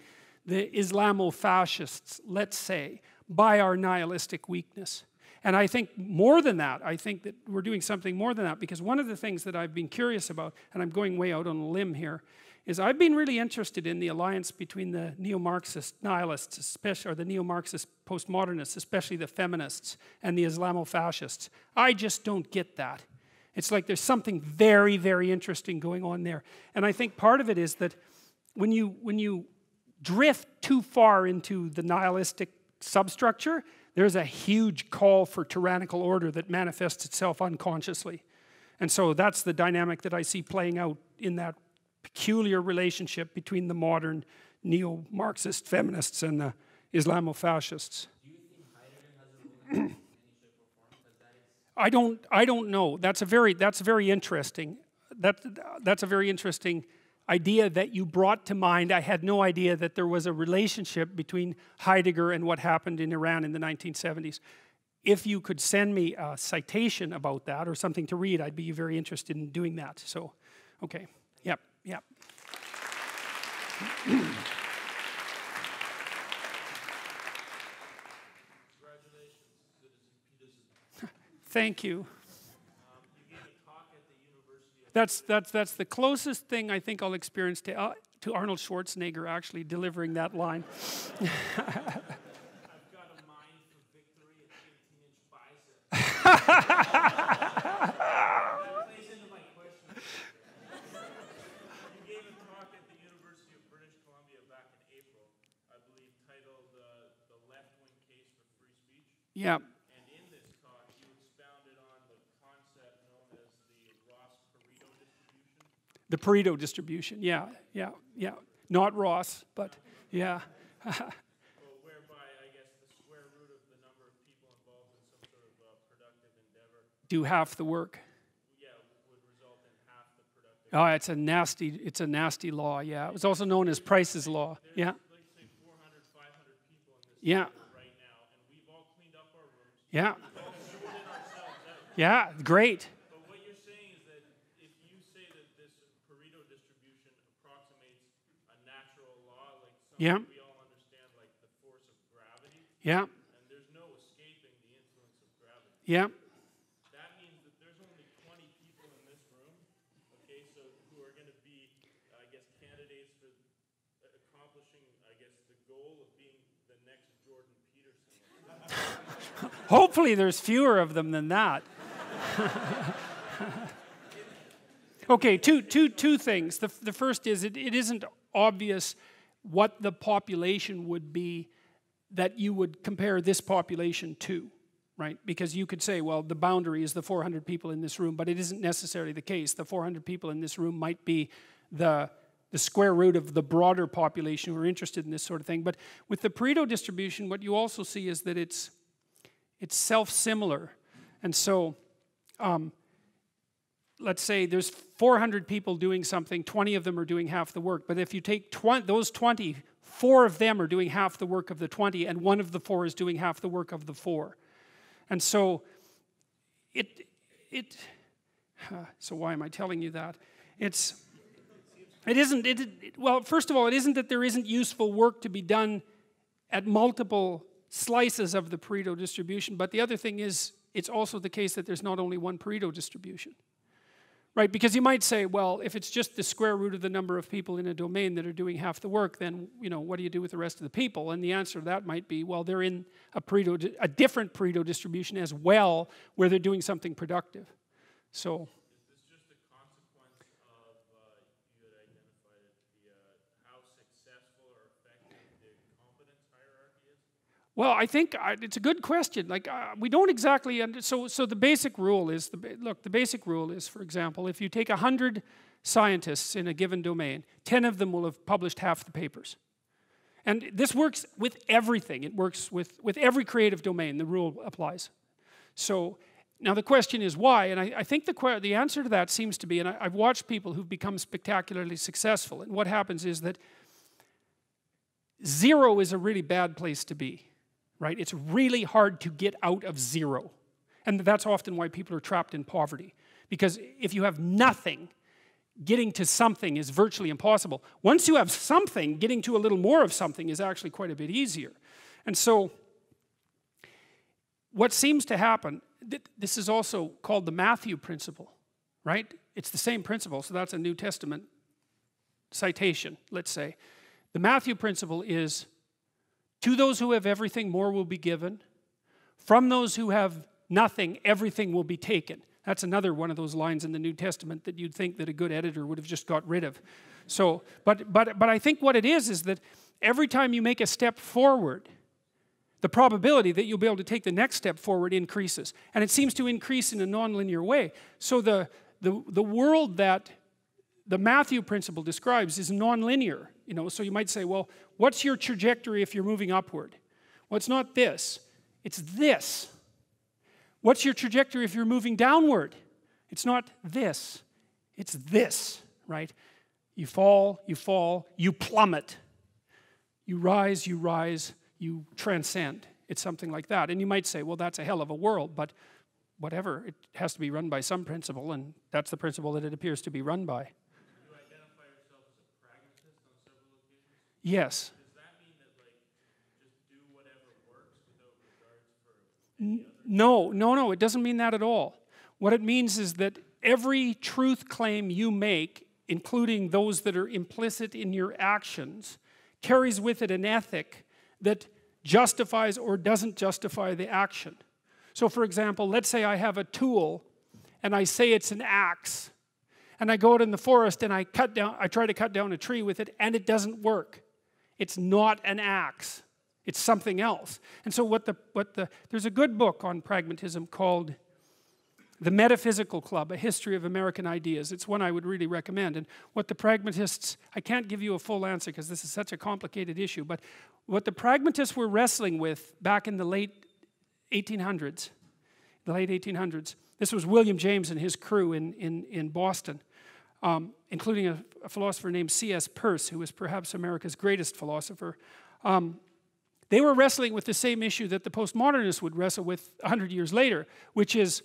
the Islamo fascists, let's say, by our nihilistic weakness. And I think more than that, I think that we're doing something more than that because one of the things that I've been curious about, and I'm going way out on a limb here, is I've been really interested in the alliance between the neo-Marxist nihilists, especially, or the neo-Marxist postmodernists, especially the feminists, and the Islamo-fascists. I just don't get that. It's like there's something very, very interesting going on there. And I think part of it is that when you, when you drift too far into the nihilistic substructure, there's a huge call for tyrannical order that manifests itself unconsciously. And so that's the dynamic that I see playing out in that peculiar relationship between the modern neo Marxist feminists and the Islamo fascists. I don't, I don't know. That's a very, that's very interesting. That, that's a very interesting idea that you brought to mind. I had no idea that there was a relationship between Heidegger and what happened in Iran in the 1970s. If you could send me a citation about that or something to read, I'd be very interested in doing that. So, okay. Yep, yep. Thank you. That's, that's, that's the closest thing I think I'll experience to, uh, to Arnold Schwarzenegger actually delivering that line. You gave a talk at the University of British Columbia back in April, I believe, titled uh, "The Left-Wing Case for Free Speech." yeah. And in this talk, you expounded on the concept known as the Ross-Pareto distribution. The Pareto distribution. Yeah, yeah, yeah. Not Ross, but yeah. Well, whereby I guess the square root of the number of people involved do half the work. yeah, would result in half the productive. Oh, it's a nasty, it's a nasty law. Yeah, it was also known as Price's law. Yeah, Let's 400, 500 people yeah, right now, and we've all cleaned up our rooms, yeah, sorted ourselves out. yeah. Great. But what you're saying is that if you say that this Pareto distribution approximates a natural law, like something Yeah. we all understand, like the force of gravity, Yeah, and there's no escaping the influence of gravity. yeah, That means that there's only 20 people in this room, okay, so who are going to be, I guess, candidates for uh, accomplishing, I guess, the goal of being the next Jordan Peterson. Hopefully, there's fewer of them than that. okay, two, two, two things. The, the first is it, it isn't obvious what the population would be that you would compare this population to, right? Because you could say, well, the boundary is the 400 people in this room, but it isn't necessarily the case. The 400 people in this room might be the the square root of the broader population who are interested in this sort of thing. But with the Pareto distribution, what you also see is that it's it's self-similar. And so um, let's say there's 400 people doing something, 20 of them are doing half the work. But if you take those 20, four of them are doing half the work of the 20, and one of the four is doing half the work of the four. And so it, it, so why am I telling you that? It's, it isn't, it, it, well, first of all, it isn't that there isn't useful work to be done at multiple slices of the Pareto distribution, but the other thing is, it's also the case that there's not only one Pareto distribution. Right, because you might say, well, if it's just the square root of the number of people in a domain that are doing half the work, then you know what do you do with the rest of the people? And the answer to that might be, well, they're in a Pareto, a different Pareto distribution as well, where they're doing something productive. So, Is this just a consequence of, uh, you had identified it, the, uh, how successful or effective the competence hierarchy is? Well, I think I, it's a good question. Like uh, we don't exactly under, so so the basic rule is the look. The basic rule is, for example, if you take hundred scientists in a given domain, ten of them will have published half the papers. And this works with everything. It works with, with every creative domain. The rule applies. So now the question is why? And I, I think the, the answer to that seems to be, and I, I've watched people who've become spectacularly successful. And what happens is that zero is a really bad place to be, right? It's really hard to get out of zero. And that's often why people are trapped in poverty. Because if you have nothing, getting to something is virtually impossible. Once you have something, getting to a little more of something is actually quite a bit easier. And so, what seems to happen, th- this is also called the Matthew principle, right? It's the same principle, so that's a New Testament citation, let's say. The Matthew principle is to those who have everything, more will be given. From those who have nothing, everything will be taken. That's another one of those lines in the New Testament that you'd think that a good editor would have just got rid of. So, but but but I think what it is is that every time you make a step forward, the probability that you'll be able to take the next step forward increases. And it seems to increase in a nonlinear way. So the the, the world that the Matthew principle describes is nonlinear. You know, so you might say, well, what's your trajectory if you're moving upward? Well, it's not this, it's this. What's your trajectory if you're moving downward? It's not this, it's this, right? You fall, you fall, you plummet. You rise, you rise, you transcend. It's something like that. And you might say, well, that's a hell of a world, but whatever. It has to be run by some principle, and that's the principle that it appears to be run by. You identify yourself as a pragmatist on several occasions. Yes. Does that mean that, like, just do whatever works without regards for No, no, no, it doesn't mean that at all. What it means is that every truth claim you make, including those that are implicit in your actions, carries with it an ethic that justifies or doesn't justify the action. So, for example, let's say I have a tool and I say it's an axe, and I go out in the forest and I cut down, I try to cut down a tree with it, and it doesn't work. It's not an axe. It's something else. And so what the what the there's a good book on pragmatism called The Metaphysical Club, A History of American Ideas. It's one I would really recommend. And what the pragmatists, I can't give you a full answer because this is such a complicated issue, but what the pragmatists were wrestling with back in the late 1800s, the late 1800s, this was William James and his crew in, in, in Boston, um, including a, a, philosopher named C.S. Peirce, who was perhaps America's greatest philosopher. Um, they were wrestling with the same issue that the postmodernists would wrestle with 100 years later, which is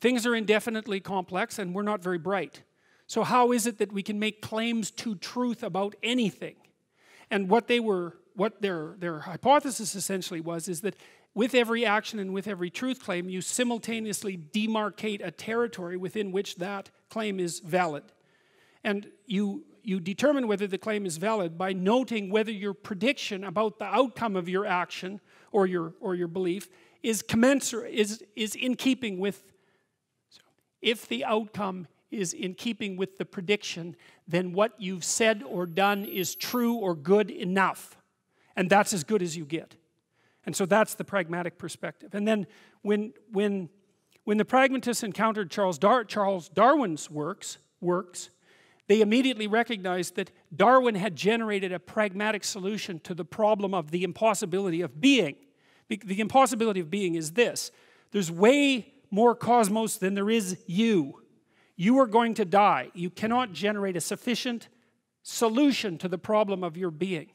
things are indefinitely complex and we're not very bright. So, how is it that we can make claims to truth about anything? And what they were, what their, their hypothesis essentially was, is that with every action and with every truth claim, you simultaneously demarcate a territory within which that claim is valid. And you, you determine whether the claim is valid by noting whether your prediction about the outcome of your action or your, or your belief is commensurate, is, is in keeping with. If the outcome is in keeping with the prediction, then what you've said or done is true or good enough. And that's as good as you get. And so that's the pragmatic perspective. And then when, when, when the pragmatists encountered Charles, Dar- Charles Darwin's works, works, they immediately recognized that Darwin had generated a pragmatic solution to the problem of the impossibility of being. The impossibility of being is this there's way more cosmos than there is you. You are going to die. You cannot generate a sufficient solution to the problem of your being.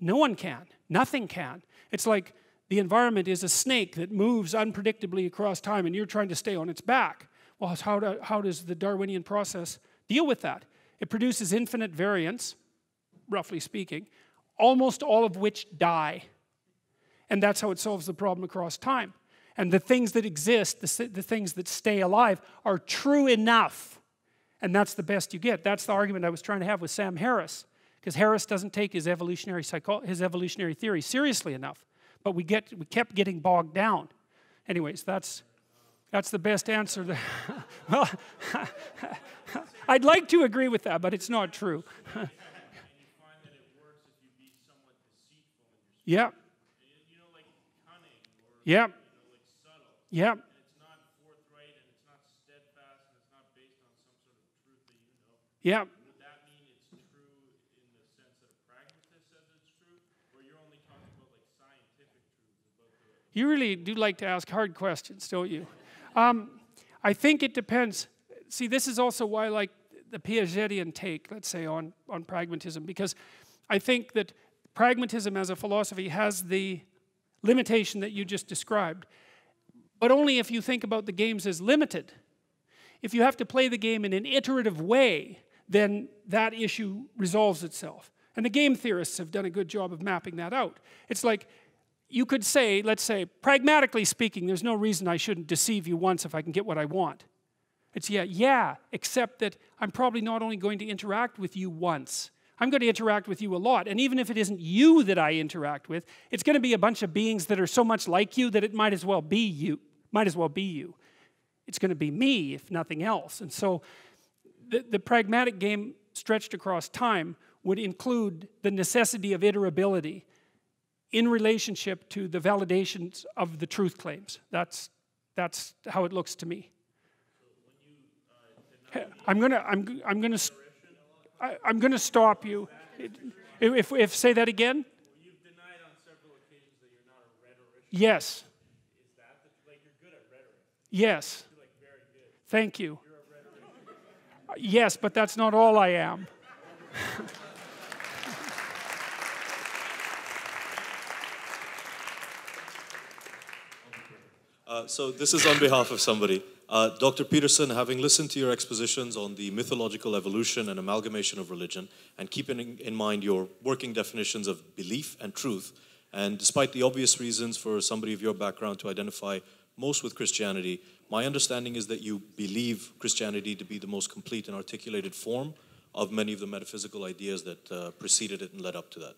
No one can. Nothing can. It's like the environment is a snake that moves unpredictably across time and you're trying to stay on its back. Well, how, do, how does the Darwinian process deal with that? It produces infinite variants, roughly speaking, almost all of which die. And that's how it solves the problem across time. And the things that exist, the, the things that stay alive, are true enough. And that's the best you get. That's the argument I was trying to have with Sam Harris because Harris doesn't take his evolutionary, psycho- his evolutionary theory seriously enough. But we, get, we kept getting bogged down. Anyways, that's, that's the best answer. well, I'd like to agree with that, but it's not true. yeah. Yeah. Yeah. Yeah. You really do like to ask hard questions, don't you? Um, I think it depends. See, this is also why I like the Piagetian take, let's say, on, on pragmatism, because I think that pragmatism as a philosophy has the limitation that you just described, but only if you think about the games as limited. If you have to play the game in an iterative way, then that issue resolves itself. And the game theorists have done a good job of mapping that out. It's like you could say, let's say, pragmatically speaking, there's no reason I shouldn't deceive you once if I can get what I want. It's yeah, yeah, except that I'm probably not only going to interact with you once, I'm going to interact with you a lot. And even if it isn't you that I interact with, it's going to be a bunch of beings that are so much like you that it might as well be you. Might as well be you. It's going to be me, if nothing else. And so the, the pragmatic game stretched across time would include the necessity of iterability in relationship to the validations of the truth claims. That's, that's how it looks to me. I'm gonna, I'm, I'm gonna, I, am gonna stop you. If, if, say that again. Yes. Yes. Thank you. Yes, but that's not all I am. Uh, so this is on behalf of somebody. Uh, Dr. Peterson, having listened to your expositions on the mythological evolution and amalgamation of religion, and keeping in mind your working definitions of belief and truth, and despite the obvious reasons for somebody of your background to identify most with Christianity, my understanding is that you believe Christianity to be the most complete and articulated form of many of the metaphysical ideas that uh, preceded it and led up to that.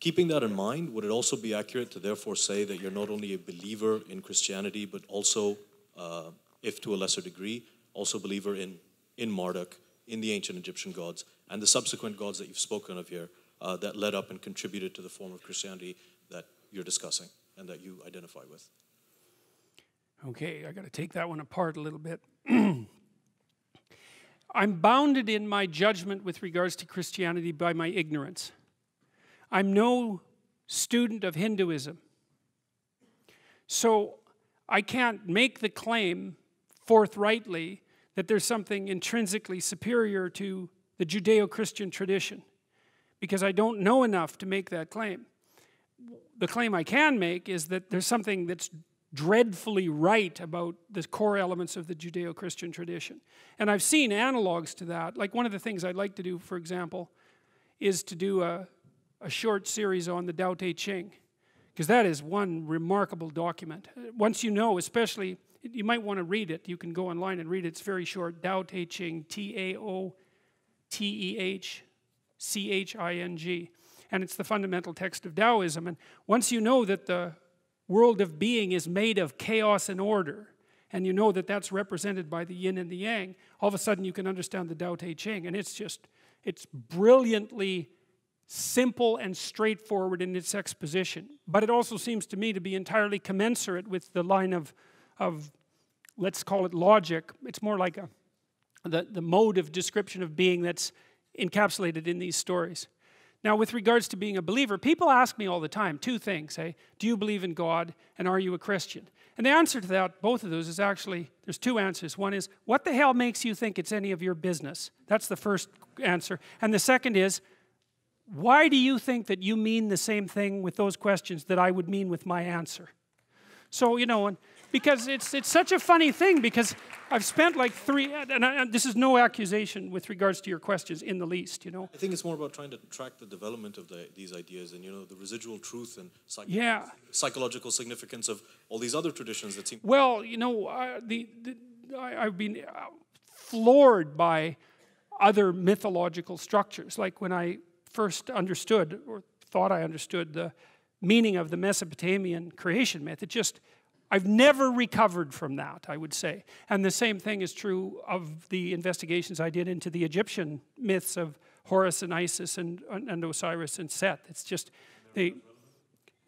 Keeping that in mind, would it also be accurate to therefore say that you're not only a believer in Christianity, but also, uh, if to a lesser degree, also believer in, in Marduk, in the ancient Egyptian gods, and the subsequent gods that you've spoken of here uh, that led up and contributed to the form of Christianity that you're discussing and that you identify with? Okay, I got to take that one apart a little bit. I'm bounded in my judgment with regards to Christianity by my ignorance. I'm no student of Hinduism. So I can't make the claim forthrightly that there's something intrinsically superior to the Judeo Christian tradition because I don't know enough to make that claim. The claim I can make is that there's something that's dreadfully right about the core elements of the Judeo Christian tradition. And I've seen analogs to that. Like one of the things I'd like to do, for example, is to do a, a short series on the Tao Te Ching, because that is one remarkable document. Once you know, especially, you might want to read it. You can go online and read it. It's very short. Tao Te Ching, T A O T E H C H I N G. And it's the fundamental text of Taoism. And once you know that the world of being is made of chaos and order, and you know that that's represented by the yin and the yang, all of a sudden you can understand the Tao Te Ching. And it's just, it's brilliantly simple and straightforward in its exposition. But it also seems to me to be entirely commensurate with the line of, of let's call it logic. It's more like a, the, the mode of description of being that's encapsulated in these stories. Now, with regards to being a believer, people ask me all the time two things. Hey, do you believe in God and are you a Christian? And the answer to that, both of those, is actually there's two answers. One is, what the hell makes you think it's any of your business? That's the first answer. And the second is, why do you think that you mean the same thing with those questions that I would mean with my answer? So, you know, because it's, it's such a funny thing because I've spent like three, and, I, and, this is no accusation with regards to your questions in the least, you know. I think it's more about trying to track the development of the, these ideas and, you know, the residual truth and psych yeah. psychological significance of all these other traditions that seem. Well, you know, uh, the, the I, have been uh, floored by other mythological structures. Like when I first understood or thought I understood the meaning of the Mesopotamian creation myth, it just I've never recovered from that, I would say. And the same thing is true of the investigations I did into the Egyptian myths of Horus and Isis and, and Osiris and Set. It's just, they,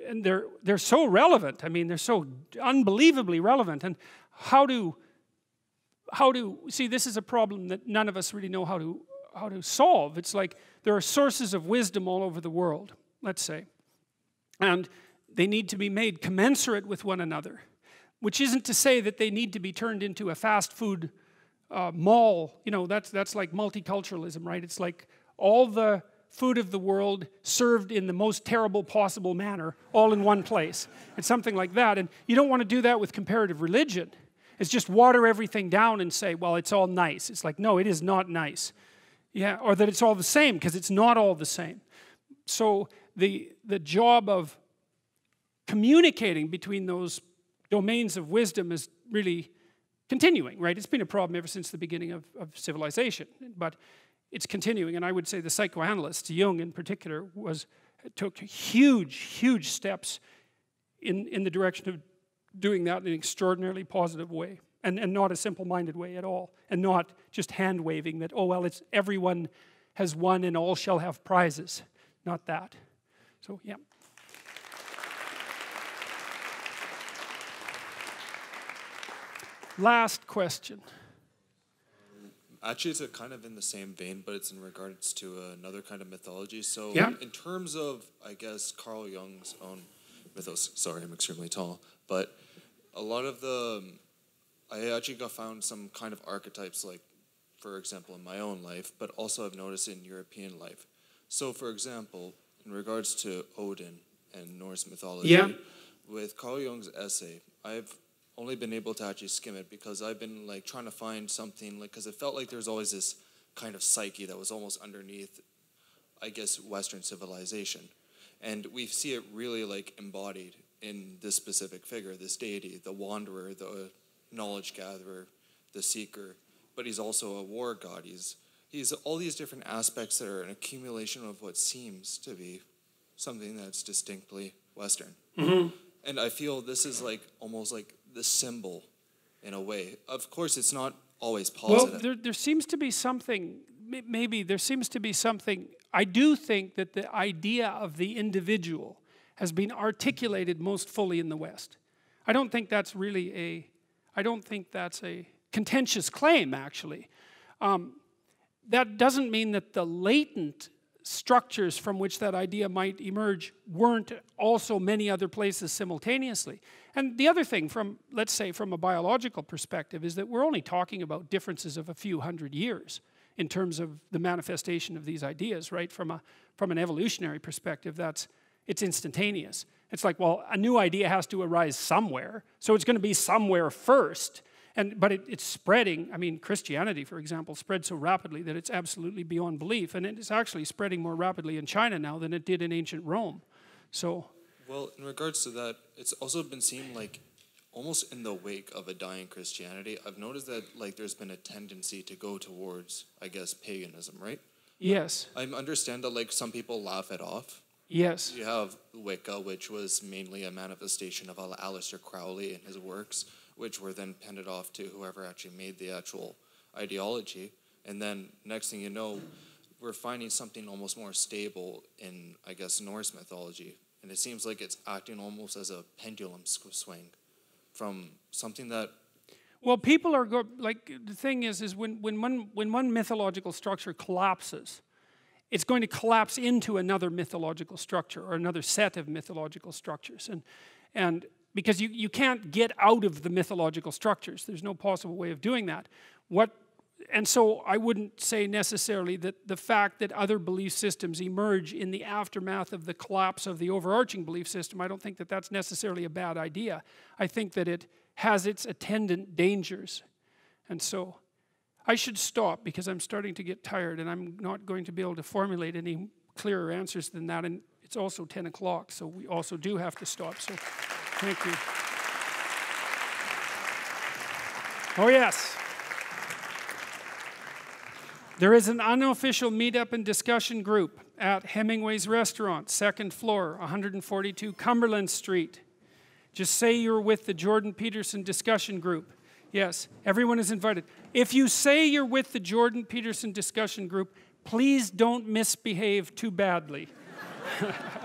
and they're, they're so relevant. I mean, they're so unbelievably relevant. And how do, how do, see, this is a problem that none of us really know how to, how to solve. It's like there are sources of wisdom all over the world, let's say. And they need to be made commensurate with one another which isn't to say that they need to be turned into a fast food uh, mall. You know, that's, that's like multiculturalism, right? It's like all the food of the world served in the most terrible possible manner, all in one place. It's something like that. And you don't want to do that with comparative religion. It's just water everything down and say, well, it's all nice. It's like, no, it is not nice. Yeah, or that it's all the same, because it's not all the same. So the, the job of communicating between those domains of wisdom is really continuing, right? It's been a problem ever since the beginning of, of civilization, but it's continuing. And I would say the psychoanalyst, Jung in particular, was took huge, huge steps in, in the direction of doing that in an extraordinarily positive way. And, and not a simple-minded way at all. And not just hand-waving that, oh, well, it's everyone has won and all shall have prizes. Not that. So, yeah. Last question. Actually, it's kind of in the same vein, but it's in regards to another kind of mythology. So, yeah. in terms of, I guess, Carl Jung's own mythos, sorry, I'm extremely tall, but a lot of the, I actually got found some kind of archetypes, like, for example, in my own life, but also I've noticed in European life. So, for example, in regards to Odin and Norse mythology, yeah. with Carl Jung's essay, I've only been able to actually skim it because I've been like trying to find something like because it felt like there's always this kind of psyche that was almost underneath, I guess, Western civilization, and we see it really like embodied in this specific figure, this deity, the wanderer, the knowledge gatherer, the seeker, but he's also a war god. He's he's all these different aspects that are an accumulation of what seems to be something that's distinctly Western. Mm-hmm. And I feel this is like almost like the symbol in a way. Of course, it's not always positive. Well, there, there seems to be something, maybe there seems to be something. I do think that the idea of the individual has been articulated most fully in the West. I don't think that's really a, I don't think that's a contentious claim, actually. Um, that doesn't mean that the latent structures from which that idea might emerge weren't also many other places simultaneously. And the other thing, from let's say from a biological perspective, is that we're only talking about differences of a few hundred years in terms of the manifestation of these ideas, right? From a from an evolutionary perspective, that's it's instantaneous. It's like, well, a new idea has to arise somewhere, so it's going to be somewhere first. And, but it, it's spreading. I mean, Christianity, for example, spread so rapidly that it's absolutely beyond belief. And it's actually spreading more rapidly in China now than it did in ancient Rome. So. Well, in regards to that, it's also been seen like almost in the wake of a dying Christianity, I've noticed that like there's been a tendency to go towards, I guess, paganism, right? Yes. I understand that like some people laugh it off. Yes. You have Wicca, which was mainly a manifestation of Aleister Crowley and his works which were then pended off to whoever actually made the actual ideology. And then next thing you know, we're finding something almost more stable in, I guess, Norse mythology. And it seems like it's acting almost as a pendulum swing from something that. Well, people are go- like the thing is, is when when one when one mythological structure collapses, it's going to collapse into another mythological structure or another set of mythological structures, and and because you, you can't get out of the mythological structures. There's no possible way of doing that. What, and so I wouldn't say necessarily that the fact that other belief systems emerge in the aftermath of the collapse of the overarching belief system, I don't think that that's necessarily a bad idea. I think that it has its attendant dangers. And so I should stop because I'm starting to get tired and I'm not going to be able to formulate any clearer answers than that. And it's also 10 o'clock, so we also do have to stop. So. Thank you. Oh, yes. There is an unofficial meetup and discussion group at Hemingway's Restaurant, second floor, 142 Cumberland Street. Just say you're with the Jordan Peterson discussion group. Yes, everyone is invited. If you say you're with the Jordan Peterson discussion group, please don't misbehave too badly.